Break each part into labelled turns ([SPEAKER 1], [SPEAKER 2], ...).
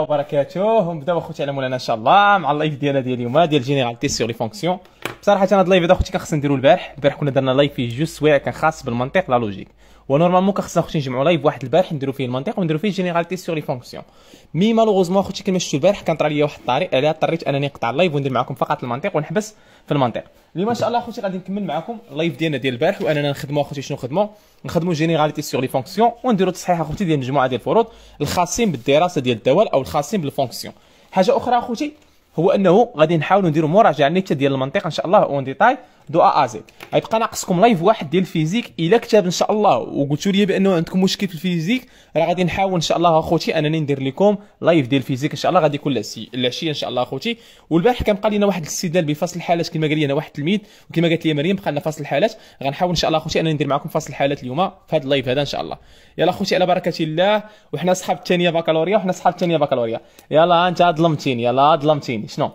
[SPEAKER 1] وبركاته. نبداو اخوتي على مولانا ان شاء الله مع ال live ديالنا ديال اليوم ديال généralités sur les fonctions بصراحة أنا هذا ال live هذا أخوتي كان خصنا نديرو البارح. البارح كنا درنا live فيه جوج سوايع كان خاص بالمنطق la logique و normalement كان خصنا أخوتي نجمعوا live واحد البارح نديرو فيه المنطق ونديرو فيه généralités sur les fonctions mais malheureusement أخوتي كما شفتوا البارح كان طرا ليا واحد الطريق عليها اضطريت أنني نقطع ال live وندير معكم فقط المنطق ونحبس في المنطق. اليوم ان شاء الله أخوتي غادي نكمل معكم ال live ديالنا ديال البارح وأننا نخدموا أخوتي شنو نخدموا نخدموا généralités sur les fonctions ونديروا تصحيح أخوتي ديال مجموعه ديال الفروض الخاصين بالدراسة ديال الدوال أو الخاصين بال fonctions حاجة أخرى أخوتي؟ هو أنه غادي نحاولوا نديروا مراجعة نيت ديال المنطق إن شاء الله en détail غيبقى ناقصكم live واحد ديال la physique إلا كتاب إن شاء الله وقلتوا لي بأنه عندكم مشكل في la physique راه غادي نحاول إن شاء الله أخوتي أنني ندير لكم live ديال la physique إن شاء الله غادي يكون العشية إن شاء الله أخوتي. والبارح كان بقى لنا واحد الاستدلال بفصل الحالات كما قال لي أنا واحد التلميذ وكما قالت لي مريم بقى لنا فصل الحالات. غنحاول إن شاء الله أخوتي أنني ندير معكم فصل الحالات اليوم في هذا ال live هذا إن شاء الله. يلا أخوتي على بركة الله وحنا صحاب الثانية بكالوريا وحنا صحاب الثانية بكالوريا. يلا أنت ظلمتيني يلا ظلمتيني شنو؟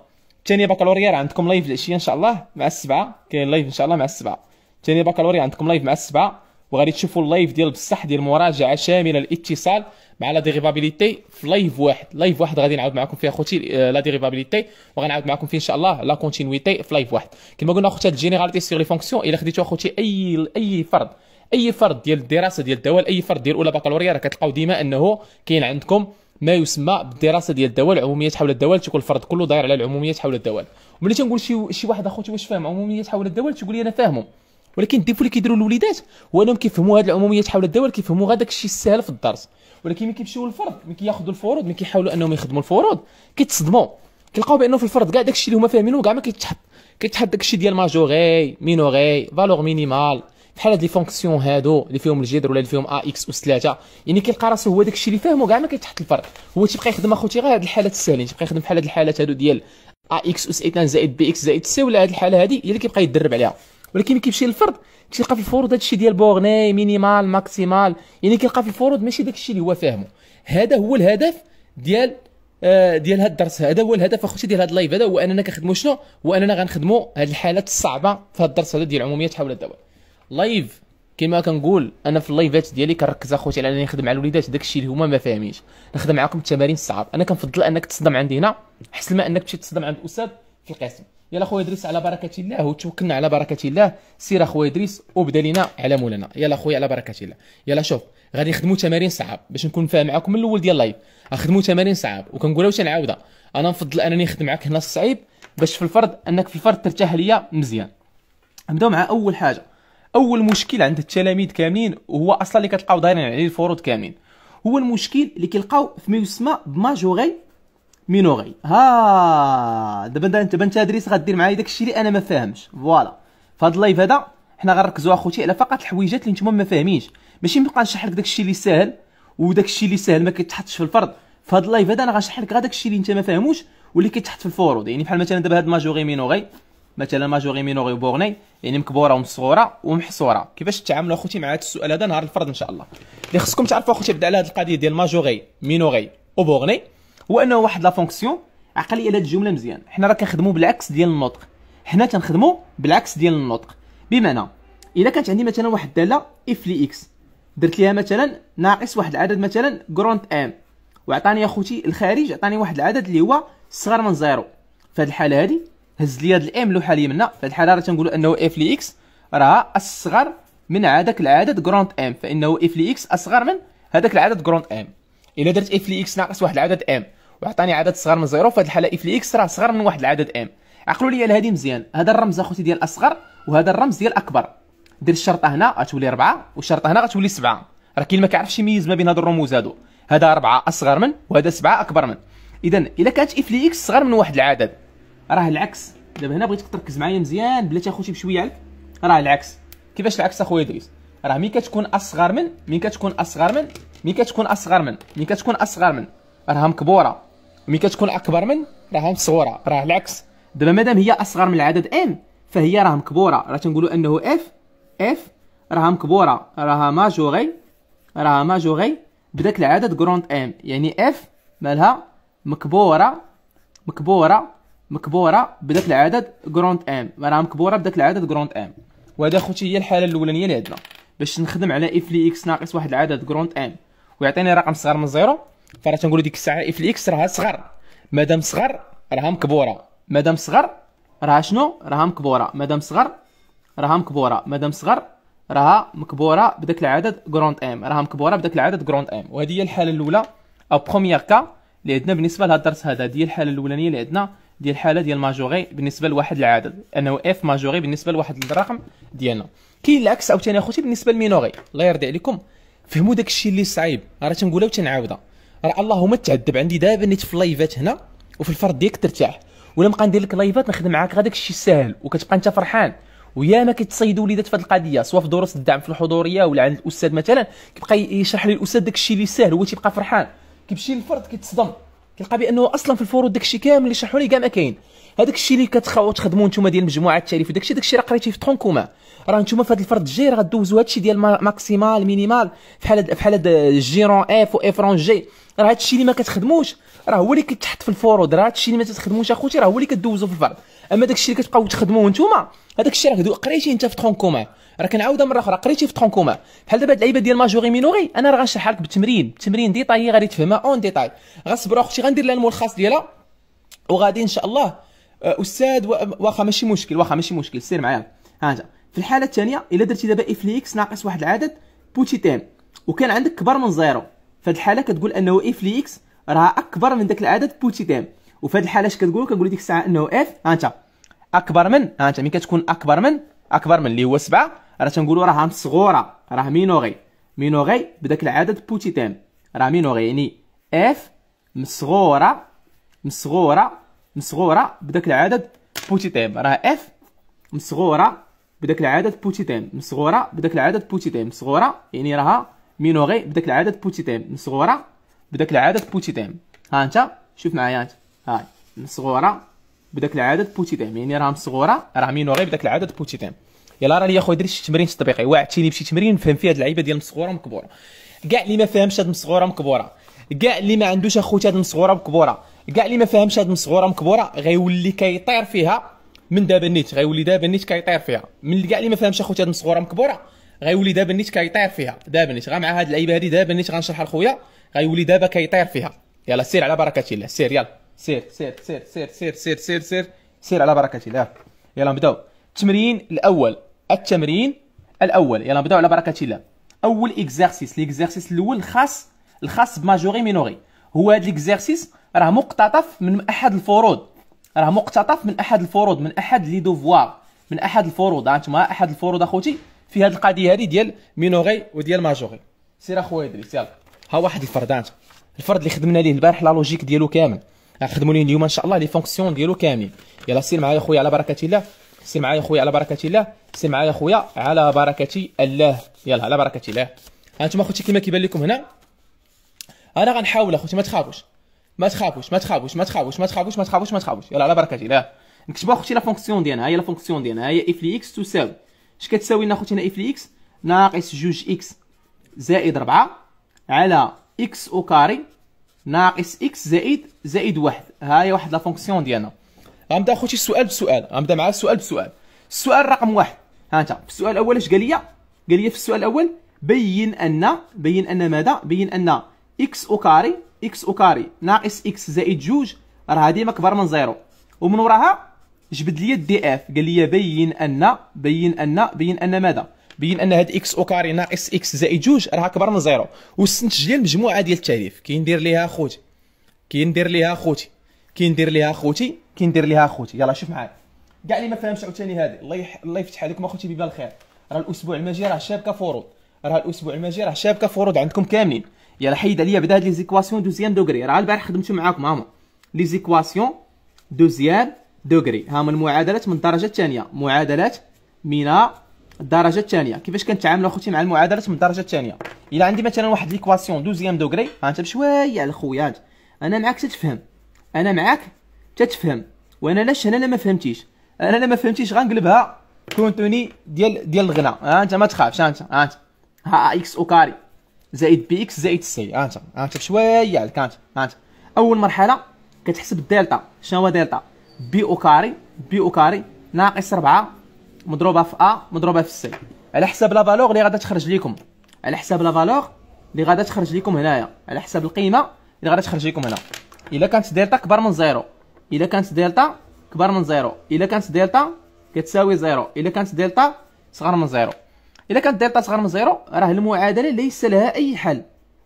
[SPEAKER 1] ثانية بكالوريا عندكم live العشيه إن شاء الله؟ مع السبعه كاين live إن شاء الله مع السبعه ثانية بكالوريا عندكم live مع السبعه وغادي تشوفوا ال live ديال بصح ديال مراجعة شاملة للاتصال مع la dérivabilité في live واحد. live واحد غادي نعاود معكم فيه أخوتي آه، la dérivabilité وغنعاود معكم فيه إن شاء الله la continuité في live واحد. كما قلنا أخوتي ال généralités sur les fonctions إلا خديتو أخوتي أي أي فرض أي فرض ديال الدراسة ديال الدوال أي فرض ديال أولى بكالوريا راه كتلقاو ديما أنه كاين عندكم ما يسمى بالدراسة ديال الدوال عموميات حول الدوال تكون الفرض كله داير على العموميات حول الدوال وملي تنقول شي شي واحد اخوتي واش فاهم عموميات حول الدوال تقول لي أنا فاهمهم ولكن ال défaut اللي كيديروا الوليدات هو انهم كيفهموا هذه العموميات حول الدوال كيفهموا غير داك الشيء السهل في الدرس. ولكن ملي كيمشيو للفرض ملي كياخذوا الفروض ملي كيحاولوا أنهم يخدموا الفروض كيتصدموا. كيلقاو بأنه في الفرض كاع داك الشيء اللي هما فاهمينه كاع ما كيتحط كيتحط داك الشيء ديال majorée minorée valeur minimale بحال هاد les fonctions هادو اللي فيهم الجذر ولا اللي فيهم ا إكس اس 3 يعني كيلقى راسو هو داك الشيء اللي فاهمو كاع ما كيتحط الفرض. هو تيبقى يخدم أخوتي غير هاد الحالات الساهلين تيبقى يخدم بحال هاد الحالات هادو ديال a x أس 2 زائد b x زائد c ولا هاد الحالة هادي هي اللي كيبقى يضرب عليها. ولكن ملي كيمشي للفرض كيلقى في الفروض هادشي ديال bornée minimale maximale يعني كيلقى في الفروض ماشي داك الشيء اللي هو فاهمو. هذا هو الهدف ديال آه ديال هذا الدرس. هذا هو الهدف أخوتي ديال هذا ال live هذا هو أننا كنخدموا شنو؟ هو أننا غنخدموا هذه الحالات الصعبة في هذا الدرس هذا ديال عموميات حول الدوال live كما كنقول أنا في ال lives ديالي كنركز أخوتي على أنني نخدم مع الوليدات. داك الشيء اللي هما ما فاهمينش. نخدم معاكم التمارين الصعاب. أنا كنفضل أنك تصدم عندي هنا احسن ما أنك تمشي تصدم عند الأستاذ في القسم. يلا خويا إدريس على بركة الله وتوكلنا على بركة الله. سير أخويا إدريس وبدا لينا على مولانا. يلا خويا على بركة الله. يلا شوف غادي نخدموا تمارين صعاب باش نكون فاهم معكم من الأول ديال ال live نخدموا تمارين صعاب وكنقولها واش نعاودها. أنا نفضل أنني نخدم معاك هنا الصعيب باش في الفرض أنك في الفرض ترتاح ليا مزيان. نبداو مع أول حاجة. أول مشكل عند التلاميذ كاملين وهو أصلا اللي كتلقاو دايرين عليه الفروض كاملين. هو المشكل اللي كيلقاو في ما يسمى ب majorée minorée. ها دابا انت بنت أدريس غدير معايا داك الشيء اللي أنا ما فاهمش. voilà. هذا ال live هذا حنا غنركزوا أخوتي على فقط الحويجات اللي نتوما ما فاهمينش. ماشي نبقى نشرح لك داك الشيء اللي ساهل وداك الشيء اللي ساهل ما كيتحطش في الفرض. هذا ال live هذا أنا غنشرح لك غير داك الشيء اللي انت ما فاهموش واللي كيتحط في الفروض. يعني بحال مثلا دابا هاد majorée minorée. مثلا majorée minorée و bornée يعني مكبورة ومصغورة ومحصورة. كيفاش تتعاملوا أخوتي مع هذا السؤال؟ هذا نهار الفرض إن شاء الله. اللي خصكم تعرفوا أخوتي بدا على هذه القضية ديال majorée minorée و bornée هو أنه واحد la fonction عقلية هذه الجمله مزيان. حنا راه كنخدموا بالعكس ديال النطق. حنا تنخدموا بالعكس ديال النطق. بمعنى إلا كانت عندي مثلا واحد الداله f لي x درت ليها مثلا ناقص واحد العدد مثلا grand M وعطاني أخوتي الخارج عطاني واحد العدد اللي هو صغر من zéro. في هذه الحالة هذه هز لي هاد ال M لوحة اليمنى في هاد الحالة راه تنقولوا أنه f لي x راه أصغر من هذاك العدد grand M فإنه f لي x أصغر من هذاك العدد grand M إلا درت f لي x ناقص واحد العدد M وعطاني عدد صغر من zéro في هاد الحالة f لي x راه صغر من واحد العدد M عقلوا لي هذه مزيان. هذا الرمز أخوتي ديال أصغر وهذا الرمز ديال أكبر. دير الشرطة هنا غتولي 4 والشرطة هنا غتولي 7 راه كاين ما كيعرفش يميز ما بين هاد الرموز هادو. هذا 4 أصغر من وهذا 7 أكبر من. اذا إلا كانت f لي x صغر من واحد العدد راه العكس. دابا هنا بغيتك تركز معايا مزيان بلاتي اخوتي بشويه عليك راه العكس. كيفاش العكس اخويا إدريس؟ راه ملي كتكون أصغر من ملي كتكون أصغر من ملي كتكون أصغر من ملي كتكون أصغر من. راها مكبورة. وملي كتكون أكبر من راها مصغورة. راه العكس. دابا مادام هي أصغر من العدد M فهي راه مكبورة. راه تنقولوا أنه f f راها مكبورة. راها majorée راها majorée بداك العدد grand M يعني f مالها مكبوره مكبورة مكبورة بداك العدد grand M راه مكبورة بداك العدد grand M وهذا خوتي هي الحالة الأولانية اللي عندنا باش نخدم على f لي x ناقص واحد العدد grand M ويعطيني رقم صغير من zéro. فراه تنقولوا ديك الساعة f ل x راها صغر مادام صغر راها مكبورة. مادام صغر راها شنو؟ راها مكبورة. مادام صغر راها مكبورة. مادام صغر راها مكبورة بداك العدد grand M راها مكبورة بداك العدد grand M وهذه هي الحالة الأولى. أو premier cas اللي عندنا بالنسبة لهذا الدرس هذا هذه هي الحالة الأولانية اللي عندنا ديال الحالة ديال majorée بالنسبة لواحد العدد. أنه f majorée بالنسبة لواحد الرقم ديالنا. كاين العكس عاوتاني أخوتي بالنسبة لل minorée. الله يرضي عليكم. فهموا داك الشيء اللي صعيب. راه تنقولها وتنعاودها. راه اللهم تعذب عندي دابا نيت في اللايفات هنا وفي الفرض ديالك ترتاح. ولا نبقى ندير لك لايفات نخدم معاك. غير الشيء ساهل وكتبقى أنت فرحان. ويا ما كيتصيدوا وليدات في هذه القضية سواء في دروس الدعم في الحضورية ولا عند الأستاذ مثلا كيبقى يشرح لي الاستاذ داك الشيء اللي ساهل هو تيبقى فرحان. كيمشي للفرض كيتصدم. كيلقى بأنه أصلا في الفروض داك الشيء كامل اللي شرحوا لي كاع ما كاين هذاك الشيء اللي كتبقاو تخدموا نتوما ديال مجموعة التعريف وداك الشيء داك الشيء راه قريتيه في tronc commun راه نتوما في هذا الفرض الجاي راه غدوزوا هذا الشيء ديال maximal minimal بحال بحال هذا g rond f و f rond g راه هذا الشيء اللي ما كتخدموش راه هو اللي كيتحط في الفروض. راه هذا الشيء اللي ما تخدموش أخوتي راه هو اللي كدوزو في الفرض. أما داك الشيء اللي كتبقاو تخدموه نتوما هذاك الشيء راه قريتيه انت في tronc commun راه كنعاودها مرة أخرى قريتي في tronc commun بحال دابا هاد اللعيبة ديال majorée minorée أنا راه غنشرحها لك بالتمرين. بالتمرين détail غادي تفهمها en détail غصبر أختي غندير لها الملخص ديالها. وغادي إن شاء الله آه، أستاذ واخا ماشي مشكل واخا ماشي مشكل سير معايا. ها انت في الحالة الثانية إلا درتي دابا f x ناقص واحد العدد petit m وكان عندك كبر من زيرو. هذه الحالة كتقول أنه f x راه أكبر من داك العدد petit m وفي هذه الحالة اش كتقول كنقول ديك الساعة إنه f ها أنت. أكبر من ها أنت. ملي كتكون أكبر من أكبر من اللي هو 7 راه تنقولوا راه مصغوره راه minorée. minorée بداك العدد petit m. راه minorée يعني f مصغورة مصغورة مصغورة بداك العدد petit m. راه f مصغورة بداك العدد petit m. مصغورة بداك العدد petit m. مصغورة يعني راها minorée بداك العدد petit m. مصغورة بداك العدد petit m. ها أنت. شوف معايا أنت. هاي مصغوره بداك العدد petit m يعني راه مصغوره راه minorée بداك العدد petit m يلا راني يا خويا درت شي تمرين تطبيقي. وعدتيني بشي تمرين نفهم فيه هاد اللعيبة ديال مصغورة ومكبورة. كاع اللي ما فهمش هاد مصغورة مكبوره كاع اللي ما عندوش اخوتي هاد مصغورة مكبوره كاع اللي ما فهمش هاد مصغورة مكبوره غيولي كيطير فيها من دابا النيت. غيولي دابا النيت كيطير فيها. من كاع اللي ما فهمش اخوتي هاد مصغورة مكبوره غيولي دابا النيت كيطير فيها. دابا النيت غا مع هاد اللعيبة هادي دابا النيت غنشرحها لخويا. غيولي دابا كيطير فيها. يلا سير على بركة الله. سير يلا. سير سير سير سير سير سير سير سير. سير على بركة الله. يلا نبداو التمرين الأول. التمرين الأول. يلا نبداو على بركة الله. أول exercice l'exercice الأول خاص الخاص ب majorée minorée. هو هذا l'exercice راه مقتطف من أحد الفروض. راه مقتطف من أحد الفروض من أحد les devoirs من أحد الفروض. انتما أحد الفروض أخوتي في هذه القضية هذه ديال minorée وديال majorée. سير أخويا إدريس يلا. ها واحد الفرض انت. الفرض اللي خدمنا ليه البارح la logique ديالو كامل. خدموا ليه اليوم إن شاء الله les fonctions ديالو كاملين. يلا سير معايا خويا على بركة الله. سير معايا خويا على بركة الله. سير معايا خويا على بركة الله. يلا على بركة الله. هانتوما اخوتي كما كيبان لكم هنا. أنا غنحاول أخوتي ما تخافوش. ما تخافوش ما تخافوش ما تخافوش ما تخافوش ما تخافوش ما تخافوش. يلا على بركة الله. نكتبوا أخوتي la fonction ديالنا. هي la fonction ديالنا. هي f لي x تساوي إش كتساوي لنا أخوتي هنا f لي x؟ ناقص جوج x. زائد 4 على x au carré ناقص x زائد زائد واحد. ها هي واحد la fonction ديالنا. غنبدا اخوتي السؤال بسؤال. غنبدا مع السؤال بسؤال. السؤال رقم واحد. ها انت. في السؤال الأول اش قال لي؟ قال لي في السؤال الأول بين ان بين أن ماذا؟ بين أن x au carré إكس au carré ناقص إكس زائد جوج راه ديما كبر من zéro. ومن وراها جبد لي ال D f قال لي بين ان بين ان بين أن ماذا؟ بين أن هاد إكس au carré ناقص إكس زائد جوج راه كبر من zéro واستنتج لي المجموعه ديال التعريف. كي ندير ليها اخوتي كي ندير ليها اخوتي كي ندير ليها اخوتي كي ندير ليها اخوتي يلا شوف معايا. كاع اللي ما فهمش عاوتاني هذه الله يح... الله يفتح عليكم أخوتي بيبان الخير. راه الأسبوع الماجي راه شابكة فروض راه الأسبوع الماجي راه شابكة فروض عندكم كاملين. يلا حيد عليا بدا هاد les équations deuxième degré. راه البارح خدمتو معاكم هاهما. les équations deuxième degré. هاهما المعادلات من الدرجة الثانية. معادلات من الدرجة الثانية كيفاش كنتعاملوا أخوتي مع المعادلات من الدرجة الثانية إلا عندي مثلا واحد l'équation deuxième degré ها أنت بشوية على خويا أنا معاك تتفهم. أنا معاك تتفهم. وأنا لاش أنا ما فهمتيش. أنا ما فهمتيش غنقلبها كونتوني ديال ديال الغنى ها أنت ما تخافش ها أنت ها أنت. ها إكس au carré. زائد b إكس زائد c ها أنت. ها أنت بشوية عليك ها أنت أول مرحلة كتحسب الدلتا. شنو هو دلتا؟ b au carré. b au carré ناقص 4 مضروبة في ا مضروبة في سي على حساب la valeur اللي غادا تخرج لكم على حساب la valeur اللي غادا تخرج لكم هنايا. على حساب القيمة اللي غادي تخرج لكم هنا. إلا كانت دلتا كبر من zéro. إلا كانت دلتا كبر من zéro. إلا كانت دلتا كتساوي zéro. إلا كانت دلتا صغر من zéro. إلا كانت دلتا صغر من zéro راه المعادلة ليس لها أي حل.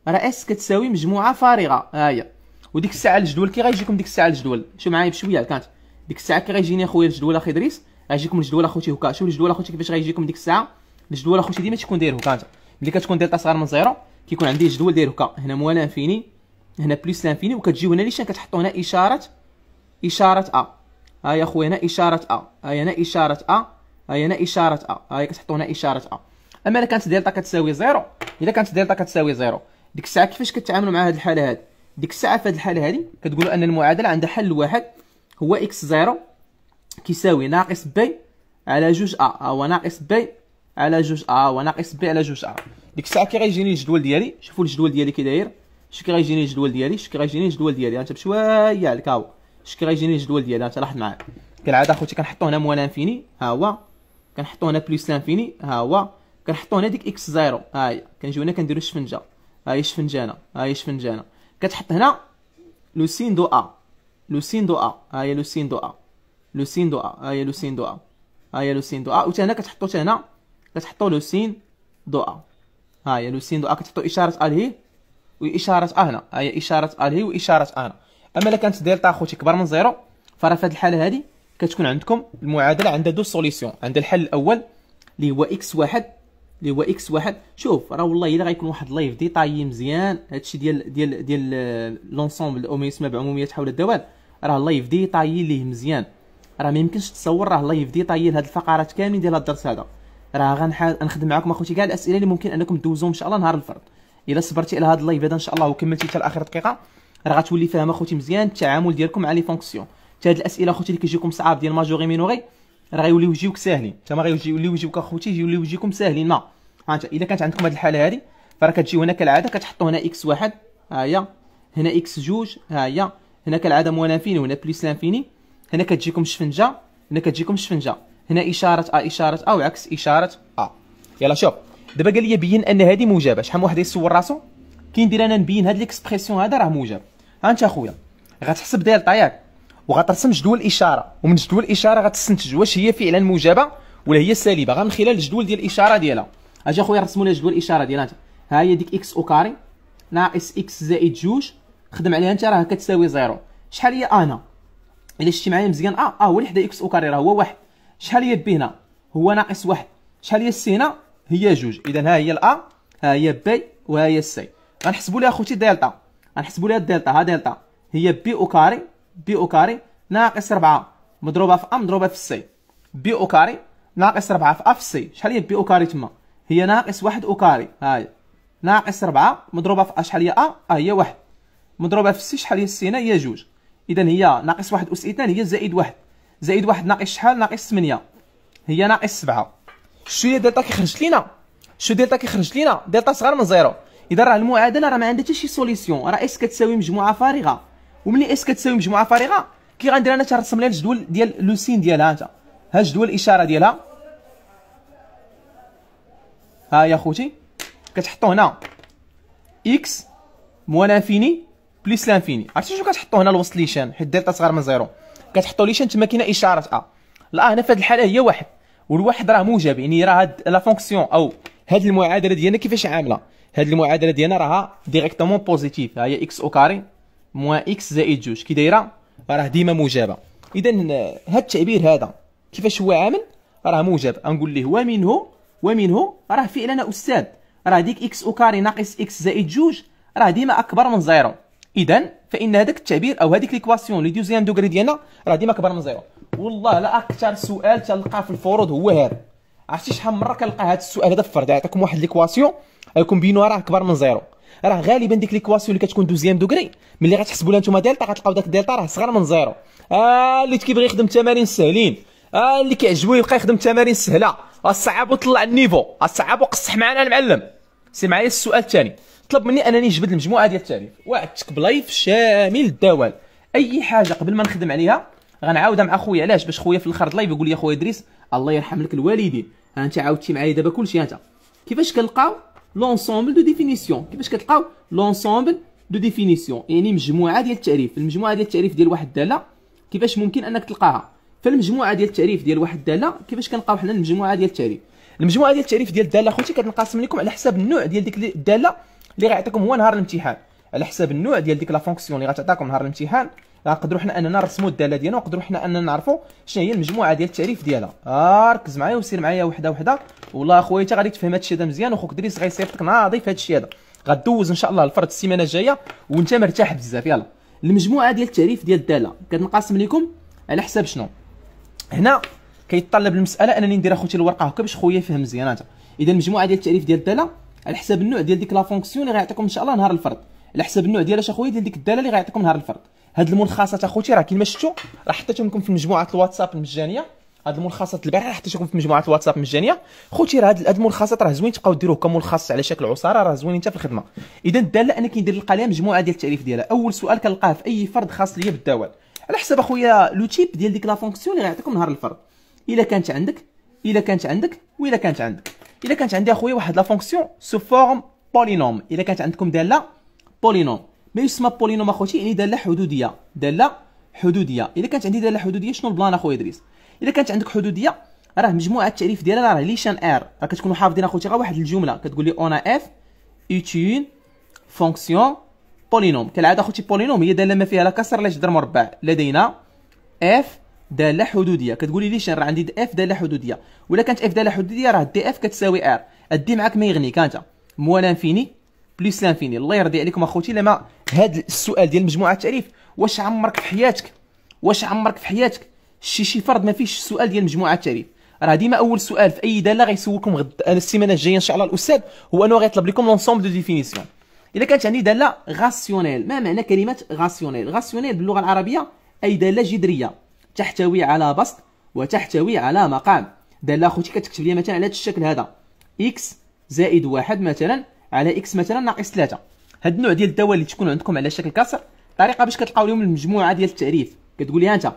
[SPEAKER 1] راه S كتساوي مجموعة فارغة. ها هي. وديك الساعة الجدول كي غيجيكم ديك الساعة الجدول. شو معايا بشوية كانت. ديك الساعة كي غيجيني أخويا الجدول أخي إدريس. غيجيكم الجدول اخوتي هكا شوف الجدول اخوتي كيفاش غيجيكم ديك الساعة الجدول اخوتي ديما تيكون داير هكا ملي كتكون دلتا صغر من zéro كيكون عندي الجدول داير هكا هنا moins l'infini هنا plus l'infini وكتجيو هنا ليش كتحطوا هنا اشاره اشاره a ها يا خويا هنا اشاره a ها هنا اشاره a ها هنا اشاره a ها كتحطوا هنا اشاره a اما الا كانت دلتا كتساوي zéro الا كانت دلتا كتساوي zéro ديك الساعة كيفاش كتعاملوا مع هذه الحاله هذه ديك الساعة في هذه الحاله هذه كتقولوا ان المعادله عندها حل واحد هو إكس zéro كيساوي ناقص b على جوج a هو ناقص b على جوج a هو ناقص b على جوج a ديك الساعة كي غيجيني الجدول ديالي شوفوا الجدول ديالي كي داير. شو كي غيجيني الجدول ديالي شو كي غيجيني الجدول ديالي. انت بشويه عليك هاو شو كي غيجيني الجدول ديالي. انت لاحظ معايا. كالعاده أخوتي كنحطو هنا moins l'infini. ها هو. كنحطو هنا plus l'infini ها هو. كنحطو هنا ديك إكس zéro. ها هي. كنجيو هنا كنديرو الشفنجه ها هي شفنجانة. ها هي شفنجانة. كتحط هنا le signe de a le signe de a ها هي le signe de a le signe de a ها هي le signe de a ها هي le signe de a. وتا هنا؟ كتحطو حتى هنا؟ كتحطو le signe de a. ها هي le signe de a. كتحطو إشارة a لهي وإشارة a هنا. ها هي إشارة a لهي وإشارة a هنا. أما إلا كانت دلتا اخوتي كبر من zéro فراه في هذه الحالة هذه كتكون عندكم المعادلة عندها deux solutions عندها الحل الأول اللي هو إكس واحد اللي هو إكس واحد. شوف راه والله إلا غيكون واحد live détaillé مزيان. هادشي ديال ديال ديال l'ensemble أو ما يسمى بعموميات حول الدوال. راه live détaillé ليه مزيان. راه ما يمكنش تصور راه live détaillé لهاد الفقرات كاملين ديال هاد الدرس هذا. راه غنحاول نخدم معكم اخوتي كاع الأسئلة اللي ممكن أنكم دوزوهم إن شاء الله نهار الفرض. إلا صبرتي على هاد ال live هذا إن شاء الله وكملتي حتى لاخر دقيقة راه غتولي فاهم اخوتي مزيان التعامل ديالكم مع les fonctions. حتى هاد الأسئلة اخوتي اللي كيجيكم صعاب ديال majorée minorée راه غيوليو يجيوك ساهلين. حتى ما غيوليو يجيوك اخوتي يوليو يجيكم ساهلين. ما. ها انت الا كانت عندكم هاد الحالة هادي فراه كتجيو هنا كالعادة كتحطوا هنا إكس واحد ها هي هنا إكس جوج ها هي هنا كالعادة moins l'infini وهنا plus l'infini. هنا كتجيكم شفنجة هنا كتجيكم شفنجة. هنا إشارة a إشارة a وعكس إشارة a. يلا شوف. دابا قال لي بين أن هذه موجبة. شحال من واحد يصور راسو؟ كي ندير أنا نبين هاد l'expression هذا راه موجب. ها أنت أخويا. غتحسب دلتا ياك وغترسم جدول الإشارة. ومن جدول الإشارة غتستنتج واش هي فعلا موجبة ولا هي سالبة. غير من خلال الجدول ديال الإشارة ديالها. أجي أخويا رسموا لي جدول الإشارة ديالها. انت ها هي ديك إكس au carré. ناقص إكس زائد جوج. خدم عليها أنت راه كتساوي zéro. شحال هي a هنا؟ الا شتي معايا مزيان. a a هو اللي حدا إكس au carré راه هو واحد. شحال هي b هنا هو ناقص واحد. شحال هي السي هنا هي جوج. اذا ها هي ال a ها هي b وها هي ال c غنحسبوا لها أخوتي دلتا غنحسبوا لها الدلتا ها دلتا هي b au carré b au carré ناقص 4 مضروبة في ا مضروبة في السي b au carré ناقص 4 في a في ال c شحال هي b au carré تما؟ هي ناقص 1 au carré ها هي. ناقص 4 مضروبة في a شحال هي a a هي 1 مضروبة في السي شحال هي السي هنا هي جوج. اذا هي ناقص 1 أس 2 هي زائد 1 زائد 1 ناقص شحال؟ ناقص 8 هي ناقص 7 شو هي دلتا كيخرج لينا؟ شو دلتا كيخرج لينا؟ دلتا صغار من zéro. إذا راه المعادلة راه ما عندها حتى شي solution راه S كتساوي مجموعة فارغة؟ وملي S كتساوي مجموعة فارغة؟ كي غندير أنا ترسم لها الجدول ديال le signe ديالها انت ها جدول الإشارة ديالها. ها يا خوتي. كتحطو هنا. إكس moins l'infini plus l'infini. عرفتي شنو كتحطو هنا الوسط ليشان؟ حيت دلتا صغار من zéro. كتحطو ليشان تما كاينة إشارة. a لا هنا في هذه الحالة هي واحد. والواحد راه موجب. يعني راه هاد la fonction أو هاد المعادلة ديالنا كيفاش عاملة؟ هاد المعادلة ديالنا راها directement positive ها هي x au carré moins x زائد جوج. كي دايرة راه ديما موجبة. اذا هاد التعبير هذا كيفاش هو عامل؟ راه موجب. نقول ليه ومنه ومنه راه فعلا أستاذ. راه ديك x au carré ناقص x زائد جوج راه ديما أكبر من zéro. اذا فإن هذاك التعبير أو هذيك l'équation لي deuxième degré ديالنا راه ديما اكبر من zéro. والله لا أكثر سؤال تلقاه في الفروض هو هذا. عرفتي شحال من مرة كنلقى هذا السؤال؟ هذا في الفرض يعطيكم واحد l'équation يكون بينوها راه اكبر من zéro. راه غالبا ديك l'équation اللي كتكون deuxième degré ملي غتحسبوا لها نتوما دلتا غتلقاو داك دلتا راه صغر من zéro. آه اللي كيبغي يخدم تمارين سهلين. آه اللي كيعجبو يبقى يخدم تمارين سهلة. الصعب وطلع ال niveau. الصعب وقصح معنا المعلم. سير معايا السؤال الثاني. طلب مني انني نجبد المجموعة ديال التعريف. وعدتك ب live شامل الدوال. أي حاجة قبل ما نخدم عليها غنعاودها مع خويا. علاش؟ باش خويا في الأخر live يقول لي خويا إدريس الله يرحم لك الوالدين أنت عاودتي معايا دابا كلشي. انت كيفاش كنلقاو l'ensemble de définition كيفاش كتلقاو l'ensemble de définition يعني مجموعة ديال التعريف. المجموعة ديال التعريف ديال واحد الدالة كيفاش ممكن أنك تلقاها؟ فالمجموعه ديال التعريف ديال واحد الدالة كيفاش كنلقاو حنا المجموعة ديال التعريف؟ المجموعة ديال التعريف ديال الدالة خوتي كتنقسم لكم على حساب النوع ديال ديك الدالة. اللي غيعطيكم هو نهار الامتحان. على حساب النوع ديال ديك la fonction اللي غتعطاكم نهار الامتحان غنقدروا حنا أننا نرسموا الدالة ديالنا ونقدروا حنا أننا نعرفوا شنو هي المجموعة ديال التعريف ديالها. آه ركز معايا وسير معايا وحدة وحدة. والله أخويا انت غادي تفهم هذا الشيء هذا مزيان وخوك دريس غيصيفطك ناضي في هذا الشيء هذا. غدوز إن شاء الله الفرض السيمانة الجاية وأنت مرتاح بزاف. يلا. المجموعة ديال التعريف ديال الدالة. كتنقسم لكم على حساب شنو؟ هنا كيتطلب المسألة أنني ندير أخوتي الورقة هكا باش خويا يفهم مزيان انت إذا المجموعة ديال التعريف ديال الدالة على حساب النوع ديال ديك la fonction اللي غيعطيكم إن شاء الله نهار الفرض. على حساب النوع ديال اش أخويا ديال ديك الداله اللي غيعطيكم نهار الفرض. هاد الملخصات أخوتي راه كيما شفتوا راه حطيتهم لكم في مجموعة الواتساب المجانية. هاد الملخصات البارح راه حطيتهم في مجموعة الواتساب المجانية. خوتي راه هاد الملخصات راه زوين تبقاو ديروه كملخص على شكل عصارة راه زوين انت في الخدمة. إذا الدالة أنا كندير لقى لها مجموعة ديال التعريف ديالها. أول سؤال كنلقاه في أي فرض خاص ليا بالدوال. على حساب أخويا le type ديال ديك la fonction اللي غيعطيكم نهار الفرض. إلا كانت عندك إلا كانت عندك وإلا كانت عندك. إلا كانت عندي أخويا واحد la fonction sous forme polynôme. إلا كانت عندكم داله polynôme. ما يسمى polynôme أخوتي يعني داله حدودية. داله حدودية. إلا كانت عندي داله حدودية شنو البلان أخويا إدريس؟ إلا كانت عندك حدودية راه مجموعة التعريف ديالها راه ليشان R. راه كتكونوا حافظين أخوتي غير واحد الجملة. كتقول لي on a f une fonction polynôme. كالعادة أخوتي polynôme هي دالة ما فيها لا كسر لا جذر مربع. لدينا f داله حدودية. كتقولي لي شنو راه عندي f داله حدودية؟ ولا كانت f داله حدودية راه Df كتساوي R. الدي معاك ما يغنيك انت moins l'infini plus l'infini الله يرضي عليكم أخوتي لما هذا السؤال ديال مجموعة التعريف واش عمرك في حياتك؟ واش عمرك في حياتك؟ شي شي فرض ما فيش السؤال ديال مجموعة التعريف راه ديما أول سؤال في أي دالة غيسولكم غد السيمانة الجاية إن شاء الله. الأستاذ هو أنه غيطلب لكم l'ensemble de définition إذا كانت عندي دالة rationnelle ما معنى كلمة rationnelle rationnelle باللغة العربية أي دالة جذرية. تحتوي على بسط وتحتوي على مقام. داله أخوتي كتكتب لي مثلا على هذا الشكل هذا. x زائد واحد مثلا على x مثلا ناقص ثلاثة. هاد النوع ديال الدوال اللي تكون عندكم على شكل كسر طريقة باش كتلقاو لهم المجموعة ديال التعريف. كتقول لي أنت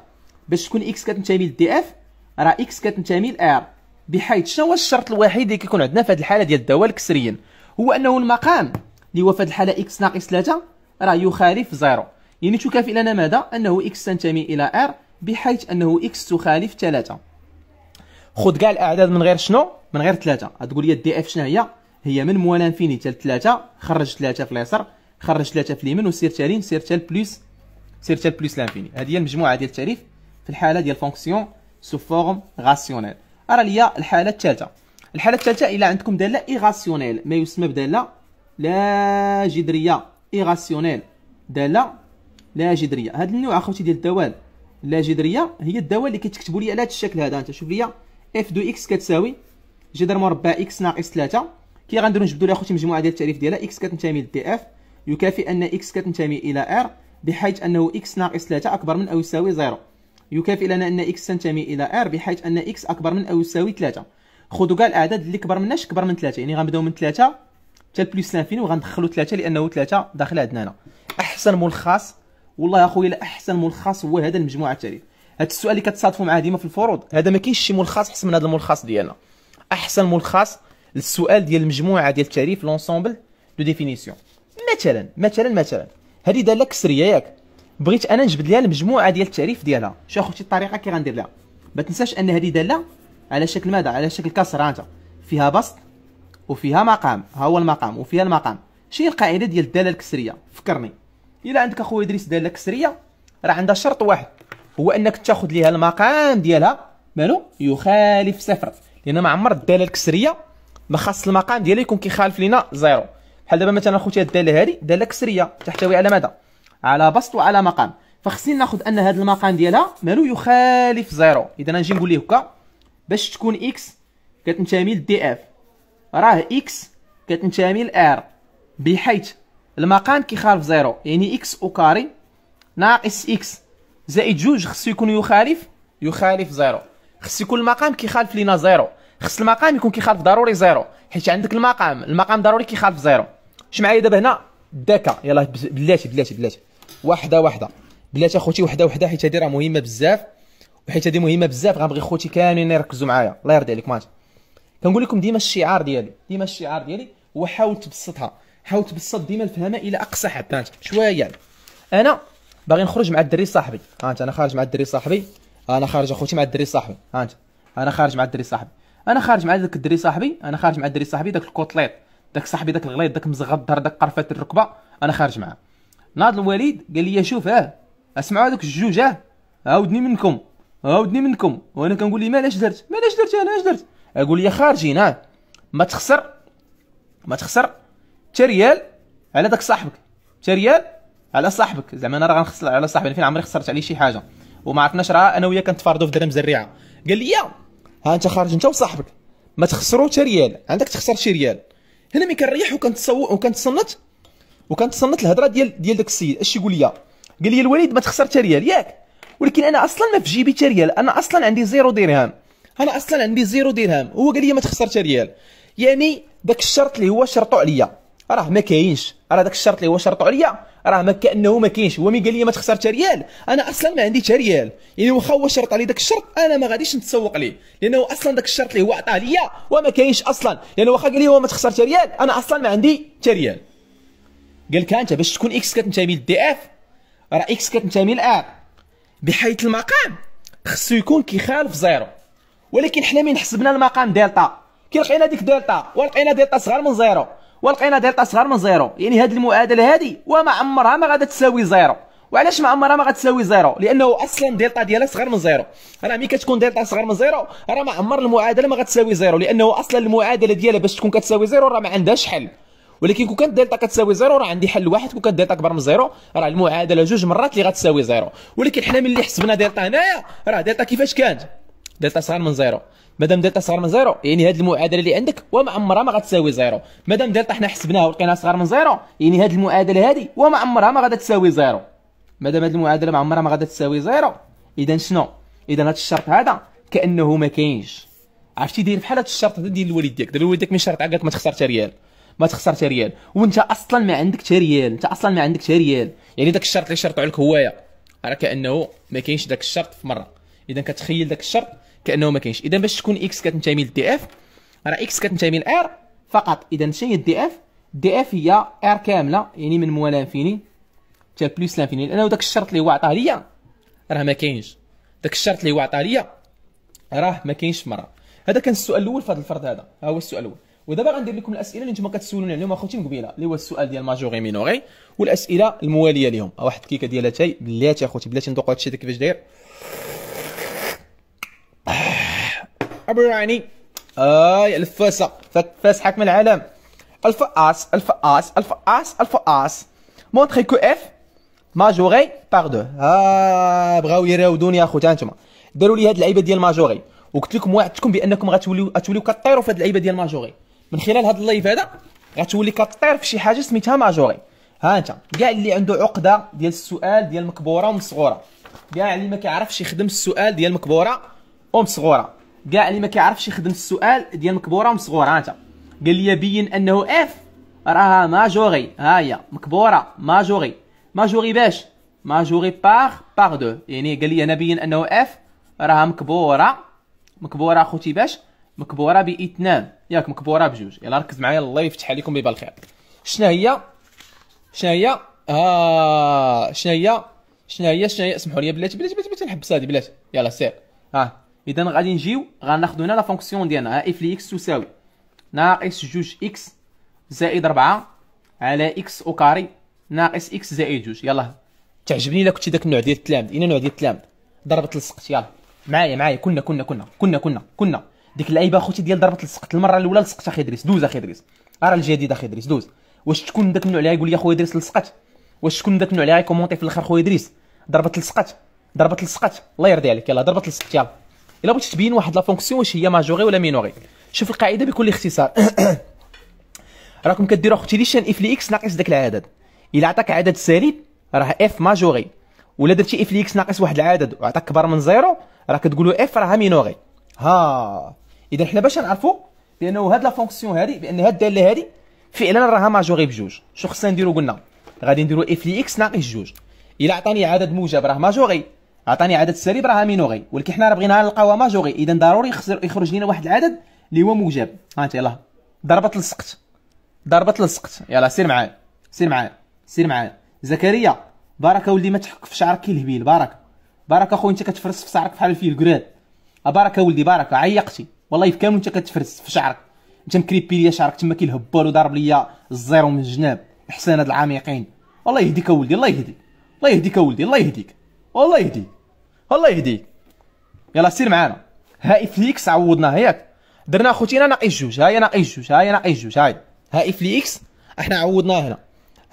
[SPEAKER 1] باش تكون x كتنتمي لل Df راه x كتنتمي ل R بحيث شنو هو الشرط الوحيد اللي كيكون عندنا في هذه الحالة ديال الدوال كسريا هو أنه المقام اللي هو في هذه الحالة x ناقص 3 راه يخالف zéro. يعني تكافئ لنا ماذا؟ أنه x تنتمي إلى R بحيث أنه x تخالف 3 خذ كاع الاعداد من غير شنو؟ من غير 3 غتقول لي ال Df شنو هي؟ هي من moins l'infini حتى 3 خرج 3 في اليسار خرج 3 في اليمين وسير تالين سير حتى plus سير حتى plus l'infini هذه هي المجموعة ديال التعريف في الحالة ديال fonction sous forme rationnelle أرى ليا الحالة الثالثة. الحالة الثالثة إلى عندكم دالة irrationnelle ما يسمى بدالة لا جذرية. irrationnelle دالة لا جذرية. هذا النوع أخوتي ديال الدوال. لا جذريه هي الدوال اللي كيتكتبوا لي على هذا الشكل هذا. انت شوف ليا f de x كتساوي جذر مربع x ناقص 3 كي غنديرو نجبدو لي اخوتي مجموعة ديال التعريف ديالها x كتنتمي ل Df يكافئ أن x كتنتمي إلى R بحيث أنه x ناقص 3 أكبر من أو يساوي 0 يكافئ لنا أن x تنتمي إلى R بحيث أن x أكبر من أو يساوي 3 خذوا كاع الاعداد اللي كبر مناش كبر من 3 يعني غنبداو من 3 حتى plus l'infini وغندخلوا 3 لأنه 3 داخل عندنا هنا. أحسن ملخص والله يا اخويا أحسن ملخص هو هذا المجموعة التعريف هذا السؤال اللي كتصادفوا معاه ديما في الفروض هذا ما كاينش شي ملخص أحسن من هذا الملخص ديالنا. أحسن ملخص للسؤال ديال المجموعة ديال التعريف l'ensemble de définition مثلا مثلا مثلا. هذه داله كسريه ياك. بغيت أنا نجبد ليها المجموعة ديال التعريف ديالها. شو اخوتي الطريقة كي غندير لها؟ ما تنساش أن هذه داله على شكل ماذا؟ على شكل كسر انت فيها بسط وفيها مقام. ها هو المقام وفيها المقام. شنو القاعدة ديال الداله الكسرية. فكرني. إلا عندك اخويا إدريس داله كسريه راه عندها شرط واحد هو أنك تاخذ ليها المقام ديالها مالو؟ يخالف صفر. لأن ما عمر الداله الكسريه ما خاص المقام ديالها يكون كيخالف لينا زيرو. بحال دابا مثلا اخوتي الداله هذه داله كسريه تحتوي على ماذا؟ على بسط وعلى مقام. فخصني ناخذ أن هذا المقام ديالها مالو؟ يخالف zéro. إذا نجي نقول ليه هكا باش تكون x كتنتمي ل Df راه x كتنتمي ل R بحيث المقام كيخالف zéro. يعني x au carré ناقص x. زائد جوج خصو يكون يخالف يخالف zéro. خص يكون المقام كيخالف لينا zéro. خص المقام يكون كيخالف ضروري zéro. حيت عندك المقام المقام ضروري كيخالف zéro. اش معايا دابا هنا داكا يلاه بلاتي بلاتي بلاتي. واحدة واحدة بلاتي أخوتي وحدة وحدة. حيت هادي راه مهمة بزاف. وحيت هادي مهمة بزاف. غنبغي خوتي كاملين يركزوا معايا. الله يرضي عليك مات كنقول لكم ديما الشعار ديالي. ديما الشعار ديالي هو حاول تبسطها. حاول تبسط ديما الفهمه إلى أقصى حد هانت شوية. يعني. أنا باغي نخرج مع الدري صاحبي. هانت أنا خارج مع الدري صاحبي. أنا خارج أخوتي مع الدري صاحبي. هانت أنا خارج مع الدري صاحبي. أنا خارج مع داك الدري صاحبي. أنا خارج مع الدري صاحبي داك الكوطليط داك صاحبي داك الغليظ داك مزغط الظهر داك قرفات الركبة. أنا خارج معاه. ناض الوليد قال لي شوف آه اسمعوا هذوك الجوج آه عاودني منكم. عاودني منكم. وأنا كنقول لي مالاش درت؟ مالاش درت أنا أش درت؟ أقول لي خارجين آه ما تخسر ما تخسر. ريال على داك صاحبك. ريال على صاحبك. زعما أنا راه غنخسر على صاحبي فين عمري خسرت عليه شي حاجة. وما عرفناش راه أنا وياه كنتفارضوا في درهم زريعة. قال لي ها أنت خارج أنت وصاحبك. ما تخسروا حتى ريال. عندك تخسر شي ريال. هنا ملي كنريح وكنتصوت وكنتصنت؟ وكنتصنت الهضرة ديال ديال داك السيد. اش يقول لي؟ قال لي الوليد ما تخسر حتى ريال. ياك. ولكن أنا أصلا ما في جيبي حتى ريال. أنا أصلا عندي zéro درهم. أنا أصلا عندي zéro درهم. هو قال لي ما تخسر حتى ريال. يعني داك الشرط اللي هو شرطو عليا. راه ما كاينش. راه داك الشرط اللي هو شرطو عليا. راه ما كانه ما كاينش. هو mais قال لي ما تخسر حتى ريال؟ أنا أصلا ما عندي حتى ريال. يعني واخا هو شرط علي داك الشرط أنا ما غاديش نتسوق ليه. لأنه أصلا داك الشرط اللي هو عطاه ليا وما كاينش أصلا. لأنه واخا قال لي هو ما تخسر حتى ريال أنا أصلا ما عندي حتى ريال. قال لك أنت باش تكون x كتنتمي لل D f راه x كتنتمي ل R بحيث المقام خصو يكون كيخالف zéro. ولكن حنا من حسبنا المقام دلتا كي لقينا ديك دلتا ولقينا دلتا صغار من zéro. ولقينا دلتا صغار من zéro. يعني هذه المعادلة هذه وما عمرها ما غادا تساوي zéro. وعلاش ما عمرها ما غتساوي zéro؟ لأنه أصلا دلتا ديالها صغر من zéro. راه ملي كتكون دلتا صغر من zéro راه ما عمر المعادلة ما غتساوي zéro. لأنه أصلا المعادلة ديالها باش تكون كتساوي zéro راه ما عندهاش حل. ولكن كون كانت دلتا كتساوي zéro راه عندي حل واحد. كون كانت دلتا أكبر من zéro راه المعادلة جوج مرات اللي غتساوي zéro. ولكن حنا ملي حسبنا دلتا هنايا راه دلتا كيفاش كانت؟ دلتا صغر من zéro. مادام دلتا صغر من zéro يعني هذه المعادلة اللي عندك وما عمرها ما غتساوي zéro. مادام دلتا حنا حسبناها ولقيناها صغر من zéro يعني هذه المعادلة هذه وما عمرها ما غادا تساوي zéro مادام هذه المعادلة ما عمرها ما غادا تساوي zéro اذا شنو؟ اذا هذا الشرط هذا كأنه ما كاينش. عرفتي داير بحال هذا الشرط هذا ديال الوالد ديالك؟ الوالد ديالك من شرط قال ما تخسر حتى ريال. ما تخسر حتى ريال. وانت أصلا ما عندك حتى ريال. انت أصلا ما عندك حتى ريال. يعني داك الشرط اللي شرطو عليك هوايا راه كأنه ما كاينش داك الشرط في مرة. اذا كتخيل داك الشرط كأنه ما كاينش. اذا باش تكون x كتنتمي لل D f راه x كتنتمي ل R فقط اذا شنو هي ال D f D f هي R كاملة يعني من moins l'infini حتى plus l'infini لأنه داك الشرط اللي هو عطاه ليا راه ما كاينش. داك الشرط اللي هو عطاه ليا راه ما كاينش مرة. هذا كان السؤال الأول في هذا الفرض هذا. ها هو السؤال الأول. ودابا غندير لكم الأسئلة اللي نتوما كتسولوني عليهم اخوتي من قبيلة اللي هو السؤال ديال majorée minorée والأسئلة الموالية لهم واحد الكيكه ديال اتاي بلاتي أخوتي بلاتي ندوق هادشي كيفاش داير. أبو يعني. آي الفاسه فاس حكم العالم. الفأس الفأس الفأس الفأس. مونتري كو إف؟ ماجوري باغ دو ها بغاو يراودوني اخوتي انتما داروا لي هاد اللعيبة ديال ماجوري. وقلت لكم وعدتكم بأنكم غتوليو غتوليو كطيروا في هاد اللعيبة ديال ماجوري. من خلال هاد اللايف هذا غتولي كطير في شي حاجة سميتها majorée. ها أنت كاع اللي عنده عقدة ديال السؤال ديال مكبورة ومصغوره كاع اللي ما كيعرفش يخدم السؤال ديال مكبورة ومصغوره كاع اللي ما كيعرفش يخدم السؤال ديال مكبورة ومصغورة. انت قال لي بين أنه f راها majorée ها هي. مكبورة majorée majorée باش؟ majorée par par deux يعني قال لي أنا بين أنه f راها مكبوره مكبورة اخوتي باش؟ مكبورة بإثنان. ياك مكبورة بجوج. يلا ركز معايا. الله يفتح عليكم بيبال الخير. شنو هي؟ شنو هي؟ آه شنو هي؟ شنو هي؟ شنو هي؟ اسمحوا لي. بلاتي بلاتي بلاتي نحبس هادي بلاتي. يلا سير. ها. اذا غادي نجيو غناخذوا هنا la fonction ديالنا f لي x تساوي. ناقص جوج x زائد 4 على x au carré ناقص x زائد جوج. يلا. تعجبني إلا كنتي داك النوع ديال التلامذ. اين نوع ديال التلامذ. ضربت لصقت يلا. معايا معايا. كنا كنا كنا كنا كنا كنا ديك اللعيبة أخوتي ديال ضربت لصقت المرة الأولى لصقت أخي ادريس دوز أخي ادريس راه الجديد أخي ادريس دوز. واش تكون داك النوع اللي يقول لي أخويا إدريس لصقت واش تكون داك النوع اللي غي commenter في الآخر خويا إدريس؟ ضربت لصقت ضربت لصقت الله يرضي عليك. يلا ضربت لصقت يلا. إلا بغيتي تبين واحد la fonction واش هي majorée ولا minorée شوف القاعدة بكل اختصار. راكم كديروا أختي لي شان f لي x ناقص داك العدد. إلا عطاك عدد سالب راه f majorée ولا درتي f لي x ناقص واحد العدد وعطاك كبر من zéro راه كتقولوا f راها minorée ها. إذا حنا باش نعرفوا بأنه هاد la fonction هادي بأن هاد الدالة هادي فعلا راها majorée بجوج. شو خصنا نديرو؟ قلنا. غادي نديرو f لي x ناقص جوج. إلا عطاني عدد موجب راه majorée عطاني عدد سالب راه minorée ولكن حنا راه بغينا نلقاوها majorée. اذا ضروري يخرج لنا واحد العدد اللي هو موجب. ها انت يلاه. ضربت لصقت ضربت لصقت يلا سير معايا. سير معايا. سير معايا. زكريا بارك ولدي ما تحك في شعرك كي الهبيل بارك. بارك اخويا أنت كتفرس في شعرك بحال الفيل كراد بارك ولدي بارك. عيقتي. والله كامل أنت كتفرس في شعرك. أنت مكريبي ليا شعرك تما كي الهبال وضارب ليا الزيرو من الجناب. احسان هاد العميقين. والله يهديك ولدي الله يهديك. الله يهديك ولدي الله يهديك. والله يهديك الله يهديك يلا سير معانا. ها f x عوضناها ياك درنا اخوتي ناقص جوج. ها هي ناقص جوج. ها هي ناقص جوج. هاي. ها f x إحنا عوضناها هنا.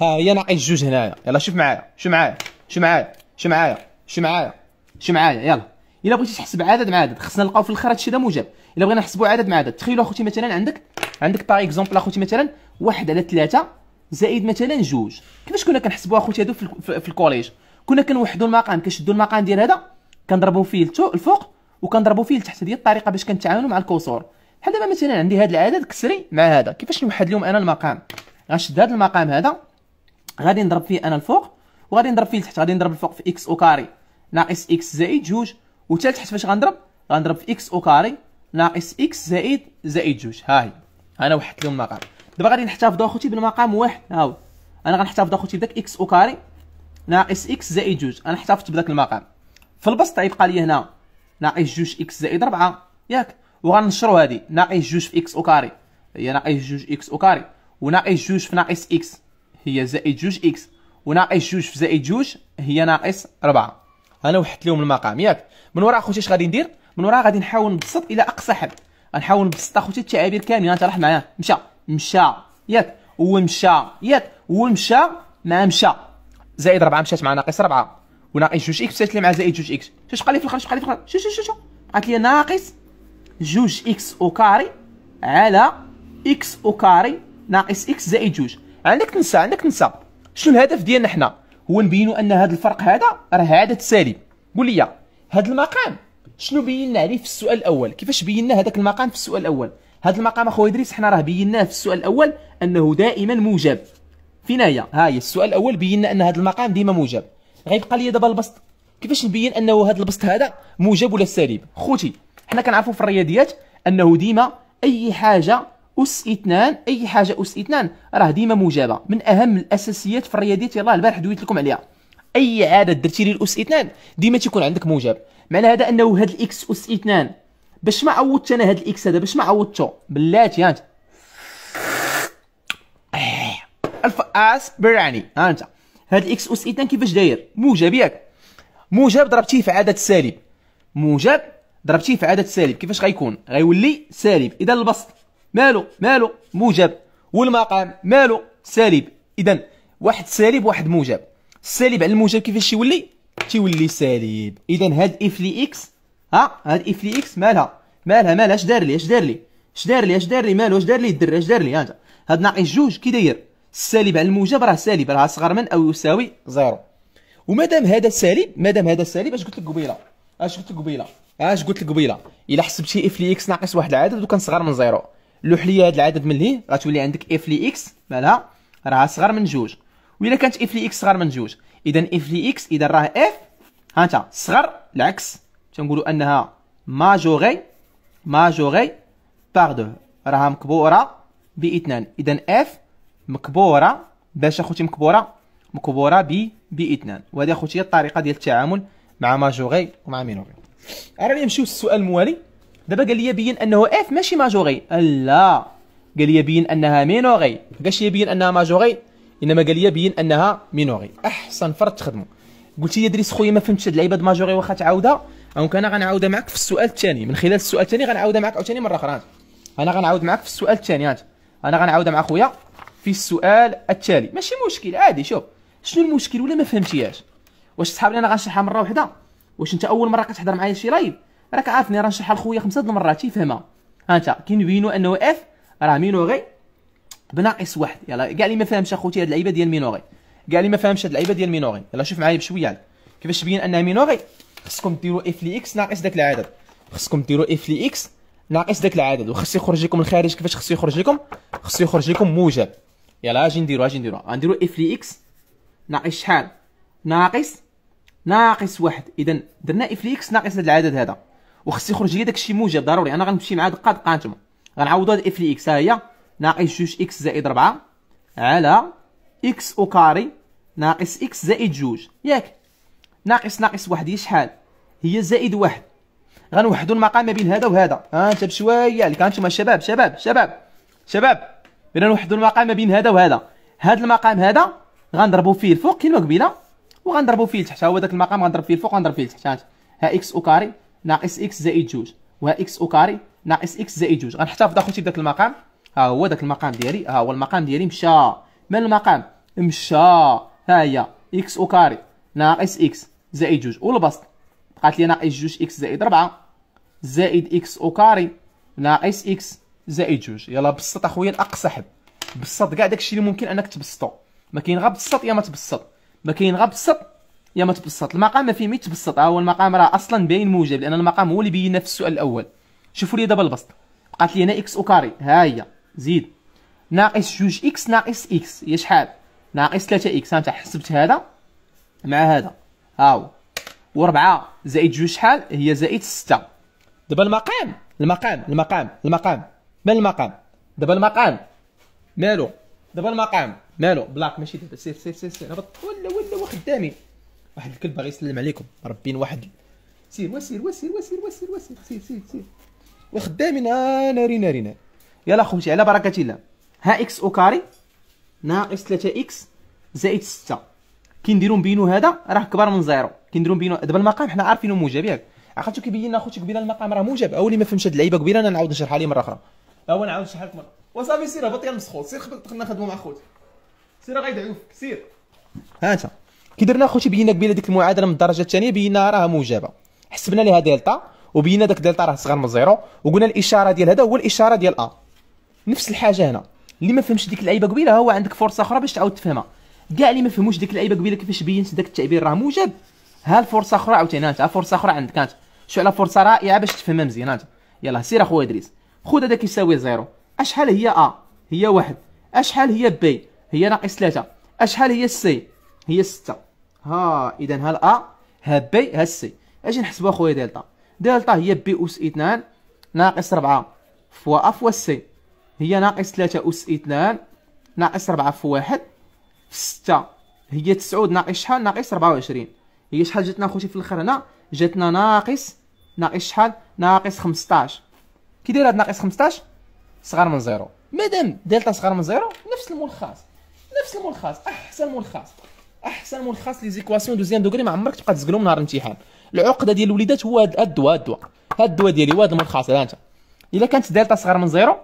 [SPEAKER 1] ها هي ناقص جوج هنايا. يلا شوف معايا. شوف معايا؟ شوف معايا؟ شوف معايا؟ شوف معايا؟ شوف معايا؟ يلا. إلا بغيتي تحسب عدد مع عدد. خصنا نلقاو في الآخر هادشي هذا موجب. إلا بغينا نحسبوا عدد مع عدد. تخيلوا اخوتي مثلا عندك عندك par exemple أخوتي مثلا واحد على ثلاثة زائد مثلا جوج. كيفاش كنا كنحسبوا اخوتي هادو في, في ال collège؟ كنا كنوحدوا المقام. كنشدوا المقام ديال هذا. كنضربوا فيه الفوق وكنضربوا فيه لتحت هذه الطريقة باش كنتعاملوا مع الكسور بحال دابا مثلا عندي هذا العدد كسري مع هذا. كيفاش نوحد لهم أنا المقام؟ غنشد هذا المقام هذا. غادي نضرب فيه أنا الفوق وغادي نضرب فيه لتحت. غادي نضرب الفوق في x au carré. ناقص x زائد جوج. وتا تحت فاش غنضرب؟ غنضرب في x au carré. ناقص x زائد زائد جوج. ها هي. أنا وحدت لهم المقام. دابا غادي نحتفظ أخوتي بالمقام واحد. ها هو. أنا غنحتفظ أخوتي بداك x au carré. ناقص x زائد جوج. أنا احتفظت بداك المقام. في البسط غيبقى لي هنا ناقص جوج x زائد ربعة. ياك. وغنشرو هادي. ناقص جوج في x au carré هي ناقص جوج x au carré وناقص جوج في ناقص x. هي زائد جوج x. وناقص جوج في زائد جوج. هي ناقص ربعة. أنا وحدت لهم المقام. ياك. من وراء أخوتي اش غادي ندير؟ من وراء غادي نحاول نبسط إلى أقصى حد. غنحاول نبسط أخوتي التعابير كاملة. أنت راح معايا. مشى. مشى. ياك. هو مشى. ياك. هو مشى. مع مشى. زائد ربعة مشات مع ناقص ربعة. وناقص جوج إكس مشات لي مع زائد جوج إكس. شوف بقى لي في الأخر بقى لي في الأخر. شوف شوف شوف بقات لي ناقص جوج x au carré على x au carré ناقص x زائد جوج. عندك تنسى عندك تنسى. شنو الهدف ديالنا حنا؟ هو نبينوا أن هذا الفرق هذا راه عدد سالب قول لي هذا المقام شنو بينا عليه في السؤال الأول؟ كيفاش بينا هذاك المقام في السؤال الأول؟ هذا المقام اخويا إدريس حنا راه بيناه في السؤال الأول أنه دائما موجب. فين هي ها هي السؤال الأول بينا أن هذا المقام ديما موجب. غيبقى لي دابا البسط. كيفاش نبين أنه هذا البسط هذا موجب ولا سالب؟ خوتي حنا كنعرفوا في الرياضيات أنه ديما أي حاجة أس اثنان أي حاجة أس اثنان راه ديما موجبة. من أهم الأساسيات في الرياضيات يلاه البارح دويت لكم عليها. أي عدد درتي لي الاس اثنان ديما تيكون عندك موجب. معنى هذا أنه هاد ال x أس اثنان باش ما عوضت أنا هاد ال x هذا باش ما عوضته بلاتي هانت الف أس براني. ها أنت. هاد ال x اس اثنان كيفاش داير؟ موجب ياك. موجب ضربتيه في عدد سالب. موجب ضربتيه في عدد سالب. كيفاش غيكون؟ غيولي سالب. إذا البسط. مالو؟ مالو. موجب. والمقام؟ مالو. سالب. اذا واحد سالب واحد موجب. السالب على الموجب كيفاش يولي؟ تيولي سالب. اذا هاد f لي x ها؟ هاد f لي x مالها. مالها مالها اش دار لي؟ اش دار لي؟ اش دار لي؟ اش دار لي؟ مالو. اش دار لي؟ الدر اش دار لي؟ هانت هاد ناقص جوج. كي داير؟ السالب على الموجب راه سالب راه صغر من أو يساوي زيرو. ومادام هذا سالب مادام هذا سالب اش قلت لك قبيلة؟ اش قلت لك قبيلة؟ اش قلت لك قبيلة؟ إلا حسبتي f لي x ناقص واحد العدد وكان صغر من زيرو. لوح لي هذا العدد من لهيه غتولي عندك f لي x مالها راه صغر من جوج. وإلا كانت f لي x صغر من جوج. اذا f لي x اذا راه f ها انت صغر العكس. تنقولوا أنها majorée majorée par deux راها مكبورة بإثنان. اذا f مكبورة باش أخوتي مكبورة مكبورة ب باثنان وهذه أخوتي الطريقة ديال التعامل مع majorée ومع minorée راني نمشيو للسؤال الموالي دابا قال لي بين أنه f ماشي majorée لا. قال لي بين أنها minorée قالش لي بين أنها majorée إنما قال لي بين أنها minorée أحسن فرد تخدمو. قلت لي دريس خويا ما فهمتش هاد اللعيبة majorée واخا تعاودها؟ donc أنا غنعاودها معك في السؤال الثاني. من خلال السؤال الثاني غنعاودها معك عاوتاني مرة أخرى. أنا غنعاود معك في السؤال الثاني أنا غنعاودها مع خويا. في السؤال التالي. ماشي مشكل عادي شوف. شنو المشكل ولا ما فهمتيهاش؟ واش صحابي أنا غنشرحها مرة واحدة واش انت أول مرة كتحضر معايا شي live راك عارفني راه نشرحها لخويا خمسة المرات تيفهمها. ها انت كنبينوا أنه f راه minorée. بناقص واحد يلا. كاع اللي ما فهمش أخوتي هاد اللعيبة ديال minorée. كاع اللي ما فهمش هاد اللعيبة ديال minorée. يلا شوف معايا بشوية. كيفاش تبين أنها minorée؟ خصكم ديروا f لي x ناقص داك العدد. خصكم ديروا f لي x ناقص داك العدد. وخص يخرج لكم الخارج. كيفاش خصو يخرج لكم؟ خصو يخرج لكم موجب. يلا أجي نديرو أجي نديرو غنديرو f لي x ناقص شحال؟ ناقص ناقص واحد. اذا درنا f لي x ناقص هذا العدد هذا. وخص يخرج لي داكشي موجب ضروري. أنا غنمشي مع دقه دقه انتما غنعوضو هاد f لي x ها هي ناقص جوج x زائد ربعة على x au carré ناقص x زائد جوج. ياك. ناقص ناقص واحد. هي شحال؟ هي زائد واحد. غنوحدو المقام ما بين هذا وهذا. ها أنت بشوية. اللي كانتم شباب شباب شباب شباب. بغينا نوحدو المقام ما بين هذا وهذا. هذا المقام هذا غنضربو فيه الفوق كلمة قبيلة وغنضربو فيه لتحت. هو داك المقام غنضرب فيه الفوق غنضرب فيه لتحت. ها x au carré ناقص x زائد جوج وها x au carré ناقص x زائد جوج. غنحتفظ اخوتي بداك المقام. ها هو داك المقام ديالي ها هو المقام ديالي مشى. من المقام؟ مشى. ها هي x au carré ناقص x زائد جوج. والبسط بقات لي ناقص جوج x زائد ربعة. زائد x au carré ناقص x زائد جوج. يلا بسط أخويا الأقصى حد بسط كاع داكشي اللي ممكن أنك تبسطو. ما كاين غير بسط يا ما تبسط. ما كاين غير بسط يا ما تبسط. المقام ما فيه ما يتبسط. ها هو المقام راه أصلا باين موجب لأن المقام هو اللي بينا في السؤال الأول. شوفوا لي دابا البسط. بقات لي هنا x au carré. ها هي. زيد. ناقص جوج x ناقص x. هي شحال؟ ناقص 3 x. ها أنت حسبت هذا مع هذا. ها هو. و4 زائد جوج شحال؟ هي زائد 6 دابا المقام. المقام. المقام. المقام. من المقام؟ دابا المقام. مالو؟ دابا المقام. مالو؟ بلاك ماشي دابا. سير سير سير سير. هبط ولا ولا خدامي واحد الكلب باغي يسلم عليكم. ربين واحد سير وسير وسير وسير وسير وسير. سير سير سير. وخدامي ناري ناري ناري. يلا خوتي على بركة الله. ها x au carré ناقص 3 x زائد 6 كي نديرو بينو هذا راه كبر من zéro. كي نديرو بينو دابا المقام حنا عارفينه موجب ياك. عقلتو كيبين لنا خوتي قبيله المقام راه موجب. أو اللي ما فهمش هاد اللعيبة قبيلة أنا نعاود نشرحها ليه مرة أخرى. هو نعاود نشرح لك مرة. وصافي سير هبط المسخوط سير خدنا نخدمو مع خوتي سير غيدعوك سير. ها أنت. كي درنا خوتي بينا قبيله ديك المعادلة من الدرجة الثانية بينا راها موجبة. حسبنا ليها دلتا وبينا داك دلتا راه صغر من zéro وقلنا الإشارة ديال هذا هو الإشارة ديال a. نفس الحاجة هنا. اللي ما فهمش ديك اللعيبة قبيلة هو عندك فرصة أخرى باش تعاود تفهمها. كاع اللي ما فهموش ديك اللعيبة قبيلة كيفاش بينت داك التعبير راه موجب. ها الفرصة أخرى عاوتاني ها فرصه أخرى عندك أنت. شو على فرصة رائعة باش تفهمها مزيان أنت. يلا سير أخويا إدريس. خذ هذا كيساوي zéro. أشحال هي a هي واحد. أشحال هي b هي ناقص ثلاثة. أشحال هي سي هي ستة. ها اذا ها الأ ها بي ها سي أجي نحسبوا اخويا delta delta هي b أس اثنان ناقص ربعة fois a fois c هي ناقص ثلاثة أس اثنان ناقص ربعة fois واحد. في ستة. هي تسعود ناقص شحال؟ ناقص ربعة وعشرين. هي شحال جاتنا اخوتي في الآخر هنا جاتنا ناقص ناقص شحال؟ ناقص خمسطاش. كي داير هاد ناقص خمسطاش صغار من zéro. مادام دلتا صغار من zéro نفس الملخص نفس الملخص أحسن ملخص أحسن ملخص les équations deuxième degré ما عمرك تبقى تزقلهم نهار الامتحان. العقدة ديال الوليدات هو هاد الدواء الدواء هاد الدواء ديالي هو هاد الملخص هذا أنت. إلا كانت دلتا صغار من zéro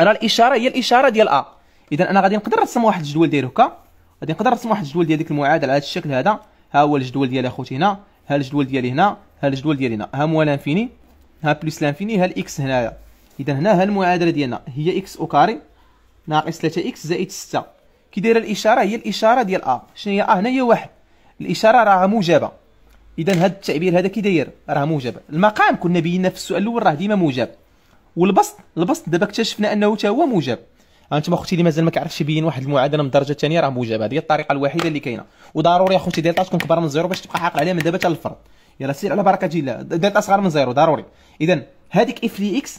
[SPEAKER 1] راه الإشارة هي الإشارة ديال a. إذا أنا غادي نقدر نرسم واحد الجدول ديال هكا. غادي نقدر نرسم واحد الجدول ديال ديك المعادلة على هذا الشكل هذا. ها هو الجدول ديالي أخوتي هنا ها الجدول ديالي هنا ها الجدول ديالي هنا. ها moins l'infini ها plus l'infini ها ال x هنايا. إذا هنا ها المعادلة ديالنا هي x au carré ناقص 3 x زائد 6 كي دايرة الإشارة هي الإشارة ديال a. شنو هي؟ a هنا هي واحد. الإشارة راه موجبة. إذا هذا التعبير هذا كي داير؟ راه موجب المقام كنا بينا في السؤال الأول راه ديما موجب. والبسط البسط دابا اكتشفنا أنه حتى هو موجب. أنتم اخوتي اللي مازال ما كيعرفش يبين واحد المعادلة من الدرجه الثانية راه موجب هذه الطريقة الوحيدة اللي كاينة. وضروري اخوتي ديالتا تكون كبر من zéro باش تبقى عاقل عليها من دابا حتى للفرض يلا سير على بركة الله ديالتا صغار من zéro ضروري. اذا هذيك f ل x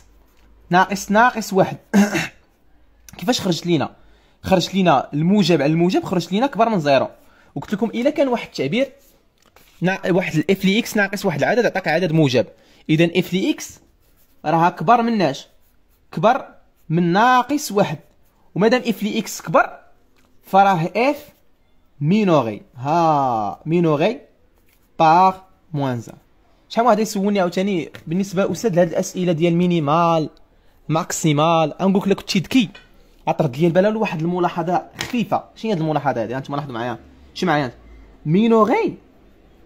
[SPEAKER 1] ناقص ناقص واحد. كيفاش خرجت لينا؟ خرجت لينا الموجب على الموجب خرجت لينا كبر من zéro. وقلت لكم إلا كان واحد التعبير نا... واحد ال f ل x ناقص واحد العدد عطاك عدد موجب. اذا f ل x راها كبر من ناش. كبر من ناقص واحد. ومادام f ل x كبر فراه f minorée ها minorée par moins un شحال واحد يسولني عاوتاني بالنسبة أستاذ لهاد الأسئلة ديال minimale maximale نقول لك كنتي ذكي. عطرد لي البال واحد الملاحظة خفيفة. شنو هاد الملاحظة هادي؟ أنتم لاحظوا معايا. شي معايا minorée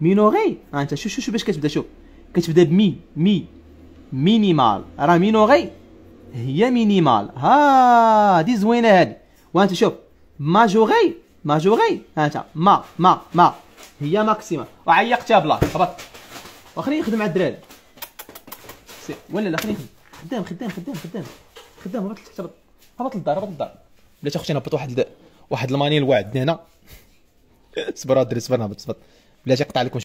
[SPEAKER 1] minorée ها انت شوف شوف باش كتبدا؟ شوف. كتبدا ب mi mi. minimale. راه minorée هي minimale. ها دي زوينة هادي. وانت شوف. majorée majorée ها انت. ma ma ma. هي maximale. وعيقتها بلاك هبط وخليني نخدم مع الدراري. ولا لا خليني خدام خدام خدام خدام. خدام هبط لتحت هبط للدار هبط للدار بلاتي أختي نهبط واحد واحد الماني الواعد هنا. صبر الدري صبر نهبط صبر. بلاتي يقطع لكم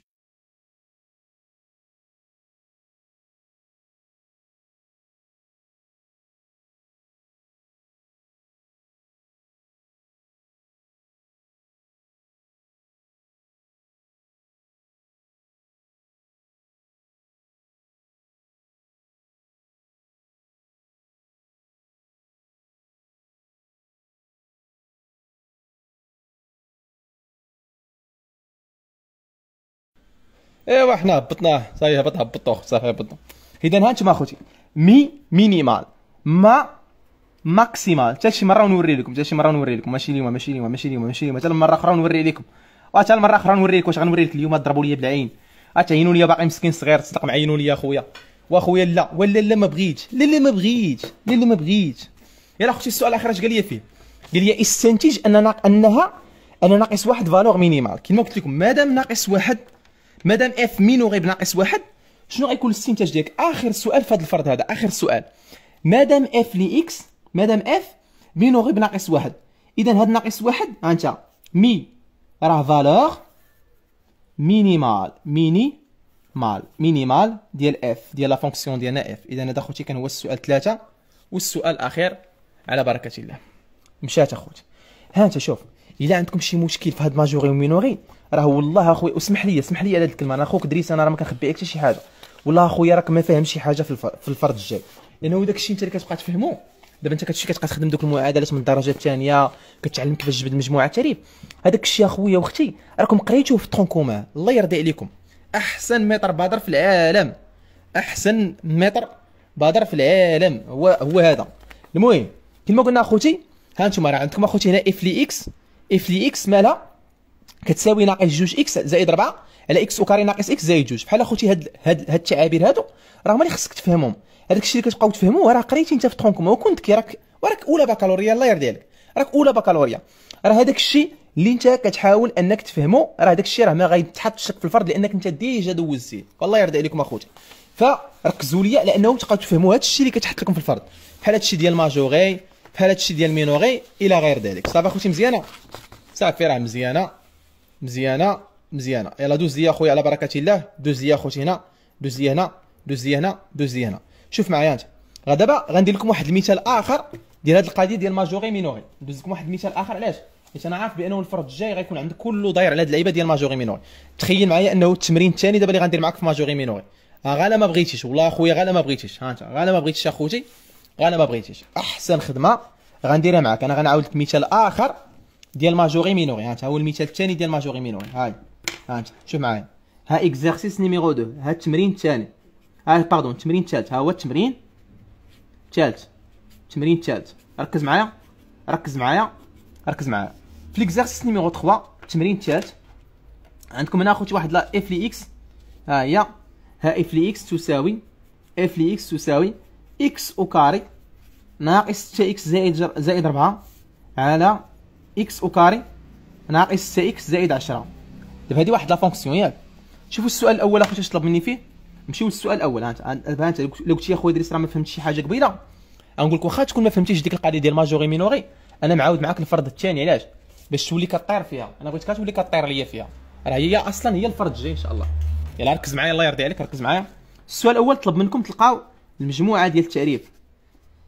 [SPEAKER 1] ايوا حنا هبطناه صافي هبط هبطوه صافي هبطنا اذا ها أنتم أخوتي. mi minimale. ma maximale. حتى شي مرة ونوري لكم حتى شي مرة ونوري لكم. ماشي اليوم ماشي اليوم ماشي اليوم ماشي اليوم. حتى المره أخرى نوري لكم. وحتى المره أخرى نوري لك واش غنوري لك اليوم؟ ضربوا لي بالعين. عينوا لي باقي مسكين صغير تصدق معينوا لي اخويا واخويا لا. ولا لا ما بغيتش. لا لا ما بغيتش. لا لا ما بغيتش. يلا أختي السؤال الأخير اش قال لي فيه؟ قال لي استنتج أن أنها أنا ناقص واحد valeur minimale. كيما قلت لكم مادام ناقص واحد مادام f minorée بناقص واحد. شنو غيكون الاستنتاج ديالك؟ آخر سؤال في هذا الفرض هذا آخر سؤال. مادام f ل x مادام f minorée بناقص واحد. إذا هاد ناقص واحد ها أنت. mi راه valeur minimale mini male minimale ديال f ديال la fonction ديالنا f إذا هذا خوتي كان هو السؤال ثلاثة والسؤال الأخير على بركة الله. مشات أخوتي. ها أنت شوف إلا عندكم شي مشكل في هاد majorée و minorée راه والله اخويا اسمح لي اسمح لي على هاد الكلمة. أنا أخوك دريس أنا راه ما كنخبي حتى شي حاجة. والله اخويا راك ما فاهم شي حاجة في, في الفرض الجاي. لأنه داك الشيء أنت اللي كتبقى تفهمو. دابا أنت كتمشي كتبقى تخدم دوك المعادلات من الدرجه الثانية كتعلم كيفاش تجبد مجموعة تعريف هذاك الشيء اخويا واختي راكم قريتوه في tronc commun الله يرضي عليكم. أحسن متر بادر في العالم. أحسن متر بادر في العالم. هو هو هذا. المهم كما قلنا أخوتي ها أنتم راه عندكم أخوتي هنا f لي x f لي x مالها؟ كتساوي ناقص جوج x زائد 4 على x au carré ناقص x زائد جوج. بحال أخوتي هاد هاد هاد التعابير هادو راه اللي خصك تفهمهم. هذاك الشيء اللي كتبقاو تفهموه راه قريتي أنت في tronc commun وكنت كي راك وراك أولى بكالوريا الله يرضي عليك. راك أولى بكالوريا. راه هذاك الشيء اللي أنت كتحاول أنك تفهمو راه داك الشيء راه ما غيتحطش لك في الفرض لأنك أنت déjà دوزتيه والله يرضي عليكم أخوتي. فركزوا لي لأنه تبقاو تفهموا هذا الشيء اللي كتحط لكم في الفرض بحال هذا الشيء ديال majorée بحال هذا الشيء ديال minorée إلى غير ذلك. صافي أخوتي مزيانة؟ صافي راه مزيانة. مزيانة مزيانة. يلا دوز لي اخويا على بركة الله. دوز لي أخوتي هنا. دوز لي هنا. دوز لي هنا. دوز لي هنا. شوف معايا أنت. دابا غندير لكم واحد المثال آخر ديال هذه القضية ديال majorée minorée ندوز لكم واحد المثال آخر. علاش؟ حيت أنا عارف بأنه الفرض الجاي غيكون عندك كله داير على هاد اللعيبة ديال majorée minorée. تخيل معايا أنه التمرين الثاني دابا اللي غندير معاك في majorée minorée. غالا ما بغيتيش. والله أخويا غالا ما بغيتيش. ها أنت. غالا ما بغيتيش أخوتي. غالا ما بغيتيش. أحسن خدمة غنديرها معاك. أنا غنعاود لك مثال آخر. ديال majorée minorée ها هو المثال الثاني ديال majorée minorée. هاي ها انت شوف معايا. ها exercice numéro 2 ها التمرين الثاني. ها pardon التمرين الثالث. ها هو التمرين الثالث. التمرين الثالث. ركز معايا. ركز معايا. ركز معايا. في l'exercice numéro 3 التمرين الثالث. عندكم هنا أخوتي واحد la f لي x ها هي. ها f لي x تساوي. f لي x تساوي x au carré ناقص 6 x زائد زائد 4 على x au carré ناقص 6 x زائد 10 دابا هذه واحد la fonction ياك. شوفوا السؤال الأول اخوتي اش طلب مني فيه؟ نمشيو للسؤال الأول. ها انت لو قلت يا خويا راه ما فهمتش شي حاجة قبيله غنقول لك واخا تكون ما فهمتيش ديك القضية ديال majorée minorée أنا معاود معاك الفرض الثاني علاش؟ باش تولي كطير فيها. أنا بغيتك تولي كطير ليا فيها. راه هي أصلا هي الفرض الجاي إن شاء الله. يلا ركز معايا الله يرضي عليك ركز معايا. السؤال الأول طلب منكم تلقاو المجموعة ديال التعريف.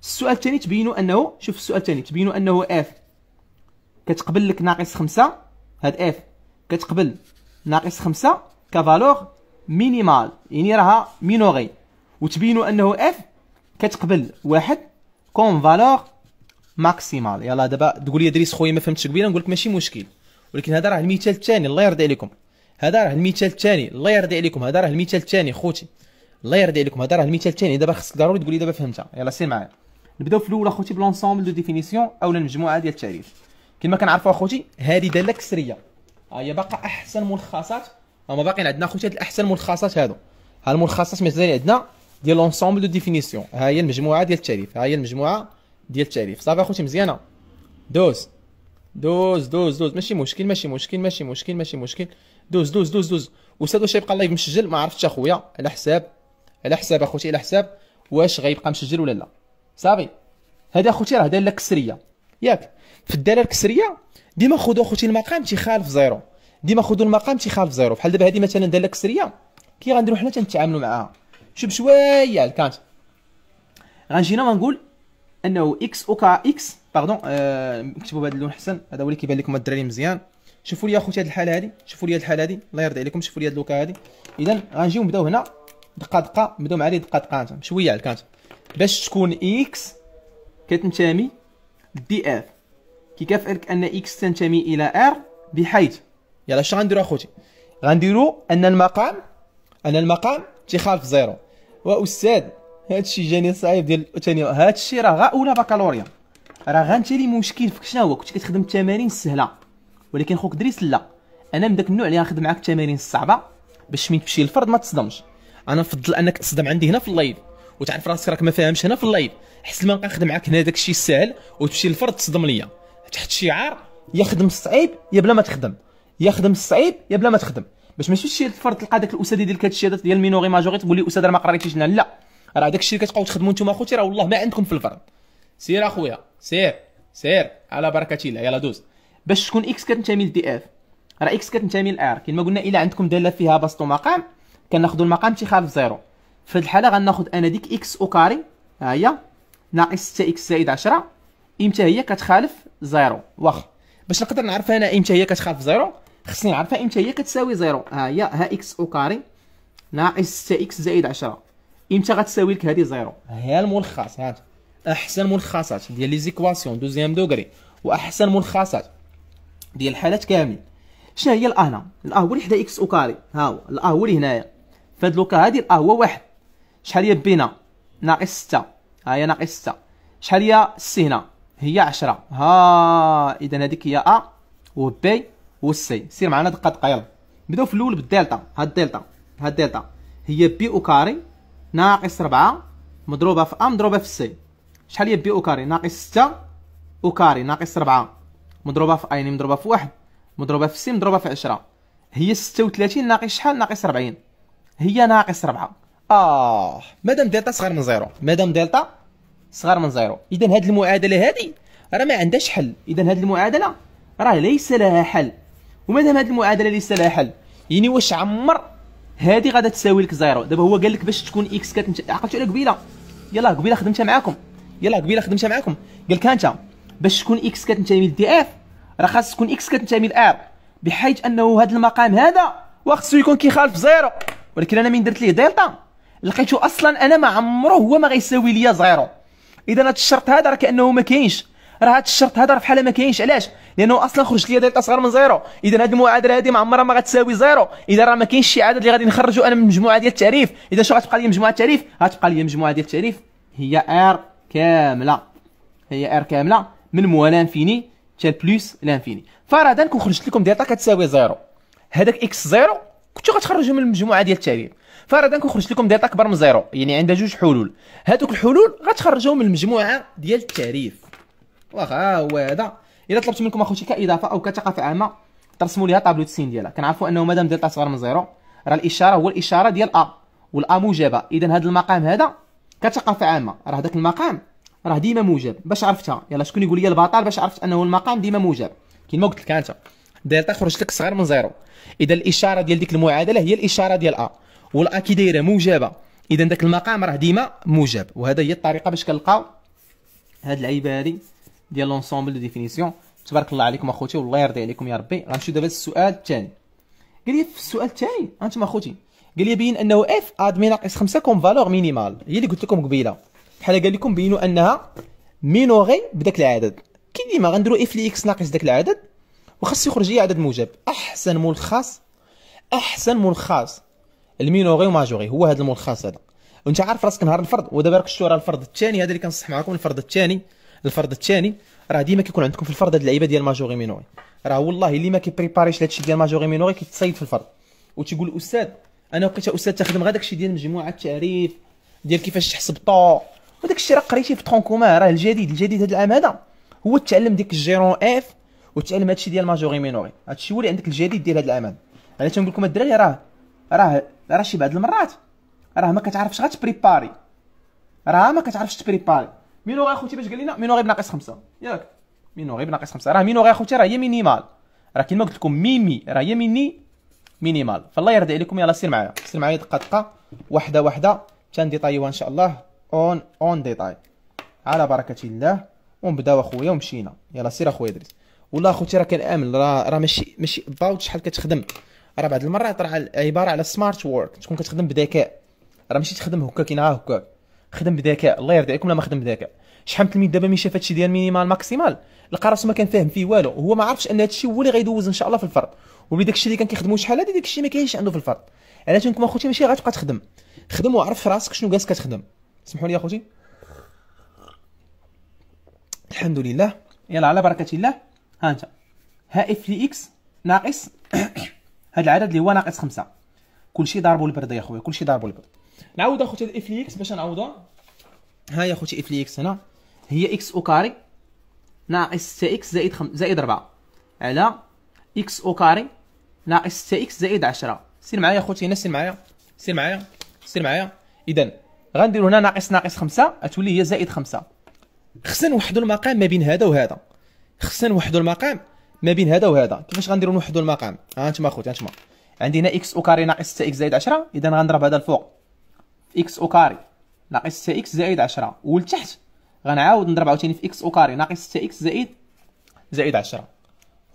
[SPEAKER 1] السؤال الثاني تبينوا انه شوف السؤال الثاني تبينوا أنه اف كتقبل لك ناقص خمسة هاد f كتقبل ناقص خمسة ك valeur minimale يعني راها minorée وتبينوا أنه f كتقبل واحد ك une valeur maximale يلا دابا تقول لي دريس خويا ما فهمتش قبيلة نقول لك ماشي مشكل. ولكن هذا راه المثال الثاني الله يرضي عليكم. هذا راه المثال الثاني الله يرضي عليكم. هذا راه المثال الثاني خوتي. الله يرضي عليكم. هذا راه المثال الثاني. دابا خصك ضروري تقول لي دابا فهمتها. يلا سير معايا. نبداو في الأول اخوتي ب l'ensemble de définition اولا المجموعة ديال التعريف كما كنعرفوا اخوتي هذه داله كسريه ها هي باقا أحسن ملخصات. هما باقيين عندنا اخوتي هاد الأحسن ملخصات هادو. ها الملخصات مازال عندنا ديال l'ensemble de définition ها هي المجموعة ديال التعريف. ها هي المجموعة ديال التعريف. صافي أخوتي مزيانة. دوز. دوز دوز دوز. ماشي مشكل ماشي مشكل ماشي مشكل ماشي مشكل. دوز دوز دوز دوز. واستاذ واش غيبقى ال live مسجل؟ ما عرفتش أخويا. على حساب. على حساب أخوتي على حساب. واش غيبقى مسجل ولا لا. صافي. هذه أخوتي راه داله كسريه ياك. في الداله الكسرية ديما خذوا اخوتي المقام تيخالف zéro. ديما خذوا المقام تيخالف zéro. بحال دابا هذه مثلا داله كسرية كي غنديروا حنا تنتعاملوا معاها. شوف شوية كانت غنجينا غنقول أنه x au ca x pardon آه نكتبوا بهذا اللون حسن. هذا هو اللي كيبان لكم الدراري مزيان. شوفوا لي أخوتي هذه الحالة هذه شوفوا لي الحالة هذه الله يرضي عليكم. شوفوا لي هذه le cas هذه اذا غنجيو نبداو هنا. دقة دقة. نبداو مع لي دقة دقة. شوية على كانت باش تكون x كتنتمي D f كيكافئ لك أن x تنتمي إلى R بحيث. يلا اش غنديروا أخوتي؟ غنديروا أن المقام أنا المقام تيخالف zéro. وأستاذ هادشي جاني صعيب ديال ثاني هادشي راه غا أولى بكالوريا راه غانت لي مشكل فيك. شنو هو؟ كنت كتخدم التمارين السهله ولكن خوك دريس لا. أنا من داك النوع اللي غنخدم معاك التمارين الصعبه باش مين تمشي للفرض ما تصدمش. أنا نفضل أنك تصدم عندي هنا في ال live وتعرف راسك راك ما فاهمش هنا في ال live حسن ما نبقى نخدم معاك هنا داك الشيء السهل وتمشي للفرض تصدم ليا. تحت شعار يا خدم الصعيب يا بلا ما تخدم. يا خدم الصعيب يا بلا ما تخدم. باش ما تمشيش للفرض تلقى داك الأستاذ ديال هاد الشهادات ديال ال minorée majorée تقول لي أستاذ راه ما قريتيش لا. راه داك الشيء اللي كتبقاو تخدموا نتوما اخوتي راه والله ما عندكم في الفرض سير أخويا. سير. سير. على بركة الله. يلا دوز. باش تكون x كتنتمي ل D f. راه x كتنتمي ل R كما قلنا إلا عندكم دالة فيها بسط مقام كناخذوا المقام تيخالف zéro. في هذه الحالة غناخذ أنا ديك x au carré. ها هي. ناقص 6 x زائد 10 إمتى هي كتخالف zéro؟ واخا. باش نقدر نعرف أنا إمتى هي كتخالف zéro خصني نعرفها إمتى هي كتساوي zéro. ها هي ها x au carré ناقص 6 x زائد 10 إمتى غتساوي لك هذه zéro؟ ها الملخص هات أحسن ملخصات ديال les équations deuxième degré وأحسن ملخصات ديال الحالات كامل. شنو هي ال a هنا ال a هو اللي حدا x au carré. ها هو ال a هو اللي هنايا. فهاد le cas هادي ال a هو واحد. شحال هي b هنا؟ ناقص 6 ها هي ناقص 6 شحال هي سي هنا؟ هي 10 ها إذا هذيك هي a و b و c سير معنا دقة دقة يلا. نبداو في الأول بالدلتا. هاد الدلتا. هاد الدلتا. هي b au carré ناقص 4 مضروبة في a مضروبة في c شحال هي b au carré ناقص 6 au carré ناقص 4 مضروبة في اين مضروبة في 1 مضروبة في سي مضروبة في 10 هي 36 ناقص شحال؟ ناقص 40 هي ناقص 4 آه. مادام دلتا صغر من زيرو. مادام دلتا صغر من زيرو. اذا هذه المعادلة هذه راه ما عندهاش حل. اذا هذه المعادلة راه ليس لها حل. ومادام هذه المعادلة ليس لها حل يعني واش عمر هذه غادا تساوي لك زيرو؟ دابا هو قال لك باش تكون x كتنت عقلتوا على قبيلة. يلا قبيلة خدمتها معاكم. يلا قبيلة خدمتها معاكم. قال لك أنت باش تكون x كتنتمي ل D f راه خاص تكون x كتنتمي ل R بحيث أنه هذا المقام هذا وخصو يكون كيخالف زيرو. ولكن أنا من درت ليه دلتا لقيتو أصلا أنا ما عمره هو ما غيساوي ليا زيرو. إذا هذا الشرط هذا راه كأنه ما كاينش. راه هذا الشرط هذا راه في حاله ما كاينش. علاش؟ لأنه أصلا خرج لي دلتا صغر من زيرو. إذا هذه المعادلة هذه ما عمرها ما غتساوي زيرو. إذا راه ما كاينش شي عدد اللي غادي نخرجوا أنا من المجموعه ديال التعريف. إذا شنو غتبقى لي مجموعة التعريف غتبقى لي مجموعة ديال التعريف. هي R كاملة. هي R كاملة. من moins l'infini حتى plus l'infini فرضا كون خرجت لكم دلتا كتساوي زيرو. هذاك x zéro كنتو غتخرجوا من المجموعه ديال التعريف. فرضا كون خرجت لكم دلتا أكبر من زيرو يعني عندها جوج حلول. هذوك الحلول غتخرجوا من المجموعة ديال التعريف. واخا هو هذا إلا طلبت منكم أخوتي كإضافة أو كثقافه عامة ترسموا ليها tableau ال signe ديالها. كنعرفوا أنه مادام دلتا صغر من زيرو راه الإشارة هو الإشارة ديال a وال a موجبة. اذا هذا المقام هذا كثقافه عامة. راه داك المقام راه ديما موجب. باش عرفتها يلا شكون يقول لي البطل باش عرفت أنه المقام ديما موجب. كيما قلت لك أنت دلتا خرجت لك صغر من زيرو. إذا الإشارة ديال ديك المعادلة هي الإشارة ديال a. وال a دايره موجبة. إذا داك المقام راه ديما موجب وهذا هي الطريقة باش كنلقاو هاد العيبه هادي ديال l'ensemble de définition تبارك الله عليكم أخوتي والله يرضي عليكم يا ربي. غنمشيو دابا للسؤال الثاني. قال لي في السؤال الثاني أنتم أخوتي قال لي بين أنه f admet ناقص 5 comme valeur minimale هي اللي قلت لكم قبيلة. بحال قال لكم بينوا أنها minorée بداك العدد. كي ديما غنديروا f ل x ناقص داك العدد وخاص يخرج لي عدد موجب. أحسن ملخص أحسن ملخص. ال minorée و majorée هو هذا الملخص هذا. وانت عارف راسك نهار الفرض ودابا راك شفتوا راه الفرض الثاني هذا اللي كنصح معكم الفرض الثاني الفرض الثاني راه ديما كيكون عندكم في الفرض هاد اللعيبة ديال majorée minorée. راه والله اللي ما كيبريباريش لهادشي ديال majorée minorée كيتصيد في الفرض وتيقول الاستاذ أنا بقيت أستاذ تخدم غير داكشي ديال مجموعة التعريف ديال كيفاش تحسب taux وداك الشيء راه قريتيه في tronc commun راه الجديد الجديد هذا العام هذا. هو تعلم ديك ال g rond f وتعلم هادشي ديال majorée minorée. هادشي هو اللي عندك الجديد ديال هذا العام هذا. علاش تنقول لكم الدراري راه راه راه شي بعض المرات. راه ما كتعرفش غتبريباري راه ما كتعرفش تبريباري. minorée اخوتي باش قال لنا minorée بناقص خمسة. ياك. minorée بناقص خمسة. راه minorée اخوتي راه هي minimale. راه كيما قلت لكم ميمي راه هي mini minimale. فالله يرضي عليكم. يلا سير معايا. سير معايا دقة دقة. واحدة واحدة تنديطايوها إن شاء الله. en en détail. على بركة الله. ونبداو أخويا ومشينا. يلا سير أخويا دريس والله أخوتي راه كنامن راه راه ماشي ماشي about شحال كتخدم. راه بعض المرات راه عبارة على smart work تكون كتخدم بذكاء. راه ماشي تخدم هكاك كاين هكاك. خدم بذكاء الله يرضي عليكم لا ما خدم بذكاء. شحال من تلميذ دابا ملي شاف هادشي ديال minimale maximale لقى راسو ما كان فاهم فيه والو. هو ما عرفش أن هادشي هو اللي غيدوز إن شاء الله في الفرض. وبلي داكشي اللي كان كيخدمو شحال هادي داكشي ما كاينش عنده في الفرض. علاش نكون أخوتي ماشي غتبقى تخدم؟ خدم وعرف راسك شنو جالس كتخدم. سمحوا لي أخوتي. الحمد لله. يلا على بركة الله. ها أنت. ها f ل x ناقص. هذا العدد اللي هو ناقص خمسة. كلشي ضاربو البرد يا خويا كلشي ضاربو البرد. نعاود أخوتي ال f ل x باش نعوضها ها يا خوتي f ل x هنا. هي x au carré ناقص 6 x زائد خم... زائد 4 على x au carré ناقص 6 x زائد 10 سير معايا خوتي هنا سير معايا. سير معايا. سير معايا. اذا غنديرو هنا ناقص ناقص 5 غتولي هي زائد 5 خصنا نوحدوا المقام ما بين هذا وهذا. خصنا نوحدوا المقام ما بين هذا وهذا. كيفاش غنديروا نوحدوا المقام؟ ها انتما اخوتي انتما عندنا x au carré ناقص 6 x زائد 10 إذا غنضرب هذا الفوق. x au carré ناقص 6 x زائد 10 ولتحت غنعاود نضرب عاوتاني في x au carré ناقص 6 x زائد زائد 10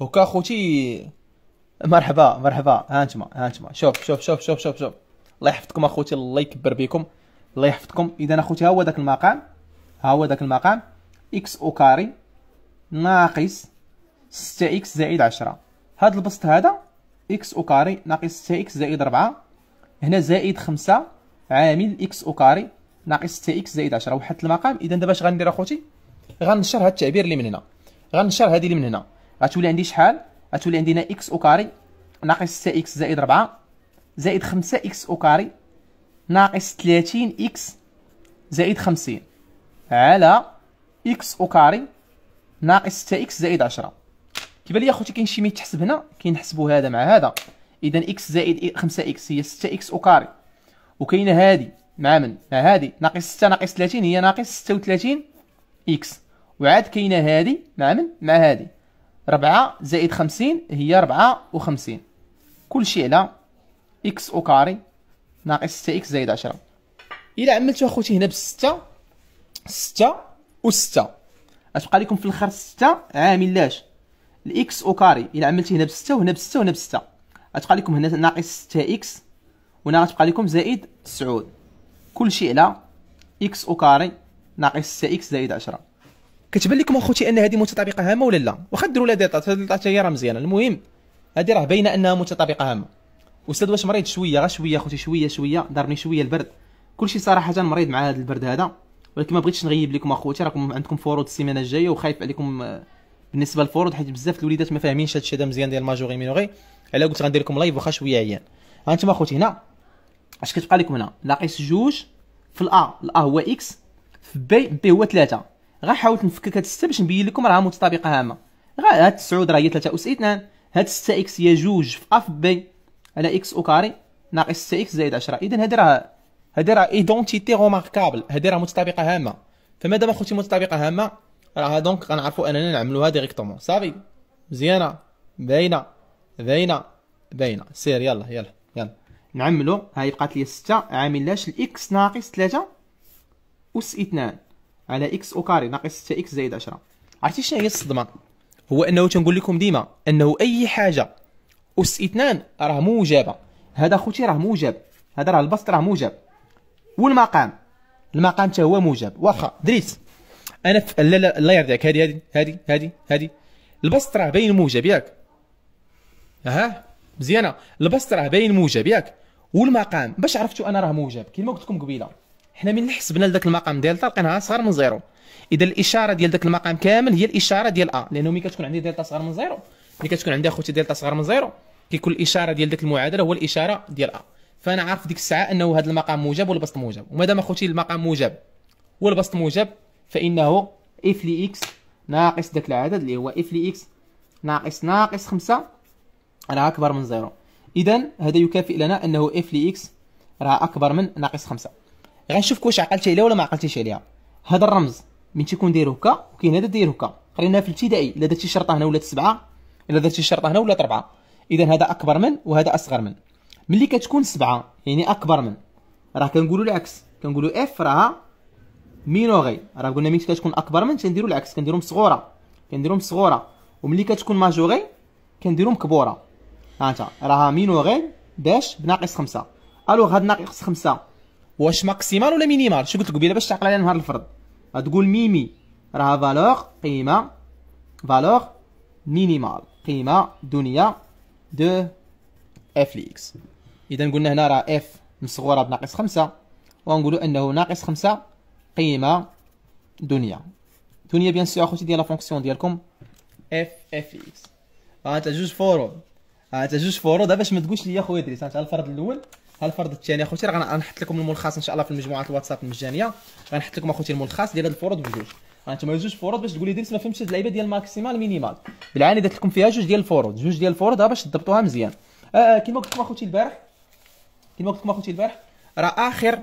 [SPEAKER 1] هكا اخوتي مرحبا مرحبا. ها انتما ها انتما شوف شوف شوف شوف شوف شوف. الله يحفظكم اخوتي الله يكبر بكم الله يحفظكم. إذا اخوتي ها هو داك المقام ها هو داك المقام. x au carré ناقص 6 x زائد 10 هاد البسط هذا x au carré ناقص 6 x زائد 4 هنا زائد 5 عامل x au carré ناقص 6 x زائد 10 وحدت المقام اذا دابا اش غندير أخوتي؟ غنشر هاد التعبير اللي من هنا. غنشر هادي اللي من هنا. غتولي عندي شحال؟ غتولي عندنا x au carré ناقص 6 x زائد 4 زائد 5 x au carré ناقص 30 x زائد 50 على x au carré ناقص 6 x زائد 10 كيبان لي اخوتي كاين شي ما يتحسب هنا؟ كينحسبوا هذا مع هذا. اذا x زائد 5 x هي 6 x au carré وكاينة هذه مع من؟ مع هذه ناقص 6 ناقص 30 هي ناقص 36 x. وعاد كاينة هذه مع من؟ مع هذه 4 زائد 50 هي 54 كلشي على x au carré ناقص 6 x زائد 10 إلا عملتو اخوتي هنا ب 6 6 و 6 غتبقى لكم في الآخر 6 عامل لاش؟ ال x au carré. إلا عملتي هنا ب 6 وهنا ب 6 وهنا ب 6 غتبقى لكم هنا ناقص 6 x وهنا غتبقى لكم زائد 9 كلشي على x au carré ناقص 6 x زائد 10 كتبان لكم أخوتي أن هذه متطابقة هامة ولا لا؟ واخا ديروا لها ديطات هذه الديطات هي راه مزيانة. المهم هذه راه باينة أنها متطابقة هامة. أستاذ واش مريض شوية؟ غير شوية أخوتي شوية شوية. ضربني شوية البرد. كلشي صراحة مريض مع هذا البرد هذا. ولكن ما بغيتش نغيب لكم أخوتي راكم عندكم فروض السيمانة الجاية وخايف عليكم آه، بالنسبة للفروض حيت بزاف الوليدات ما فاهمينش هادشي هذا مزيان ديال majorée minorée على قلت غندير لكم لايف واخا شوية عيان. ها أنتم اخوتي هنا. اش كتبقى لكم هنا؟ ناقص جوج في a a هو x في b b هو 3 غا حاولت نفكك هاد 6 باش نبين لكم راه متطابقة هامة. غا هاد 9 راه هي 3 أس 2 هاد 6 x هي جوج في a في b على x au carré. ناقص 6 x زائد 10 اذا هادي راه هادي راه identité remarquable هادي راه متطابقة هامة. فما دام اخوتي متطابقة هامة؟ راه donc غنعرفوا أننا نعملوها directement صافي مزيانه باينه باينه باينه سير يلا يلا يلا. نعملو. هاي بقات لي 6 عامل لاش ال x ناقص 3 أس 2 على x au carré ناقص 6 x زائد 10 عرفتي شنو هي الصدمة؟ هو أنه تنقول لكم ديما أنه أي حاجة أس 2 راه موجبه هذا خوتي راه موجب هذا راه البسط راه موجب والمقام؟ المقام حتى هو موجب. واخا دريت. أنا ف... لا لا الله يرضيك. هذه هذه هذه هذه هذه. البسط راه باين موجب ياك. ها مزيانة. البسط راه باين موجب ياك والمقام. باش عرفتوا أنا راه موجب. كيما قلت لكم قبيلة. حنا من حسبنا لذاك المقام دلتا لقيناها صغر من zéro. إذا الإشارة ديال ذاك المقام كامل هي الإشارة ديال a. لأنه ملي كتكون عندي دلتا صغر من zéro ملي كتكون عندي أخوتي دلتا صغر من zéro كيكون الاشاره ديال ديك المعادلة هو الإشارة ديال a. فأنا عارف ديك الساعة أنه هذا المقام موجب والبسط موجب. وما دام أخوتي المقام موجب والبسط موجب فإنه f لي x ناقص داك العدد اللي هو f لي x ناقص ناقص 5 راه أكبر من zéro. اذا هذا يكافئ لنا أنه f لي x راه أكبر من ناقص 5 غنشوف واش عقلتي عليها ولا ما عقلتيش عليها. هذا الرمز من تيكون داير هكا وكاين هذا داير هكا. قريناها في الابتدائي. الا درتي شرطة هنا ولات سبعه الا درتي شرطة هنا ولات اربعه اذا هذا أكبر من وهذا أصغر من. ملي كتكون سبعة يعني أكبر من. راه كنقولوا العكس. كنقولوا f راها minorée راه قلنا ملي كتكون أكبر من تنديروا العكس. كنديروا صغورة. كنديروا صغورة. وملي كتكون majorée مكبوره ها انت. راها minorée باش بناقص خمسة. alors هاد ناقص خمسة. واش maximale ولا minimale؟ شو قلت لك قبيلة باش تعقل على نهار الفرض غتقول ميمي. راها valeur قيمة. valeur minimale. قيمة دنيا. de f x. اذا قلنا هنا راه f مصغورة بناقص خمسة. ونقولوا أنه ناقص خمسة قيمة دنيا. دنيا bien sûr أخوتي ديال la fonction ديالكم. f f x ها أنت جوج فروض ها أنت جوج فروض باش ما تقولش لي خويا دريس. انت الفرض الأول. ها الفرض الثاني أخوتي راه غنحط لكم الملخص إن شاء الله في المجموعات الواتساب المجانية. غنحط لكم أخوتي الملخص ديال هاد الفروض بجوج. انتما جوج فروض باش تقول لي دريس ما فهمتش هاد اللعيبة ديال maximale minimale. بالعاني درت لكم فيها جوج ديال الفروض جوج ديال الفروض باش تضبطوها مزيان. آه, آه قلت لكم أخوتي البارح كيما قلت لكم أخوتي البارح راه آخر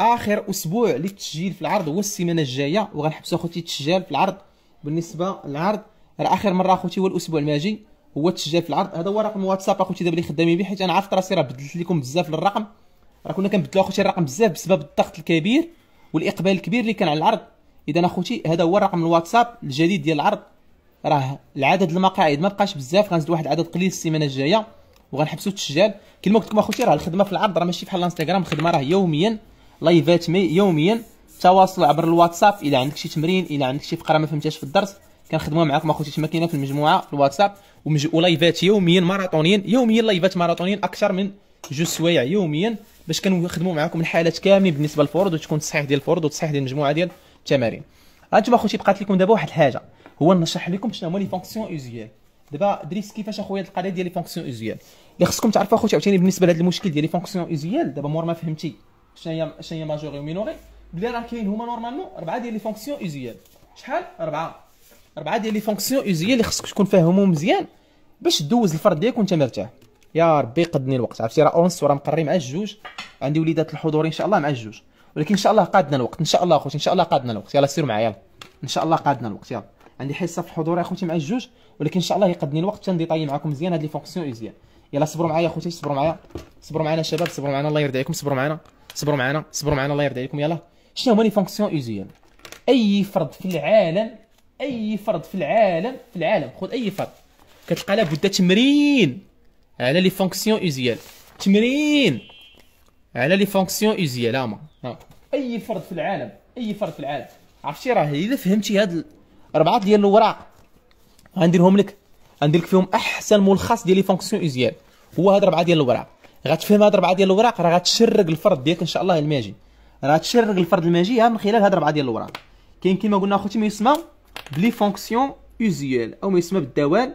[SPEAKER 1] آخر أسبوع للتسجيل في العرض هو السيمانه الجاية وغنحبسوا أخوتي التسجيل في العرض. بالنسبة للعرض راه آخر مرة أخوتي هو الأسبوع الماجي هو التسجيل في العرض. هذا هو رقم الواتساب أخوتي دابا اللي خدامين به حيت أنا عرفت راسي راه بدلت لكم بزاف للرقم راه كنا كنبدلوا أخوتي الرقم بزاف بسبب الضغط الكبير والإقبال الكبير اللي كان على العرض. اذا أخوتي هذا هو رقم الواتساب الجديد ديال العرض. راه العدد المقاعد ما بقاش بزاف غنزيد واحد العدد قليل السيمانة الجاية وغنحبسوا التسجيل. كما قلت لكم أخوتي راه الخدمة في العرض راه ماشي بحال الانستغرام الخدمة راه يوميا. لايفات يوميا تواصل عبر الواتساب اذا عندك شي تمرين اذا عندك شي فقره ما فهمتهاش في الدرس كنخدموا معكم اخوتي تما كاينة في المجموعه في الواتساب ولايفات يوميا ماراطونيين يوميا لايفات ماراطونيين أكثر من جوج سوايع يوميا باش كنخدموا معكم الحالات كاملين بالنسبة للفروض وتكون التصحيح ديال الفروض والتصحيح ديال المجموعه ديال التمارين أنتم اخوتي بقات لكم دابا واحد الحاجة هو نشرح لكم شنو هما les fonctions usuelles دابا دريس كيفاش اخويا القضية ديال les fonctions usuelles اللي خصكم تعرفوا اخوتي عاوتاني بالنسبة لهذا المشكل ديال les fonctions usuelles دابا مور ما فهمتي شنو هي شنو هي majorée و minorée بلي راه كاين هما normalement أربعة ديال les fonctions usuelles شحال؟ أربعة. أربعة ديال les fonctions usuelles اللي خصك تكون فاهمهم مزيان باش دوز الفرض ديالك وانت مرتاح. يا ربي قدني الوقت. عرفتي؟ راه onze وراه مقري مع الجوج. عندي وليدات الحضور إن شاء الله مع الجوج. ولكن إن شاء الله قادنا الوقت. إن شاء الله أخوتي إن شاء الله قادنا الوقت. يلا سيروا معايا إن شاء الله قادنا الوقت يلا. عندي حصة في الحضور أخوتي مع الجوج. ولكن إن شاء الله يقدني الوقت. تن détailler معكم مزيان هاد les fonctions usuelles يلا صبروا معايا أخوتي صبروا معايا. صبروا معنا شباب صبروا معنا الله يرضي عليكم صبروا معنا صبروا معنا صبروا معنا الله يرضي عليكم. يلا. شنو هما les fonctions usuelles أي فرض في العالم أي فرض في العالم في العالم خذ أي فرض. كتلقى لابد تمرين على les fonctions usuelles تمرين على les fonctions usuelles هما أي فرض في العالم أي فرض في العالم. عرفتي راه الا فهمتي هاد الاربعه ديال الاوراق غنديرهم لك. غندير لك فيهم أحسن ملخص ديال les fonctions usuelles. هو هاد اربعه ديال الاوراق غتفهم هاد اربعه ديال الاوراق راه غتشرق الفرض ديالك إن شاء الله الماجي. راه غتشرق الفرض الماجي من خلال هاد اربعه ديال الاوراق كاين كيما قلنا أخوتي ما يسمى ب les fonctions usuelles أو ما يسمى بالدوال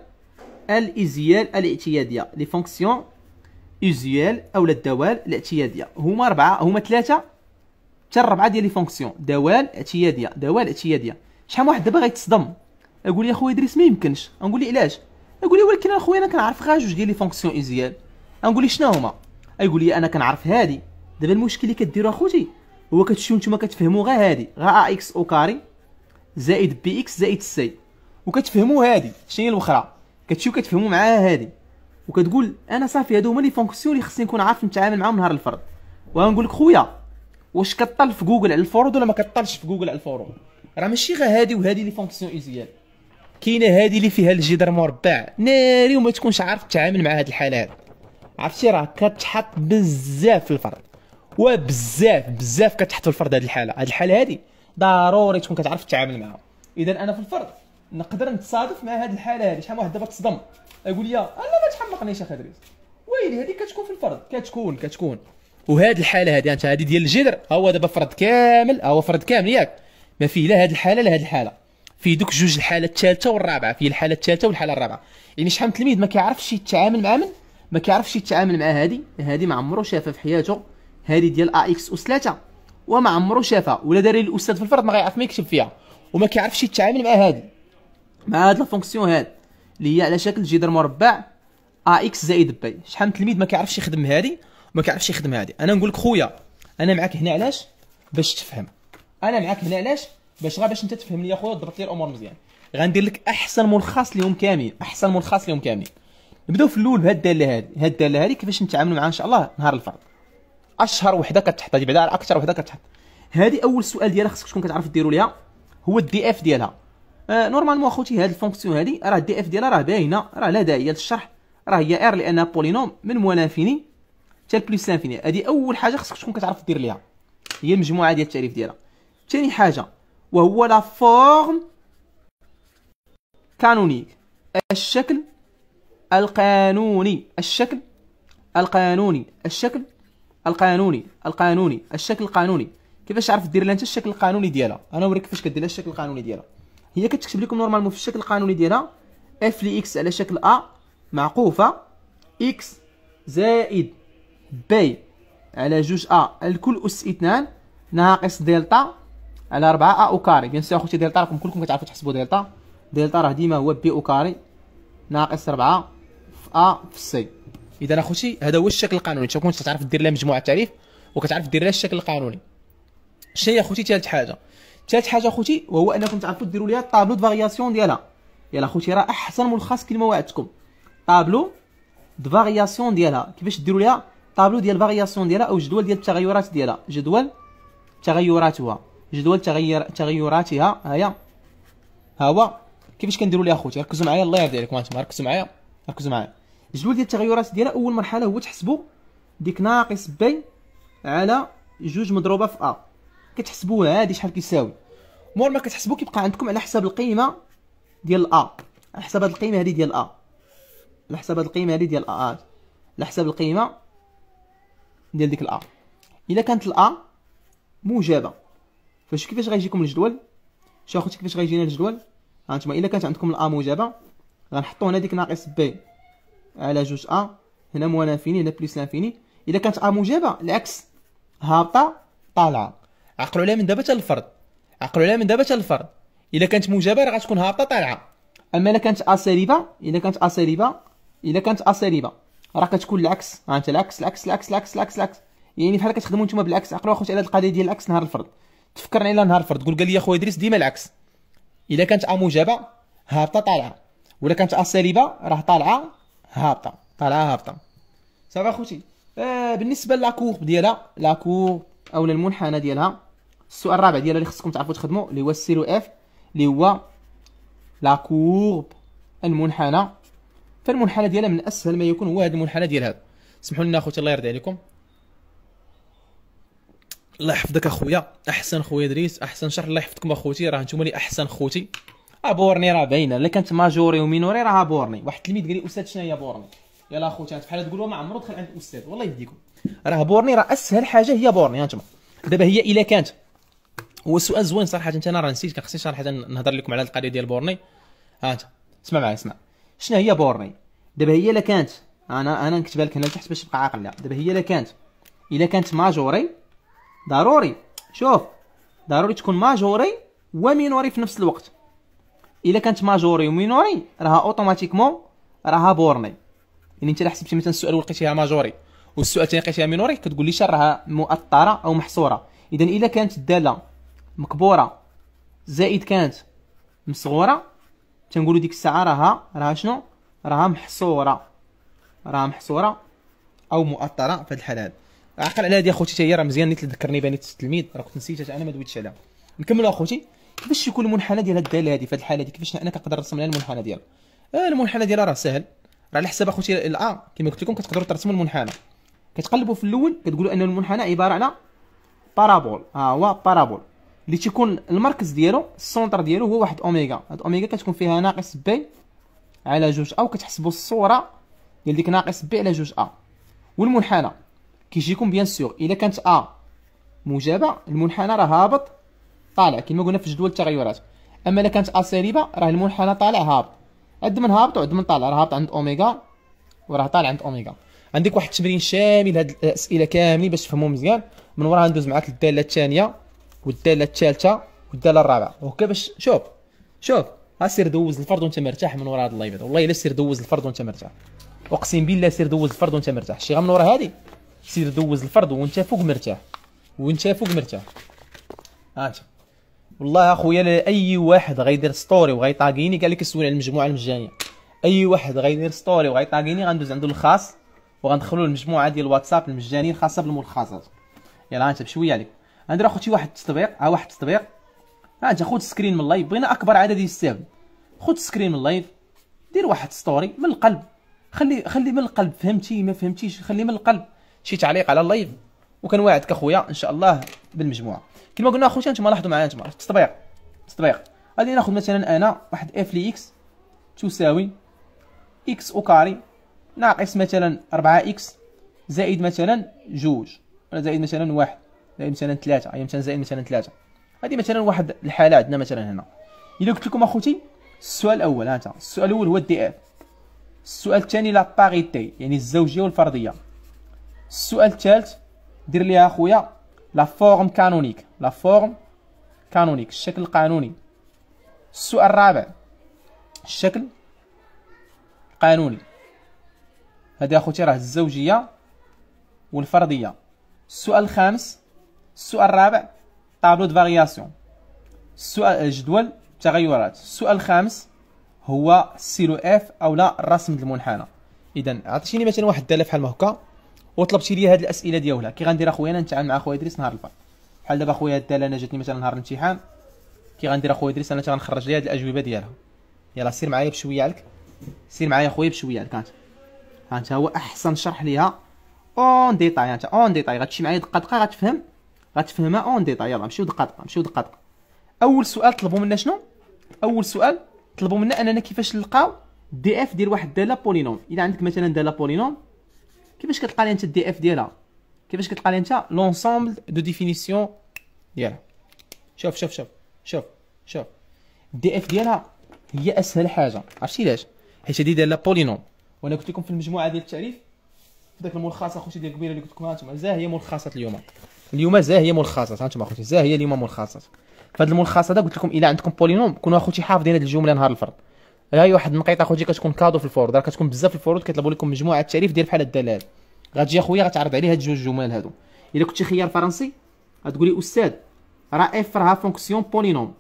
[SPEAKER 1] ال usuelles الاعتيادية. les fonctions usuelles أو الدوال الاعتيادية. هما اربعه هما ثلاثة حتى الربعة ديال les fonctions. دوال اعتيادية دوال اعتيادية. شحال واحد دابا غيتصدم؟ يقول لي اخويا إدريس ما يمكنش. نقول لي علاش؟ يقول لي ولكن اخويا أنا كنعرف غير جوج ديال les fonctions usuelles نقول لي شنو هما؟ يقول لي أنا كنعرف هادي. دابا المشكل اللي كديروا أخوتي هو كتمشيو نتوما كتفهموا غير هادي. غير a x au carré زائد b x زائد c وكتفهموا هادي. شنو هي الاخرى كتمشيو كتفهموا معاها هادي. وكتقول أنا صافي هادو هما les fonctions اللي خصني نكون عارف نتعامل معاهم نهار الفرض. وغنقول لك خويا واش كطل في جوجل على الفروض ولا ما كطلش في جوجل على الفروض راه ماشي غير هادي وهادي les fonctions usuelles كاينة هادي اللي فيها الجدر مربع ناري وما تكونش عارف تتعامل مع هاد الحالة هاد عرفتي راه كتحط بزاف في الفرض. وبزاف بزاف كتحط في الفرض هاد الحالة. هاد الحالة هادي ضروري تكون كتعرف تتعامل معها إذا أنا في الفرض نقدر نتصادف مع هاد الحالة هادي. شحال واحد دابا تصدم. يقول لي أنا ما تحمقنيش أخي دريس ويلي هادي كتكون في الفرض. كتكون كتكون. وهاد الحالة هادي أنت هادي ديال الجدر هو دابا فرض كامل هو فرض كامل ياك. ما فيه لا هاد الحالة لا هاد الحالة. فيه دوك جوج الحالة الثالثه والرابعة فيه الحالة الثالثه والحالة الرابعة. يعني شحال من تلميذ ما كيعرفش يتعامل مع من؟ ما كيعرفش يتعامل مع هادي هادي ما عمرو شافها في حياته هادي ديال a x أس 3 وما عمرو شافها ولا داري الأستاذ في الفرض ما غيعرف ما يكتب فيها وما كيعرفش يتعامل مع هادي. مع هاد la fonction هاد اللي هي على شكل جدر مربع a x زائد b شحال من تلميذ ما كيعرفش يخدم هادي وما كيعرفش يخدم هادي. أنا نقول لك خويا أنا معاك هنا علاش؟ باش تفهم. أنا معاك هنا علاش؟ باش غير باش انت تفهم لي اخويا وضبط لي الأمور مزيان. غندير لك أحسن ملخص ليهم كاملين أحسن ملخص ليهم كاملين. نبداو في الأول بهاد الدالة هادي. هاد الدالة هادي كيفاش نتعاملوا معاها إن شاء الله نهار الفرض. أشهر وحدة كتحط هادي بعدا أكثر وحدة كتحط. هادي أول سؤال ديالها خصك تكون كتعرف ديروا ليها هو ال Df ديالها. آه normalement أخوتي هاد ال fonction هادي راه ال Df ديالها راه باينة راه لا داعي للشرح راه هي R لأنها polynôme من moins infini حتى plus l'infini هادي أول حاجة خصك تكون كتعرف دير ليها. هي المجموعة ديال التعريف ديالها. ثاني حاجة وهو la forme canonique الشكل القانوني. الشكل القانوني. الشكل القانوني. القانوني. الشكل القانوني. كيفاش تعرف دير لها انت الشكل القانوني ديالها؟ أنا نوريك كيفاش كدير لها الشكل القانوني ديالها؟ هي كتكتب لكم normalement في الشكل القانوني ديالها f لي x على شكل a معقوفة. x زائد b على جوج a الكل أس اثنان ناقص دلتا على 4 a au carré bien sûr اخوتي دلتا راكم كلكم كتعرفوا تحسبوا دلتا دلتا راه ديما هو b au carré ناقص 4 في a في c. إذا اخوتي هذا هو الشكل القانوني. تكون تعرف دير لها مجموعة تعريف؟ وكتعرف دير لها الشكل القانوني. شنو اخوتي ثالث حاجة. ثالث حاجة اخوتي وهو أنكم تعرفوا ديروا ليها tableau variation ديالها. يلا اخوتي راه أحسن ملخص كلمة وعدتكم. tableau de variation ديالها. كيفاش ديروا ليها؟ طابلو ديال variation ديالها أو جدول ديال التغيرات ديالها. جدول تغيراتها. جدول تغير تغيراتها. هيا. ها هو كيفاش كنديروا ليها اخوتي؟ ركزوا معايا. الله يرضي عليكم أنتم. ركزوا معايا. ركزوا معايا. الجدول ديال التغيرات ديالها أول مرحلة هو تحسبوا ديك ناقص b على جوج مضروبة في a. كتحسبوها هادي شحال كيساوي. مور ما كتحسبوا كيبقى عندكم على حساب القيمة ديال a. على حساب هاد القيمة هادي ديال a. على حساب هاد القيمة هادي ديال a. على حساب القيمة ديال ديك ال a. إلا كانت ال a موجبة. فاش كيفاش غيجيكم الجدول؟ شوف اخوتي كيفاش غيجينا الجدول؟ ها انتما الا كانت عندكم ال a موجبه غنحطو هنا ديك ناقص b على جوج a هنا moins infini هنا plus l'infini اذا كانت a موجبه العكس. هابطة طالعة. عقلوا عليها من دابا حتى الفرض. عقلوا عليها من دابا حتى الفرض. الا كانت موجبه راه غتكون هابطة طالعة. اما الا كانت a سالبة الا كانت a سالبة الا كانت a سالبة. راه كتكون العكس. ها انت العكس العكس العكس العكس العكس. العكس يعني بحال كتخدموا نتوما بالعكس. عقلوا اخوتي على القضية ديال العكس نهار الفرض. تفكرني على نهار الفرض. تقول قال لي اخويا ادريس ديما العكس. الا كانت a موجبه هابطة طالعة. ولا كانت a سالبه راه طالعة هابطة. طالعة هابطة. صافي أخوتي. آه بالنسبة la courbe ديالها la courbe اولا المنحنى ديالها السؤال الرابع ديالها اللي خصكم تعرفوا تخدموا اللي هو السيرو إف اللي هو la courbe المنحنى. فالمنحنى ديالها من أسهل ما يكون هو هذا المنحنى ديال هذا. سمحوا لنا أخوتي الله يرضي عليكم. الله يحفظك أخويا. أحسن خويا دريس أحسن شرح. الله يحفظكم أخوتي. راه نتوما لي أحسن خوتي. bornée راه باينة. الا كانت majorée و minorée راه bornée واحد التلميذ قال لي أستاذ شنو هي bornée يلا أخوتي بحال تقولوا ما عمرو دخل عند الاستاذ والله يهديكم راه bornée راه أسهل حاجة هي bornée هانتوما دابا هي إلا كانت. هو السؤال زوين صراحة. أنت أنا راه نسيت. كان خصني صراحة نهضر لكم على القضية ديال bornée ها انت اسمع معايا اسمع. شنو هي bornée دابا هي إلا كانت. أنا أنا نكتبها لك هنا لتحت باش تبقى عاقل دابا هي إلا كانت. إلا كانت majorée ضروري. شوف ضروري تكون majorée و minorée في نفس الوقت. إلا كانت majorée و minorée راها automatiquement راها bornée. يعني أنت حسبتي مثلا السؤال ولقيتيها majorée والسؤال الثاني لقيتيها minorée كتقول لي راها مؤطرة أو محصورة. اذا إلا كانت الداله مكبورة زائد كانت مصغورة تنقولوا ديك الساعة راها راها شنو؟ راها محصورة. راها محصورة أو مؤطرة في هذه الحاله هذه عقل على هذه اخوتي هي راه مزيان نيت تذكرني باني التلميذ. راه كنت نسيتها أنا ما دويتش عليها. نكملوا أخوتي. كيفاش يكون المنحنى ديال هاد الدالة هذه في هذه الحالة هذه كيفاش أنا كنقدر نرسم لها المنحنى ديالها؟ آه المنحنى ديالها راه سهل. راه على حساب أخوتي الا كما قلت لكم كتقدروا ترسموا المنحنى. كتقلبوا في الأول كتقولوا أن المنحنى عبارة على parabole ها هو parabole اللي تيكون المركز ديالو ال centre ديالو هو واحد أوميغا. هاد أوميغا كتكون فيها ناقص b على جوج a وكتحسبوا الصورة ديال ديك ناقص b على جوج a والمنحنى؟ كيجيكم bien sûr إلا كانت a موجبة المنحنى راه هابط طالع كما قلنا في جدول التغيرات. أما إلا كانت a سالبة راه المنحنى طالع هابط. عند من هابط وعند من طالع؟ راه هابط عند أوميغا وراه طالع عند أوميغا. عندك واحد التمرين شامل هاد الأسئلة كاملين باش تفهموا مزيان. من وراها ندوز معاك الداله الثانية والدالة الثالثة والدالة الرابعة. وهكا باش شوف شوف سير دوز الفرض وانت مرتاح من ورا هاد ال live والله إلا سير دوز الفرض وانت مرتاح. أقسم بالله سير دوز الفرض وانت مرتاح. شي غير من ورا هادي؟ سير دوز الفرض وانت فوق مرتاح. وانت فوق مرتاح. هانت والله أخويا أي واحد غيدير story وغيطاقيني قال لك السؤال على المجموعة المجانية. أي واحد غيدير story وغيطاقيني غندوز عنده الخاص وغندخلوا المجموعه ديال الواتساب المجانيه الخاصه بالملخصات. يلا أنت بشوية عليك. غندير أخوتي واحد التطبيق. ها واحد التطبيق. ها أنت خذ screen من ال live بغينا أكبر عدد يستافد خذ screen من ال live دير واحد story من القلب. خلي خلي من القلب. فهمتي ما فهمتيش؟ خلي من القلب. شي تعليق على ال live. وكنواعدك أخويا إن شاء الله بالمجموعه كما قلنا اخوتي أنتم لاحظوا معايا أنتم التطبيق. تطبيق غادي ناخذ مثلا أنا واحد f de x تساوي x au carré ناقص مثلا 4 x زائد مثلا جوج. ولا زائد مثلا واحد زائد مثلا ثلاثة. أي مثلا زائد مثلا ثلاثة. هذه مثلا واحد الحالة عندنا مثلا هنا. إلا قلت لكم أخوتي السؤال الأول هانتا السؤال الأول هو ال Df. السؤال الثاني la parité يعني الزوجية والفردية السؤال الثالث دير ليها أخويا la forme canonique. la forme canonique. الشكل القانوني. السؤال الرابع. الشكل قانوني هذه أخوتي راه الزوجية والفرديه السؤال الخامس. السؤال الرابع. tableau variation. السؤال الجدول التغيرات السؤال الخامس. هو سيلو إف أو لا الرسم المنحنى. اذا عطيتيني مثلا واحد الداله بحال هكا. وطلبتي لي هاد الأسئلة ديالها. كي غندير أخويا أنا نتعامل مع أخويا إدريس نهار الفرض بحال دابا أخويا أنا جاتني مثلا نهار الامتحان. كي غندير أخويا إدريس أنا تغنخرج لي هاد الأجوبة ديالها. يلا سير معايا بشوية عليك سير معايا خويا بشوية عليك هانت. هانت هو أحسن شرح ليها. en détail هانت. en détail غتمشي معايا دقه دقه غتفهم غتفهمها. en détail يلا مشيو دقه دقه مشيو دقه دقه أول سؤال طلبوا منا شنو؟ أول سؤال طلبوا منا أننا كيفاش نلقاو Df ديال واحد الداله polynôme. إذا عندك مثلا داله polynôme كيفاش كتلقى لي انت ال Df ديالها؟ كيفاش كتلقى لي انت l'ensemble de définition ديالها؟ شوف شوف شوف شوف شوف. ال Df ديالها هي أسهل حاجة. عرفتي علاش؟ حيت هذه دايرة polynôme وأنا قلت لكم في المجموعة ديال التعريف في ذاك الملخص اخوتي ديال قبيلة اللي قلت لكم هانتوما زا هي ملخصات اليوم. اليوم زا هي ملخصات هانتوما اخوتي زا هي اليوم ملخصات فهاد الملخص هذا قلت لكم إلا عندكم polynôme كونوا اخوتي حافظين هاد الجملة نهار الفرض. هاي واحد النقيطه اخوتي كتكون cadeau في الفروض. راه كتكون بزاف في الفروض كيطلبوا لكم مجموعة التعريف ديال بحال الدوال. غتجي أخويا غتعرض عليه هاد جوج جمل هادو. إلا كنتي خيار فرنسي غتقولي أستاذ راه f راها fonction polynôme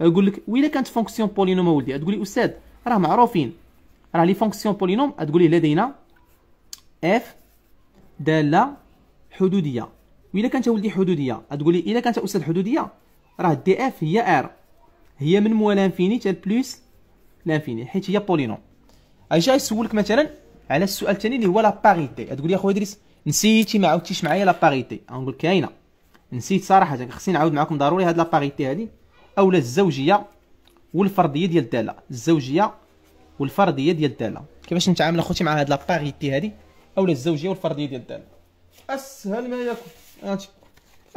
[SPEAKER 1] يقول لك ويلا كانت fonction polynôme ولدي؟ تقولي أستاذ راه معروفين. راه les fonctions polynômes تقولي لدينا f دالة حدودية. وإلا كانت ولدي حدودية؟ تقولي إلا كانت أستاذ حدودية راه Df هي R هي من moins l'infini حتى plus l'infini حيت هي polynôme أجي يسولك مثلا على السؤال الثاني اللي هو la parité. تقول لي اخويا إدريس نسيتي ما عاودتيش معايا la parité. نقول كاينة. نسيت صراحة خصني نعاود معكم ضروري هاد la parité هادي. أولا الزوجية والفردية ديال الداله الزوجية والفردية ديال الداله كيفاش نتعامل أخوتي مع هاد la parité هادي؟ أولا الزوجية والفردية ديال الداله أسهل ما يكون.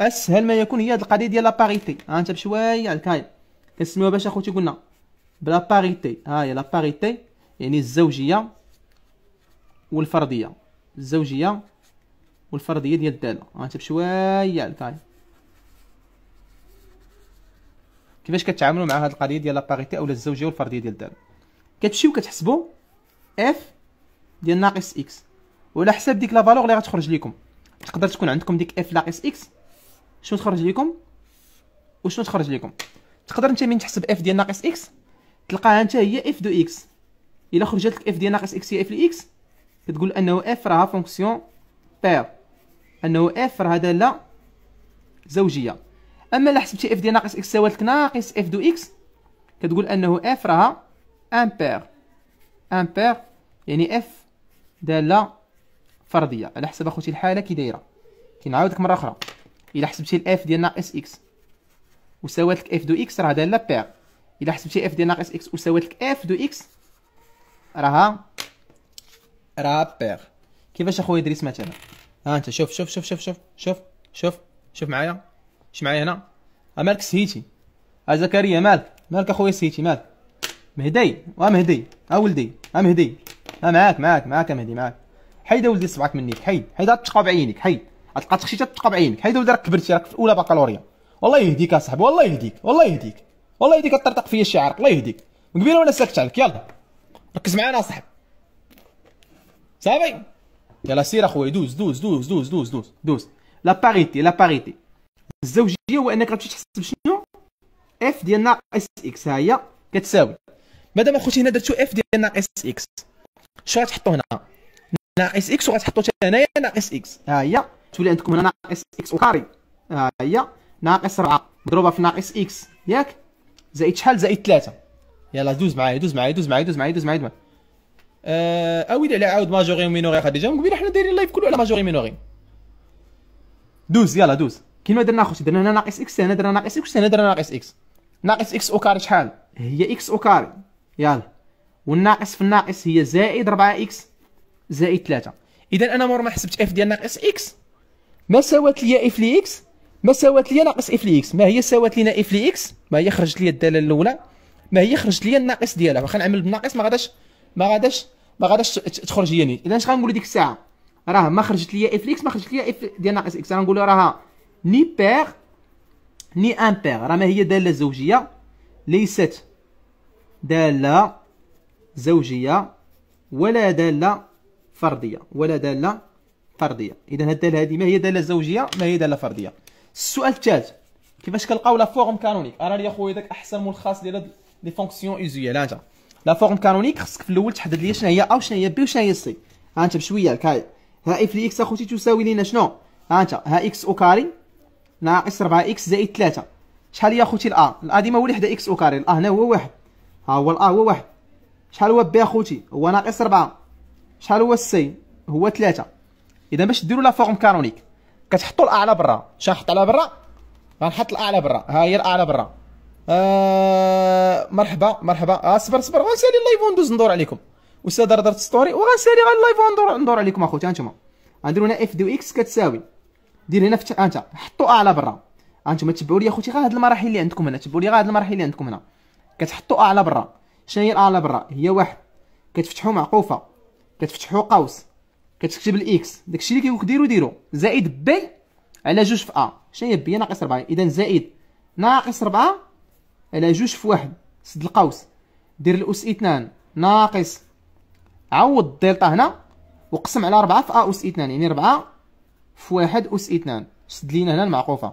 [SPEAKER 1] أسهل ما يكون هي هاد القضية ديال la parité. ها أنت بشوية الكاين. كنسميوها باش أخوتي قلنا. ب la parité ها هي la parité يعني الزوجية والفردية. الزوجية والفردية ديال الدالة. انت بشويه الكاين كيفاش كتعاملوا مع هاد القضية ديال la parité اولا الزوجية والفردية ديال الدالة؟ كتمشيو كتحسبوا f ديال ناقص x وعلى حساب ديك la valeur اللي غتخرج لكم تقدر تكون عندكم ديك f ناقص x شنو تخرج لكم وشنو تخرج لكم تقدر انت من تحسب f ديال ناقص x تلقاها انت هي f de x إلا خرجت لك f ديال ناقص x هي f x كتقول أنه f راها fonction paire أنه f راه داله زوجية. أما إلا حسبتي f ديال ناقص x ساوات لك ناقص f de x كتقول أنه f راها impaire impaire يعني اف داله فردية. على حسب أخوتي الحالة كي دايرة. كنعاودك مرة أخرى. إلا حسبتي ال f ديال ناقص x وساوات لك f de x راه داله paire الا حسبتي f ديال ناقص x وساوات لك f de x راها paire كيفاش اخويا ادريس مثلا ها انت شوف شوف شوف شوف شوف شوف شوف شوف معايا اش معايا هنا مالك سهيتي ها زكريا مالك مالك اخويا سهيتي مالك مهدي وا مهدي ها ولدي ها مهدي ها معاك معاك معاك مهدي معاك حيد ولدي صبعك منيك حيد حيد تقى بعينك حيد غتلقى تخشي تتقى بعينك حيد ولدي راك كبرتي راك في اولى بكالوريا والله يهديك اصاحبي والله يهديك والله يهديك والله يهديك طرطق فيا الشعر الله يهديك. من قبيلة وأنا ساكت عليك يلا. ركز معانا اصاحبي صافي يلا سير اخويا دوز دوز دوز دوز دوز دوز دوز. la parité la parité الزوجية هو أنك غتمشي تحسب شنو؟ f ديال ناقص x ها هي كتساوي. مادام أخوتي هنا درتو f ديال ناقص x شنو غتحطو هنا؟ ناقص إكس وغتحطو هنايا ناقص إكس ها هي. تولي عندكم هنا ناقص x au carré ها هي. ناقص 4 مضروبة في ناقص x ياك؟ زائد شحال؟ زائد 3 يلا دوز معايا دوز معايا دوز معايا دوز معايا دوز معايا آه اويلي عاود majorée و minorée خديجة. من قبيلة حنا دايرين ال live كله على majorée minorée دوز يلا دوز. كيما درنا اخوتي درنا هنا ناقص إكس هنا درنا ناقص إكس هنا درنا ناقص إكس ناقص x au carré شحال؟ هي إكس أو كاري. يلا. والناقص في الناقص هي زائد 4 x زائد 3 اذا أنا مور ما حسبت f ديال ناقص x ما سوات لي f لي x ما سوات لي ناقص f لي x ما هي سوات لينا f لي x ما هي خرجت لي الدالة الأولى؟ ما هي خرجت لي الناقص ديالها؟ واخا نعمل بالناقص ما غاداش ما غاداش ما غاداش تخرج هي نيت إذا اش غنقول ديك الساعة؟ راه ما خرجت لي f x ما خرجت لي f ديال ناقص x غنقول راها ni paire ni impaire راه ما هي دالة زوجية ليست دالة زوجية ولا دالة فردية. ولا دالة فردية. إذا هاد الدالة هذه ما هي دالة زوجية ما هي دالة فردية. السؤال الثالث كيفاش كنلقاو la forme canonique؟ أنا لي خويا داك أحسن مول خاص ديال les fonctions اوزيال انت la forme canonique خصك في الأول تحدد لي شنو هي a وشنو هي b وشنو هي c ها أنت بشوية كاي ها f لي x أخوتي تساوي لينا شنو؟ ها أنت. ها x au carré ناقص 4 x زائد 3 شحال هي أخوتي ال a ال a ديما هو وحده x au carré ال a هنا هو واحد. ها هو ال a هو واحد. شحال هو b أخوتي؟ هو ناقص 4 شحال هو السي هو 3 إذا باش ديروا la forme canonique كتحطوا ال a على برا. شنو نحط على برا؟ غنحط ال a على برا. ها هي ال a على برا. آه مرحبا مرحبا. آه صبر غنسالي ال live وندوز ندور عليكم. أستاذ درت story وغنسالي ال live وندور ندور عليكم أخوتي. هانتوما غنديروا هنا f de x كتساوي. دير هنا في انت حطوا a على برا. هانتوما تبعوا لي أخوتي غير هاد المراحل اللي عندكم هنا. تبعوا لي غير هاد المراحل اللي عندكم هنا. كتحطوا a على برا. شنو هي ال a على برا؟ هي واحد. كتفتحوا معقوفة. كتفتحوا قوس. كتكتب ال x. داكشي اللي كيديروا ديروا زائد b على جوج في a. شنو هي b ناقص 4 اذا زائد ناقص 4 على جوج في واحد. سد القوس. دير الأس اثنان. ناقص. عوض الدلتا هنا. وقسم على 4 في a أس اثنان. يعني 4 في واحد أس اثنان. سد لينا هنا المعقوفة.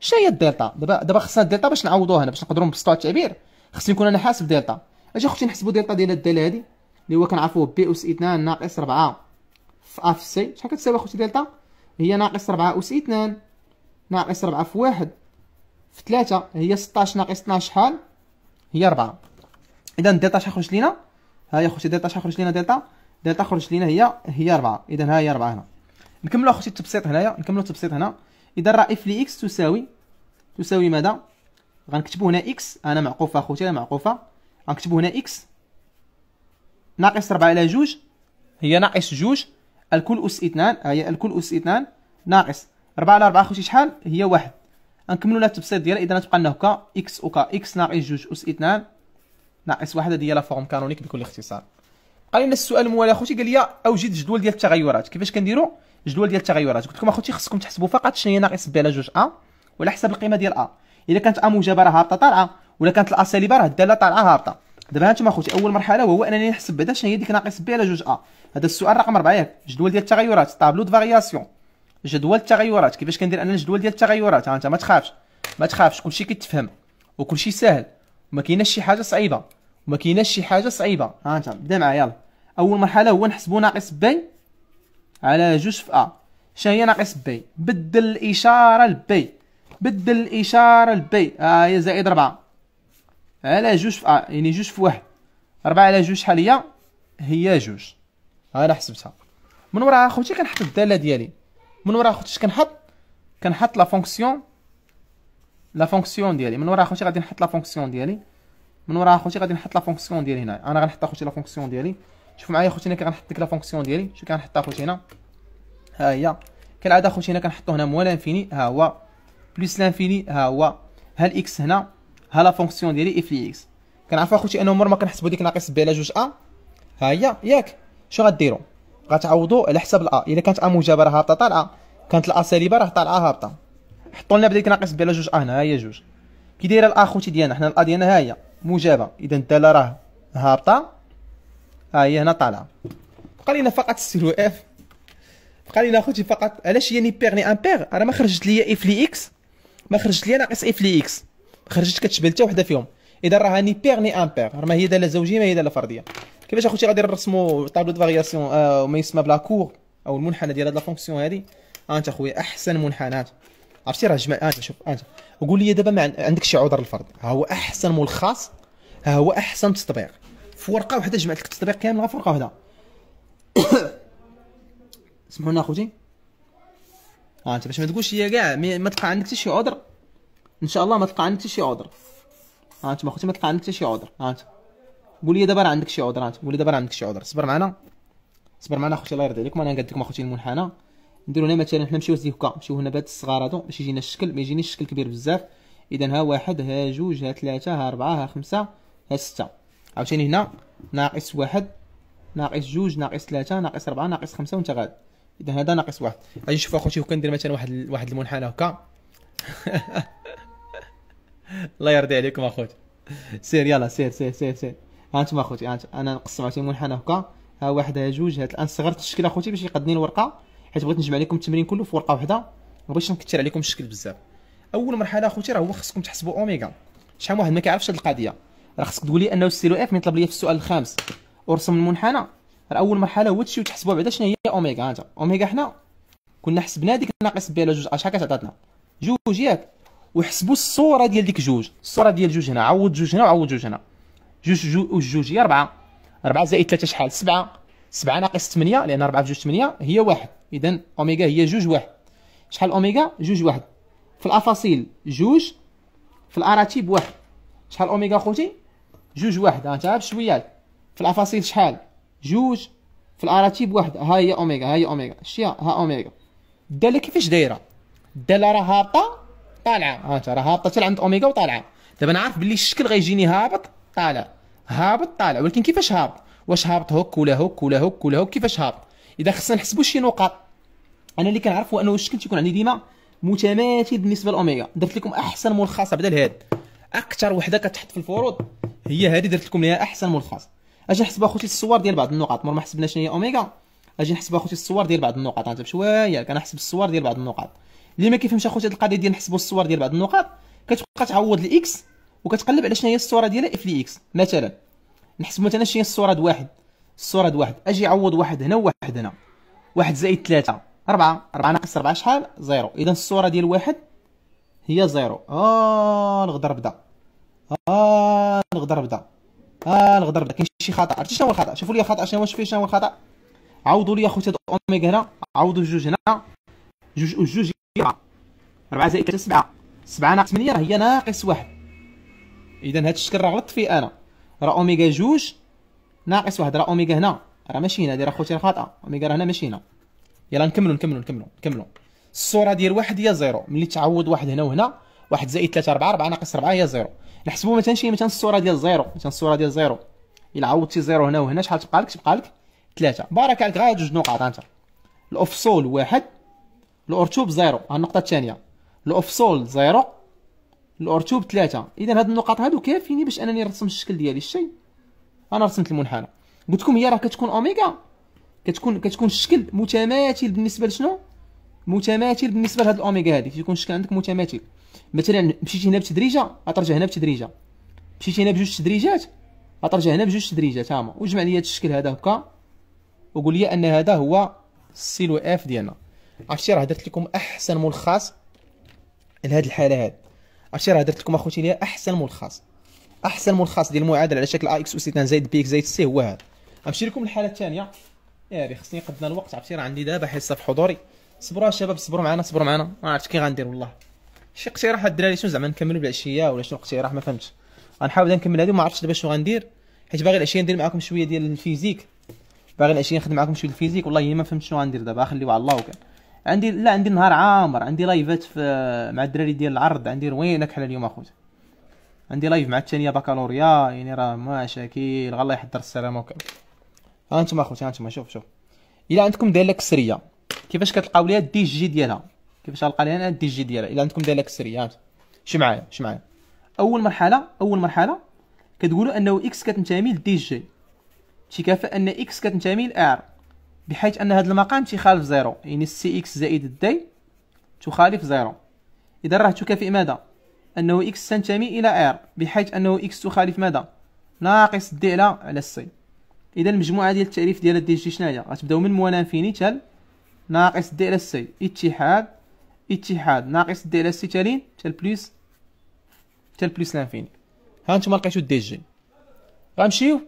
[SPEAKER 1] شنو هي الدلتا؟ دابا دابا خصنا الدلتا باش نعوضوها هنا باش نقدروا نبسطوا التعبير. خصني نكون أنا حاسب دلتا. أجي أختي نحسبوا دلتا ديال الداله هذه اللي هو كنعرفوه b أس اثنان ناقص 4 في ا في سي شحال كتساوي أختي دلتا؟ هي ناقص 4 أس 2 ناقص 4 في 1 في 3 هي 16 ناقص 12 شحال هي 4 إذا دلتا شحال خرج لينا؟ ها هي خوتي دلتا شحال خرج لينا دلتا؟ دلتا خرج لينا هي هي 4 إذا ها هي 4 هنا. نكملوا أخوتي التبسيط هنايا. نكملوا التبسيط هنا. إذا راه f لي x تساوي تساوي ماذا؟ غنكتبوا هنا x أنا معقوفة أخوتي أنا معقوفة. غنكتبوا هنا x ناقص 4 على جوج. هي ناقص جوج. الكل أس اثنان هي الكل أس اثنان ناقص. 4 على 4 خوتي شحال؟ هي واحد. غنكملوا لها التبسيط ديالها إذا تبقى لنا هكا x au ca x ناقص جوج أس اثنان ناقص واحد هذه هي la forme canonique بكل اختصار. بقى لنا السؤال الموالي أخوتي قال لي أوجد جدول ديال التغيرات. كيفاش كنديروا جدول ديال التغيرات؟ قلت لكم أخوتي خصكم تحسبوا فقط شنو هي ناقص b على جوج a وعلى حسب القيمة ديال a إذا كانت a موجبه راه هابطة طالعة ولا كانت ال a سالبة راه الداله طالعة هابطة. دابا هانتوما اخوتي أول مرحلة وهو أنني نحسب بعدا شنو هي ديك ناقص b على جوج a. هذا السؤال رقم 4 ياك. جدول ديال التغيرات tableau de variation. جدول التغيرات كيفاش كندير أنا الجدول ديال التغيرات؟ ها أنت ما تخافش ما تخافش كلشي كيتفهم وكلشي ساهل وما كايناش شي حاجة صعيبة وما كايناش شي حاجة صعيبة. ها أنت بدا معايا يلا. أول مرحلة هو نحسبوا ناقص b على جوج في a. شنو هي ناقص b؟ بدل الإشارة ل b بدل الإشارة ل b. ها هي زائد 4 على جوج في a يعني جوج في واحد. 4 على جوج شحال هي؟ هي جوج. أنا حسبتها. من وراها أخوتي كنحط الدالة ديالي. من وراها أخوتي كنحط؟ كنحط la fonction. la fonction ديالي. من وراها أخوتي غادي نحط la fonction ديالي. من وراها أخوتي غادي نحط la fonction ديالي هنا أنا غنحط أخوتي la fonction ديالي. شوف معايا أخوتي هنا كنحط ديك la fonction ديالي. شوف كنحط أخوتي هنا. ها هي. كالعادة أخوتي هنا كنحطو هنا moins l'infini. ها هو. plus l'infini. ها هو. ها ال x هنا. ها la fonction ديالي f لي x. كنعرف أخوتي أنه عمر ما كنحسبوا ديك ناقص b على جوج a. ها هي ياك. شنو غديروا غتعوضوا على حساب ال a. إلا كانت أ موجبه راه هابطه طالعه كانت ال a سالبة راه طالعه هابطة. حطوا لنا بديك ناقص b على جوج a هنا ها هي جوج. كي دايرة ال a خوتي ديالنا حنا ال a ديالنا ها هي. موجبه اذا الدالة راه هابطة. ها هي هنا طالعه بقى لينا فقط السيرو f. بقى لينا أخوتي فقط علاش هي ni paire ni impaire راه ما خرجت ليا f لي x. ما خرجت ليا ناقص f لي x. خرجت كتشبه حتى وحده فيهم. إذا راه ni paire ni impaire راه ما هي داله زوجية ما هي داله فردية. كيفاش أخوتي غادي نرسموا tableau de variation آه ما يسمى ب la courbe أو المنحنى ديال هاد la fonction هادي؟ ها أنت أخويا أحسن منحنى. عرفتي راه جمع أنت شوف أنت. وقول لي دابا ما عندك شي عذر الفرض ها هو أحسن ملخص ها هو أحسن تطبيق. في ورقة واحدة جمعت لك التطبيق كامل في ورقة سمحوا لنا أخوتي. ها أنت باش ما تقولش هي كاع ما تلقى عندك حتى شي عذر؟ إن شاء الله ما تلقى عندك حتى شي عذر ها انت ما ما تلقى عندك حتى شي عذر ها انت قول لي دابا راه عندك شي عذر ها قول لي دابا راه عندك شي عذر صبر معنا. صبر معنا أخوتي الله يرضي عليكم. أنا قلت لكم أخوتي المنحنى. نديرو هنا مثلا حنا نمشيو هكا نمشيو هنا بهاد الصغار هادو. باش يجينا الشكل. ما يجينيش الشكل كبير بزاف. اذا ها واحد ها جوج ها ثلاثة ها أربعة ها خمسة ها ستة. عاوتاني هنا. ناقص واحد ناقص جوج ناقص ثلاثة ناقص أربعة ناقص خمسة وانت غاد. إذا هذا ناقص واحد. غادي نشوف أخوتي هكا ندير مثلا واحد واحد المنحنى هكا. الله يرضي عليكم اخوتي سير يلا سير سير سير سير. ها أنتم أخوتي ها أنا نقسم عاوتاني منحنى هكا. ها واحد ها جوج ها الآن صغرت الشكل أخوتي باش يقدني الورقة حيت بغيت نجمع لكم التمرين كله في ورقة واحدة. ما بغيتش نكثر عليكم الشكل بزاف. أول مرحلة أخوتي راه هو خصكم تحسبوا أوميغا. شحال واحد ما كيعرفش هذه القضية. راه خصك تقول لي انه السيلو f من طلب لي في السؤال الخامس. ورسم المنحنى راه أول مرحلة هو تمشيو تحسبوا بعدا شنو هي أوميغا. انت أوميغا حنا. كنا حسبنا ديك ناقص b على جوج أش هكا تعطاتنا. جوج ياك. وحسبوا الصورة ديال ديك جوج. الصورة ديال جوج هنا عوض جوج هنا وعوض جوج هنا. جوج جوج جوج هي 4 4 زائد 3 شحال؟ 7 7 ناقص 8 لأن 4 في جوج 8 هي واحد. اذا أوميغا هي جوج واحد. شحال أوميغا؟ جوج واحد. في الأفاصيل جوج. في الأراتيب واحد. شحال أوميغا خوتي؟ جوج واحد. ها انت بشويه في الأفاصيل شحال؟ جوج. في الأراتيب واحد. ها هي أوميغا ها هي أوميغا. شتي ها أوميغا. الداله كيفاش دايرة؟ الداله راه هابطه طالعه ها راه هابطة عند أوميغا وطالعة. دابا أنا عارف بلي الشكل غيجيني هابط طالع. هابط طالع. ولكن كيفاش هابط؟ واش هابط هوك ولا هوك ولا هوك ولا هوك؟ كيفاش هابط؟ إذا خصنا نحسبوا شي نقاط. أنا اللي كنعرف هو أنه الشكل تيكون عندي ديما متماثل بالنسبة للاوميغا درت لكم أحسن ملخص بدل هاد. أكثر وحدة كتحط في الفروض هي هذه درت لكم ليها أحسن ملخص. أجي نحسب اخوتي الصور ديال بعض النقاط. مور ما حسبنا شنو هي أوميغا أجي نحسب اخوتي الصور ديال بعض النقاط. انت بشويه كنحسب الصور ديال بعض النقاط. اللي ما كيفهمش اخوتي هذه القضية ديال نحسبوا الصور ديال بعض النقاط؟ كتبقى تعوض ال x وكتقلب على شنو هي الصورة ديالها f لي x مثلا نحسب مثلا شنو هي الصورة د واحد. الصورة د واحد. أجي عوض واحد هنا وواحد هنا. واحد زائد ثلاثة. أربعة. أربعة ناقص أربعة شحال؟ zéro. إذا الصورة ديال واحد هي zéro. آه الغدر بدا. آه الغدر بدا. آه الغدر بدا. كاين شي خطأ. عرفتي شنو هو الخطأ؟ شوفوا لي الخطأ شنو فيه شنو هو الخطأ؟ عوضوا لي أخوتي هاد اوميغا هنا. عوضوا جوج هنا. جوج وجوج أربعة أربعة زائد ثلاثة سبعة. سبعة ناقص ثمانية راه هي ناقص واحد. إذا هاد الشكل راه غلطت فيه أنا. راه أوميغا جوج ناقص واحد. راه أوميغا هنا. راه ماشي هنا. هادي راه خوتي راه خاطئة أوميغا راه هنا ماشي هنا. يلا نكملوا نكملوا نكملوا نكملوا الصورة ديال واحد هي zéro. ملي تعوض واحد هنا وهنا واحد زائد ثلاثة أربعة أربعة ناقص أربعة هي zéro. نحسبوا مثلا شي مثلا الصورة ديال zéro. مثلا الصورة ديال zéro. إلا عوضتي zéro هنا وهنا شحال تبقى لك؟ تبقى لك ثلاثة بارك عليك غير جوج نقاط. انت الأفصول واحد. الأرتوب zéro ها النقطة الثانية. الأفصول zéro الأرتوب ثلاثة. اذا هاد النقاط هادو كافيين باش أنني نرسم الشكل ديالي الشيء أنا رسمت المنحنى. قلت لكم هي راه كتكون أوميغا. كتكون كتكون الشكل متماثل بالنسبة لشنو؟ متماثل بالنسبة لهاد الأوميغا هادي. تيكون الشكل عندك متماثل. مثلا مشيتي هنا بتدريجة غترجع هنا بتدريجة. مشيتي هنا بجوج تدريجات غترجع هنا بجوج تدريجات. هاهما. وجمع لي هاد الشكل هذا هكا وقول لي أن هذا هو السيلو f ديالنا. عرفتي راه درت لكم أحسن ملخص لهاد الحالة هاد. عرفتي راه درت لكم أخوتي ليا أحسن ملخص. أحسن ملخص ديال المعادلة على شكل a x أس زائد b x زائد c هو هذا. غنمشي لكم الحاله الثانية يا خصني قدنا الوقت. عرفتي راه عندي دابا حصه في حضوري. صبروا الشباب صبروا معنا صبروا معنا. ما عرفتش كي غندير والله. شي اقتراح الدراري شنو؟ زعما نكملوا بالعشية ولا شنو اقتراح؟ ما فهمتش. غنحاول نكمل هذه وما عرفتش دابا شنو غندير. حيت باغي العشية ندير معكم شوية ديال ال physique. باغي العشية نخدم معكم شوية ال physique. والله ما فهمت شنو غندير دابا خليو على الله وكان. عندي لا عندي نهار عامر عندي لايفات في مع الدراري ديال العرض عندي روينه كحل اليوم أخويا. عندي live مع الثانية بكالوريا يعني راه مشاكل الله يحضر السلامة وكان ها أنتم اخوتي ها أنتم شوف شوف. إلا عندكم دالة كسرية كيفاش كتلقاو ليها ال D g ديالها؟ كيفاش غنلقى ليها ال D g ديالها؟ إلا عندكم دالة كسرية شي معايا شي معايا. أول مرحلة أول مرحلة كتقولوا أنه x كتنتمي ل D g. تيكافئ أن x كتنتمي ل R بحيث أن هذا المقام تيخالف zéro. يعني c x زائد ال d تخالف zéro. إذا راه تكافئ ماذا؟ أنه x تنتمي إلى R بحيث أنه x تخالف ماذا؟ ناقص d على على c إذا المجموعة ديال التعريف ديال D g شنو هي غتبداو من moins infini تال ناقص d على c اتحاد اتحاد. ناقص d على c تالين تال plus تال plus l'infini ها أنتم لقيتو D g غنمشيو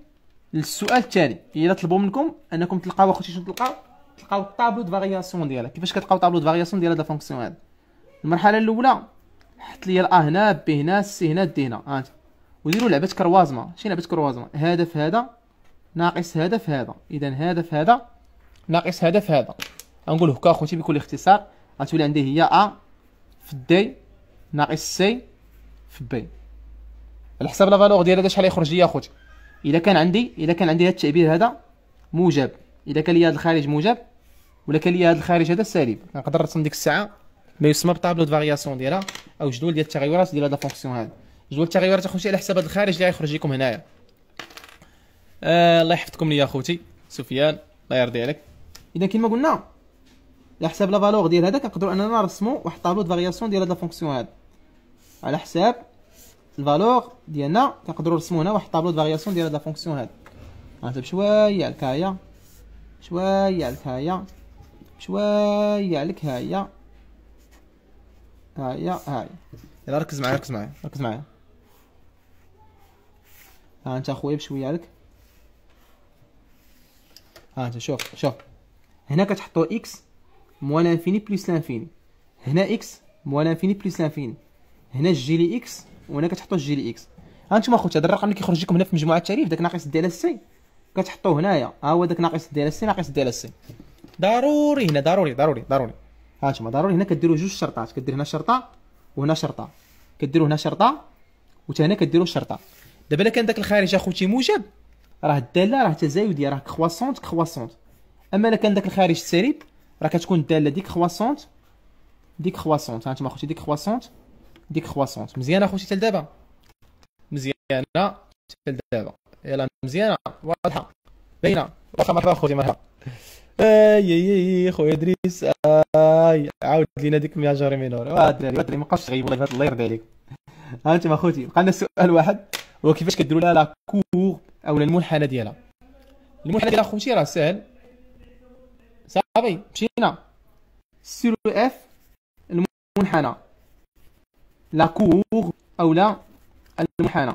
[SPEAKER 1] للسؤال التالي الا طلبوا منكم أنكم تلقاو أخوتي شنو تلقاو؟ تلقاو ال tableau de variation ديالها. كيفاش كتلقاو tableau de variation ديال هاد ال fonction هاد المرحلة الأولى حط لي ال a هنا b هنا c هنا d هنا. ها أنت. وديروا لعبة كروازما شي لعبة كروازما هدف هذا ناقص هدف هذا. اذا هدف هذا ناقص هدف هذا. غنقول هكا أخوتي بكل اختصار. غتولي عندي هي a في d ناقص c في b على حساب la valeur ديال هذا شحال يخرج لي أخوتي. إذا كان عندي إذا كان عندي هذا التعبير هذا موجب. إذا كان لي هذا الخارج موجب ولا كان لي هذا الخارج هذا سالب. نقدر نرسم ديك الساعة ما يسمى ب tableau variation ديالها أو جدول ديال التغيرات ديال هذا ال fonction هذا. جدول التغيرات اخوتي على حساب هذا الخارج اللي غيخرج لكم هنايا. آه الله يحفظكم لي اخوتي سفيان الله يرضي عليك. إذا كما قلنا على حساب la valeur ديال هذا كنقدروا أننا نرسموا واحد tableau variation ديال هذا ال fonction هذا على حساب ال valeur ديالنا كنقدروا نرسموا هنا واحد tableau variation ديال هذا ال fonction هذا غنكتب شوية لك هيا شوية لك هيا شوية لك هيا هيا هاي يلا ركز معايا ركز معايا. ركز معايا. ها انت اخويا بشوية لك ها انت شوف شوف. هنا كتحطوا x moins l'infini plus l'infini هنا x moins l'infini plus l'infini هنا g les x وهنا كتحطوا g les x. ها أنتم اخوتي هذا الرقم اللي كيخرج لكم هنا في مجموعة التعريف داك ناقص d على c كتحطوه هنايا. ها هو داك ناقص d على c ناقص d على c ضروري هنا ضروري ضروري ضروري. ها أنتم ضروري هنا كديروا جوج شرطات. كدير هنا شرطة وهنا شرطة. كديروا هنا شرطة وتا هنا كديروا شرطة. دابا إلا كان داك الخارج اخوتي موجب راه الدالة راه تزايدية راه croissante croissante أما إلا كان داك الخارج سالب راه كتكون الدالة décroissante décroissante ها أنتم اخوتي décroissante décroissante مزيانه اخوتي حتى دابا. مزيانة حتى دابا. يلا مزيانة. واضحة. باينة. واخا مرحبا اخوتي مرحبا آي آي آي خويا إدريس. آي عاود لينا ديك 100 جاري مينور. واه الدراري الدراري ما بقاش تغيب والله الله يرضي عليك. ها أنتم اخوتي بقى لنا سؤال واحد. هو كيفاش كديروا لها la courbe أو المنحنى ديالها؟ المنحنى ديالها اخوتي راه ساهل صافي مشينا. سيرو اف المنحنى la courbe أو لا المنحنى.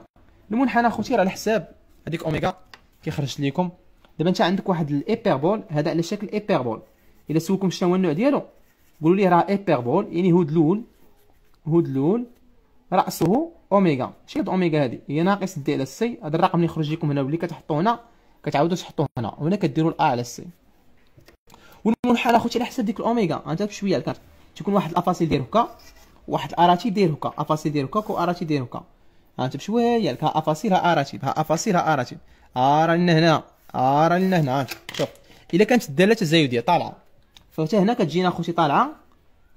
[SPEAKER 1] المنحنى اخوتي راه على حساب. هذيك أوميغا كيخرج لكم دابا انت عندك واحد l'hyperbole هذا على شكل hyperbole إلا سولكم شنو هو النوع ديالو قولوا لي راه hyperbole يعني هود الأول رأسه أوميغا. شنو أوميغا هادي؟ هي ناقص دي على سي هذا الرقم اللي يخرج لكم هنا واللي كتحطوه هنا كتعاودوا تحطوه هنا. وهنا كديروا الأ على سي والمنحنى اخوتي على حسب ديك الأوميغا. أنت بشويه كانت تكون واحد الأفاصيل داير هكا. واحد الاراتي داير هكا افاصيل داير هكا واراتي داير هكا انت بشويه لك ها افاصيل ها اراتيب ها افاصيل ها اراتيب ها لنا هنا ها راه لنا هنا. شوف إلا كانت الداله تزايديه طالعة. فحتى هنا كتجينا اخوتي طالعة.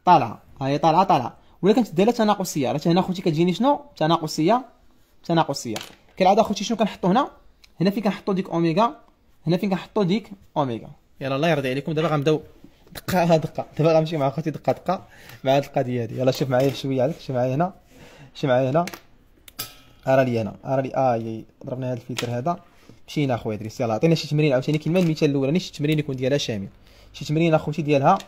[SPEAKER 1] طالعة. ها هي طالعة طالعة. ولا كانت الداله تناقصية. راه هنا اخوتي كتجيني شنو؟ تناقصية. تناقصية. كالعادة اخوتي شنو كنحطو هنا؟ هنا فين كنحطو ديك أوميغا؟ هنا فين كنحطو ديك أوميغا؟ يلا الله يرضي عليكم. دابا غنبداو. دقة دقة. دابا غنمشي مع اخوتي دقة دقة مع هاد القضية هادي. يلا شوف معايا شوية عليك شوف معايا هنا. شوف معايا هنا. أرا لي هنا أرا لي اي ضربنا هذا الفلتر هذا. مشينا أخويا دريس يلا عطينا شي تمرين. عاوتاني كيما المثال الاولاني شي تمرين يكون ديالها شامل. شي تمرين أخوتي ديالها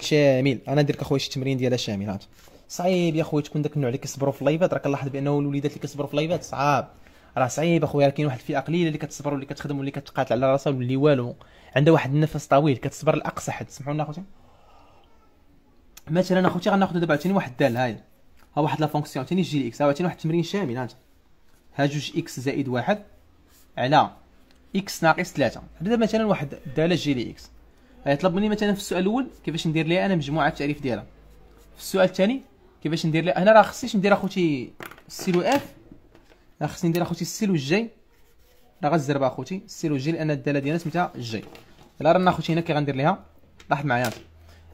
[SPEAKER 1] شامل. أنا ندير لك أخويا شي تمرين ديالها شامل. هات صعيب يا خويا تكون داك النوع اللي كيصبروا في ال lives راه كنلاحظ بأنه الوليدات اللي كيصبروا في ال lives صعاب. راه صعيب أخويا. كاين واحد الفئة قليلة اللي كتصبر واللي كتخدم واللي كتقاتل على راسها واللي والو. عندها واحد النفس طويل كتصبر لأقصى حد سمحوا لنا أخوتي؟ مثلا أخوتي غناخذ دابا عاوتاني واحد الدال هاي ها واحد la fonction ثاني g x عاوتاني واحد التمرين شامل ها ها جوج x زائد واحد على x ناقص ثلاثة. دابا مثلا واحد الدالة g les x. يطلب مني مثلا في السؤال الأول كيفاش ندير ليها أنا مجموعة التعريف ديالها. في السؤال الثاني كيفاش ندير ليها؟ هنا راه خصنيش ندير أخوتي السيلو f راه خصني ندير أخوتي السيلو جي راه غزرب أخوتي السيلو جي لأن الدالة ديالنا سميتها جي الا رانا اخوتي هنا كي غندير ليها. لاحظ معايا.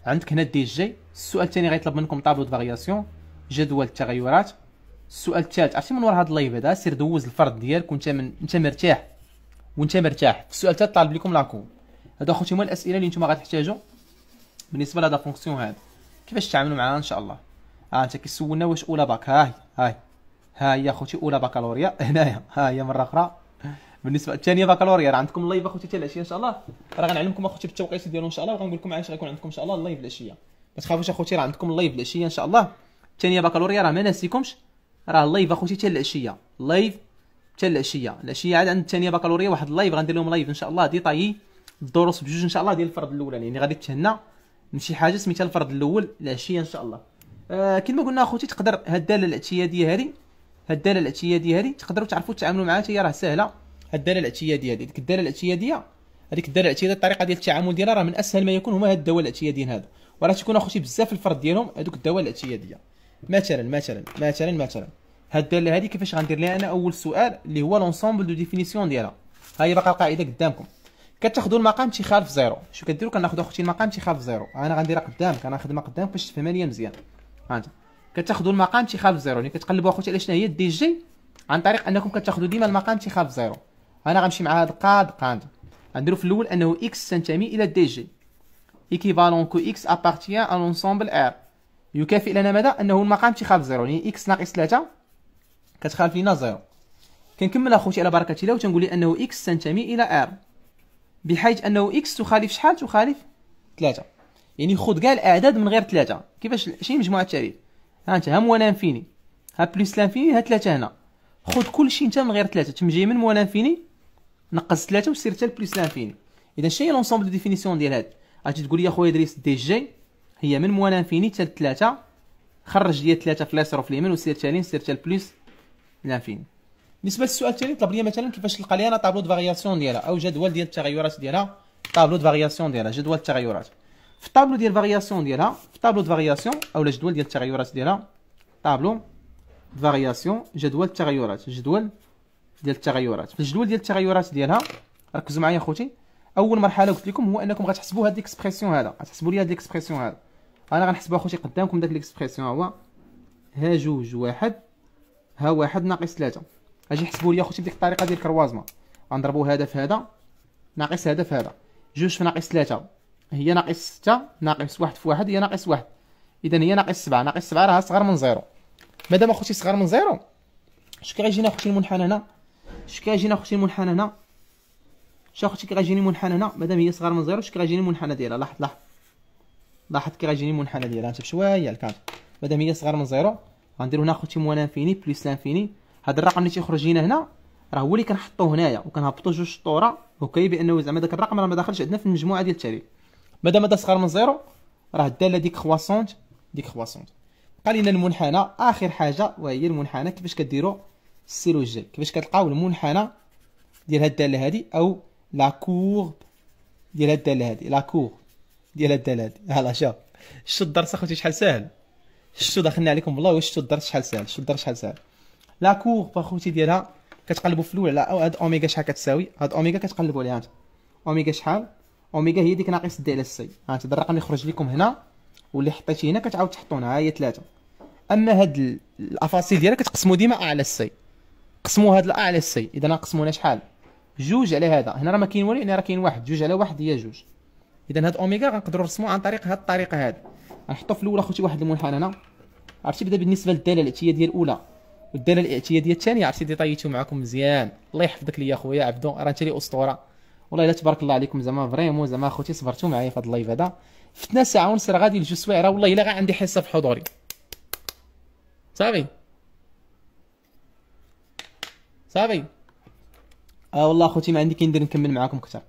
[SPEAKER 1] عندك هنا D g. السؤال الثاني غيطلب منكم tableau de variation. جدول التغيرات. السؤال الثالث عرفتي من ورا هذا ال live هذا سير دوز الفرض ديالك وانت من انت مرتاح. وانت مرتاح. السؤال الثالث طالب لكم la courbe. هذا اخوتي هما الأسئلة اللي نتوما غتحتاجوا بالنسبة لهذا fonction هذا كيفاش تتعاملوا معها إن شاء الله؟ ها أنت كيسولنا واش أولى باك؟ هاي هاي. ها هي اخوتي أولى بكالوريا هنايا. ها هي مرة أخرى. بالنسبة الثانية بكالوريا راه عندكم ال live أخوتي حتى العشيه إن شاء الله؟ راه غنعلمكم أخوتي بالتوقيت ديالو إن شاء الله وغنقول لكم علاش غيكون عندكم إن شاء الله ال live العشيه ما تخافوش أخوتي راه عندكم ال live العشيه إن شاء الله. الثانية بكالوريا راه ما ناسيكمش. راه ال live أخوتي حتى العشيه ال live حتى العشيه العشيه عاد عند الثانية بكالوريا واحد live غندير لهم live إن شاء الله. détaillé الدروس بجوج إن شاء الله ديال الفرض الاولاني يعني غادي تهنا من شي حاجة سميتها الفرض الأول العشيه إن شاء الله. آه كما قلنا أخوتي تقدر هاد الدالة الاعتياديه هذه هاد الدالة الاعتياديه هذه تقدروا تعرفوا تتعاملوا معها هي راه سهلة. الداله الاعتياديه هذه ديك الداله الاعتياديه هذيك الداله الاعتياديه الطريقة ديال التعامل ديالها راه من أسهل ما يكون هما هاد الدوال الاعتياديين هادو وراه تكون أخوتي بزاف الفرض ديالهم هذوك الدوال الاعتياديه مثلا مثلا مثلا مثلا. هاد الدالة هذه كيفاش غندير لها؟ أنا أول سؤال اللي هو l'ensemble de définition ديالها. ها هي باقا القاعدة قدامكم. كتاخذوا المقام تيخالف zéro. شنو كديروا كناخذوا أخوتي المقام تيخالف zéro. أنا غنديرها قدامك. أنا خدمة قدامك باش تفهمها ليا مزيان. ها انت كتاخذوا المقام تيخالف zéro. يعني كتقلبوا أخوتي على شنو هي D g عن طريق أنكم كتاخذوا ديما المقام تيخالف zéro. أنا غنمشي مع هاد القاعدة عندي غنديروا في الأول أنه x تنتمي إلى D g équivalent que x appartient à l'ensemble R يكافئ لنا ماذا؟ أنه المقام تيخالف zéro. يعني x ناقص 3 كتخالف لينا zéro. كنكمل أخوتي على بركة الله وتنقول لي أنه x تنتمي إلى R بحيث أنه x تخالف شحال؟ تخالف 3 يعني خذ كاع الاعداد من غير 3 كيفاش؟ شي مجموعة التعريف ها أنت ها moins infini ها plus l'infini ها 3 هنا. خذ كل شيء أنت من غير 3 تمجي من moins infini نقص 3 وسير حتى ل plus l'infini إذا شنو هي l'ensemble de définition ديال هاد؟ غادي تقول لي أخويا دريس D g هي من moins infini حتى 3 خرج ديال 3 في اليسار وفي اليمين وسير تالين سير حتى ل plus l'infini بالنسبة للسؤال الثاني طلب لي مثلا كيفاش نلقى لي أنا tableau de variation ديالها أو جدول ديال التغيرات ديالها. tableau de variation ديالها جدول التغيرات. في الطابلو ديال variation ديالها في tableau de variation أو جدول ديال التغيرات ديالها tableau variation جدول التغيرات جدول ديال التغيرات. في الجدول ديال التغيرات ديالها ركزوا معايا اخوتي أول مرحلة قلت لكم هو أنكم غتحسبوا هاد l'expression هذا. غتحسبوا لي هاد l'expression هذا. أنا غنحسبها اخوتي قدامكم داك l'expression هو ها جوج واحد ها واحد ناقص ثلاثة. أجي حسبوا لي اخوتي بديك الطريقة ديال ال croisement. غنضربوا هذا في هذا ناقص هذا في هذا. جوج في ناقص ثلاثة. هي ناقص ستة ناقص واحد في واحد هي ناقص واحد. اذا هي ناقص سبعة. ناقص سبعة راه صغر من zéro. مادام اخوتي صغر من zéro اش كيجينا اخوتي المنحنى هنا. اش كيجينا اخوتي المنحنى هنا اش اخوتي كي غيجيني المنحنى هنا مادام هي صغر من zéro اش كيجيني المنحنى ديالها. لاحظ لاحظ. لاحظ كي غيجيني المنحنى ديالها. انت بشوية الكانت مادام هي صغر من zéro غنديرو هنا اخوتي moins infini plus l'infini هذا الرقم اللي تيخرج لينا هنا راه هو اللي كنحطوه هنايا وكنهبطو جوج شطورة. وكاين بأنه زعما داك الرقم راه ما داخلش عندنا في المجموعة ديال التعريف مادام هذا صغر من zéro راه الداله décroissante décroissante بقى لينا المنحنى. آخر حاجة وهي المنحنى. كيفاش كديروا السيرو جي كيفاش كتلقاو المنحنى ديال هاد الداله هادي أو لا courbe ديال هاد الداله هادي؟ la courbe ديال هاد الداله هادي. هلا شوف. شتو الدرس أخوتي شحال ساهل؟ شتو داخلنا عليكم والله واش شتو الدرس شحال ساهل؟ شتو الدرس شحال ساهل؟ la courbe أخوتي ديالها كتقلبوا في الأول على هاد أوميغا شحال كتساوي؟ هاد أوميغا كتقلبوا عليها أنت. أوميغا شحال؟ أوميغا هي ديك ناقص d على ال c ها انت الرقم اللي خرج لكم هنا واللي حطيتيه هنا كتعاود تحطو هنا ها هي 3 أما هاد الأفاصيل ديالها كتقسموا ديما على السي قسموا هاد الأ على السي. إذا نقسمونا شحال؟ جوج على هذا. هنا راه ما كاين والو هنا راه كاين واحد. جوج على واحد هي جوج. إذا هاد أوميغا غنقدروا نرسموه عن طريق هاد الطريقة هاد. غنحطوا في الأول أخوتي واحد المنحنى هنا. عرفتي؟ بدأ بالنسبة للداله الاعتياديه الأولى. والداله الاعتياديه الثانية. عرفتي؟ دي طيتو معكم مزيان. الله يحفظك ليا خويا عبدو. راه أنت لي أسطورة. والله إلا تبارك الله عليكم زعما vraiment زعما أخوتي صبرتوا معايا في هذا ال live هذا. فتنا ساعة ونص راه غادي لجوج سوايع. والله إلا غا عندي حصة في حضوري. صافي؟ صافي آه والله أخوتي ما عندي كندير نكمل معاكم أكثر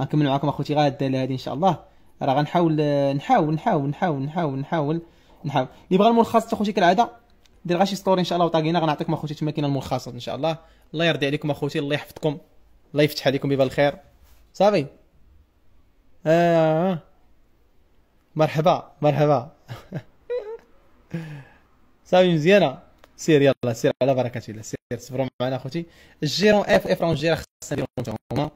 [SPEAKER 1] غنكمل معاكم أخوتي غا الداله هذه إن شاء الله. راه غنحاول نحاول نحاول نحاول نحاول نحاول نحاول. اللي بغى الملخص اخوتي كالعادة دير غا شي story إن شاء الله وطاغينا. غنعطيكم أخوتي تما كاين الملخصات إن شاء الله. الله يرضي عليكم أخوتي الله يحفظكم الله يفتح عليكم بيبان الخير. صافي آه. مرحبا مرحبا. صافي مزيانة. سير يلا سير على بركة الله سير صبروا معنا أخوتي. ال g rond f f راه ال g rond خاصنا نديرو هما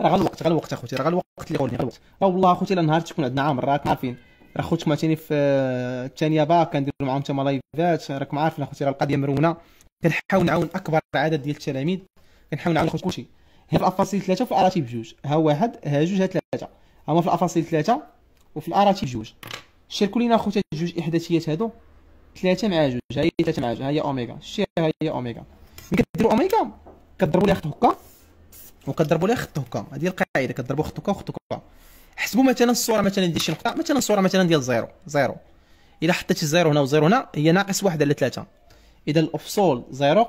[SPEAKER 1] راه غير الوقت غير الوقت أخوتي راه غير الوقت اللي غير الوقت. راه والله أخوتي إلا نهار تكون عندنا عامر راك عارفين. راه خوتكم عرفتيني في الثانية باك كنديروا معاهم تما لايفات راكم عارفين أخوتي راه القضية مرونة. كنحاول نعاون أكبر عدد ديال التلاميذ. كنحاول نعاون أخوتي كلشي. هي في الأفاصيل ثلاثة وفي الأراتيب بجوج ها واحد ها جوج ها ثلاثة. هما في الأفاصيل ثلاثة وفي الأراتيب جوج. شاركوا لينا أخوتي جوج إحداثيات هادو. ثلاثة مع جوج ها هي ثلاثة مع جوج ها هي أوميغا شتي ها هي أوميغا. ملي كديروا أوميغا كضربوا ليها خط هكا وكضربوا ليها خط هكا. هذه القاعدة كضربوا خط هكا وخط هكا. حسبوا مثلا الصورة مثلا ديال شي نقطه مثلا الصورة مثلا ديال zéro zéro. إلا حطيتي zéro هنا و zéro هنا هي ناقص واحد على ثلاثة. إذا الأفصول zéro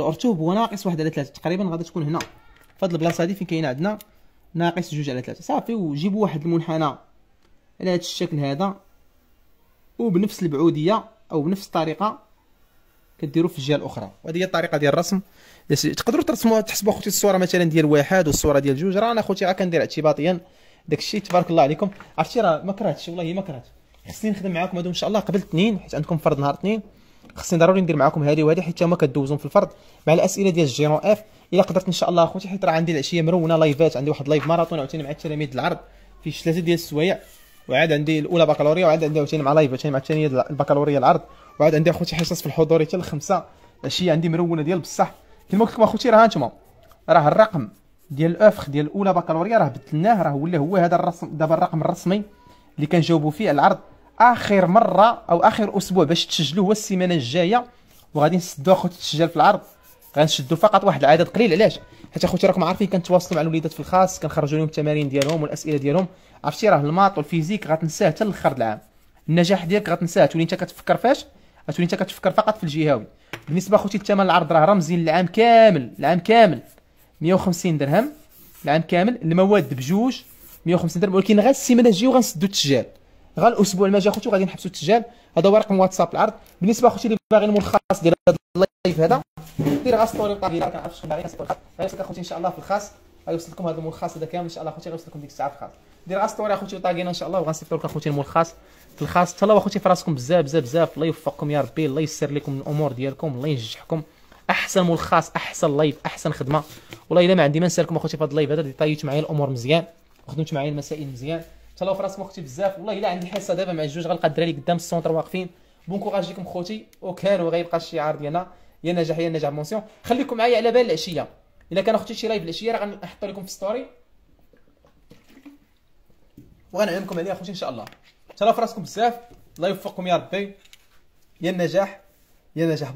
[SPEAKER 1] الأرتوب هو ناقص واحد على ثلاثة. تقريبا غادي تكون هنا. فهاد البلاصة هادي فين كاين عندنا؟ ناقص جوج على ثلاثة. صافي وجيبوا واحد المنحنى على هذا الشكل هذا. وبنفس البعودية أو بنفس الطريقة كديروا في الجهة الأخرى. وهذه هي الطريقة ديال الرسم. تقدروا ترسموا تحسبوا أخوتي الصورة مثلا ديال واحد والصورة ديال جوج. راه أنا أخوتي راه كندير اعتباطيا. داك الشيء تبارك الله عليكم. عرفتي راه ما كرهتش والله ما كرهت. خصني نخدم معاكم هادو إن شاء الله قبل اثنين حيت عندكم فرض نهار اثنين. خصني ضروري ندير معاكم هذه وهذه حيت هما كدوزون في الفرض. مع الأسئلة ديال ال g rond f إلا قدرت إن شاء الله أخوتي حيت راه عندي العشية مرونة لايفات عندي واحد live marathon عاوتاني مع التلاميذ العرض فيه ثلاثة ديال السوايع. وعاد عندي الأولى بكالوريا وعاد عندي عاوتاني مع live عاوتاني مع الثانية البكالوريا العرض. وعاد عندي أخوتي حصص في الحضوري حتى الخمسة. العشيه عندي مرونة ديال بصح. كما قلت لكم أخوتي راه هانتوما راه الرقم ديال ال offre ديال الأولى بكالوريا راه بدلناه راه ولا هو هذا الرسم دابا الرقم الرسمي اللي كنجاوبوا فيه العرض. آخر مرة أو آخر أسبوع باش تسجلوا هو السيمانة الجاية وغادي نسدوا أخوتي التسجيل في العرض. غنشدوا فقط واحد العدد قليل علاش؟ حيت أخوتي راكم عارفين كنتواصلوا مع الوليدات في الخاص كنخرجوا لهم التمارين ديالهم والأسئلة ديالهم. عرفتي راه الماط والفيزيك غتنساه حتى الآخر العام. النجاح ديالك غتنساه. تولي انت كتفكر فاش؟ تولي انت كتفكر فقط في الجهوي بالنسبة أخوتي للثمن العرض راه رمزي للعام كامل العام كامل. 150 درهم. العام كامل. المواد بجوج. 150 درهم. ولكن غير السيمانه الجايه غنسدوا التسجيل. غير الأسبوع ما جا أخوتي غادي نحبسوا التسجيل. هذا هو رقم واتساب العرض. بالنسبة أخوتي اللي باغي الملخص ديال هذا ال live هذا دير غا story ما كنعرفش باغي story. غيوصلك أخوتي إن شاء الله في الخاص. غيوصل لكم هذا الملخص هذا كامل. إن شاء الله أخوتي غيوصل لكم ديك الساعة في الخاص. دير story أخوتي وطاغينا إن شاء الله وغنصيفطوا لك أخوتي الملخص الخاص. تهلاو أخوتي في راسكم بزاف بزاف بزاف. الله يوفقكم يا ربي الله يسر لكم الأمور ديالكم الله ينجحكم. أحسن ملخص أحسن live أحسن خدمة. والله إلا ما عندي ما نسالكم أخوتي في هذا ال live هذا ديطايت معايا الأمور مزيان وخدمت معايا المسائل مزيان. تهلاو في راسكم أختي بزاف. والله إلا عندي حصة دابا مع الجوج غنلقى الدراري قدام ال centre واقفين. bon courage خوتي وكانوا غيبقى الشعار ديالنا. يا نجاح يا نجاح mention خليكم معايا على بال العشية. إلا كان أختي شي live العشية راه غنحط لكم في story وغنعلمكم عليها اخوتي إن شاء الله. تهلاو في راسكم بزاف. الله يوفقكم يا ربي. يا النجاح يا نجاح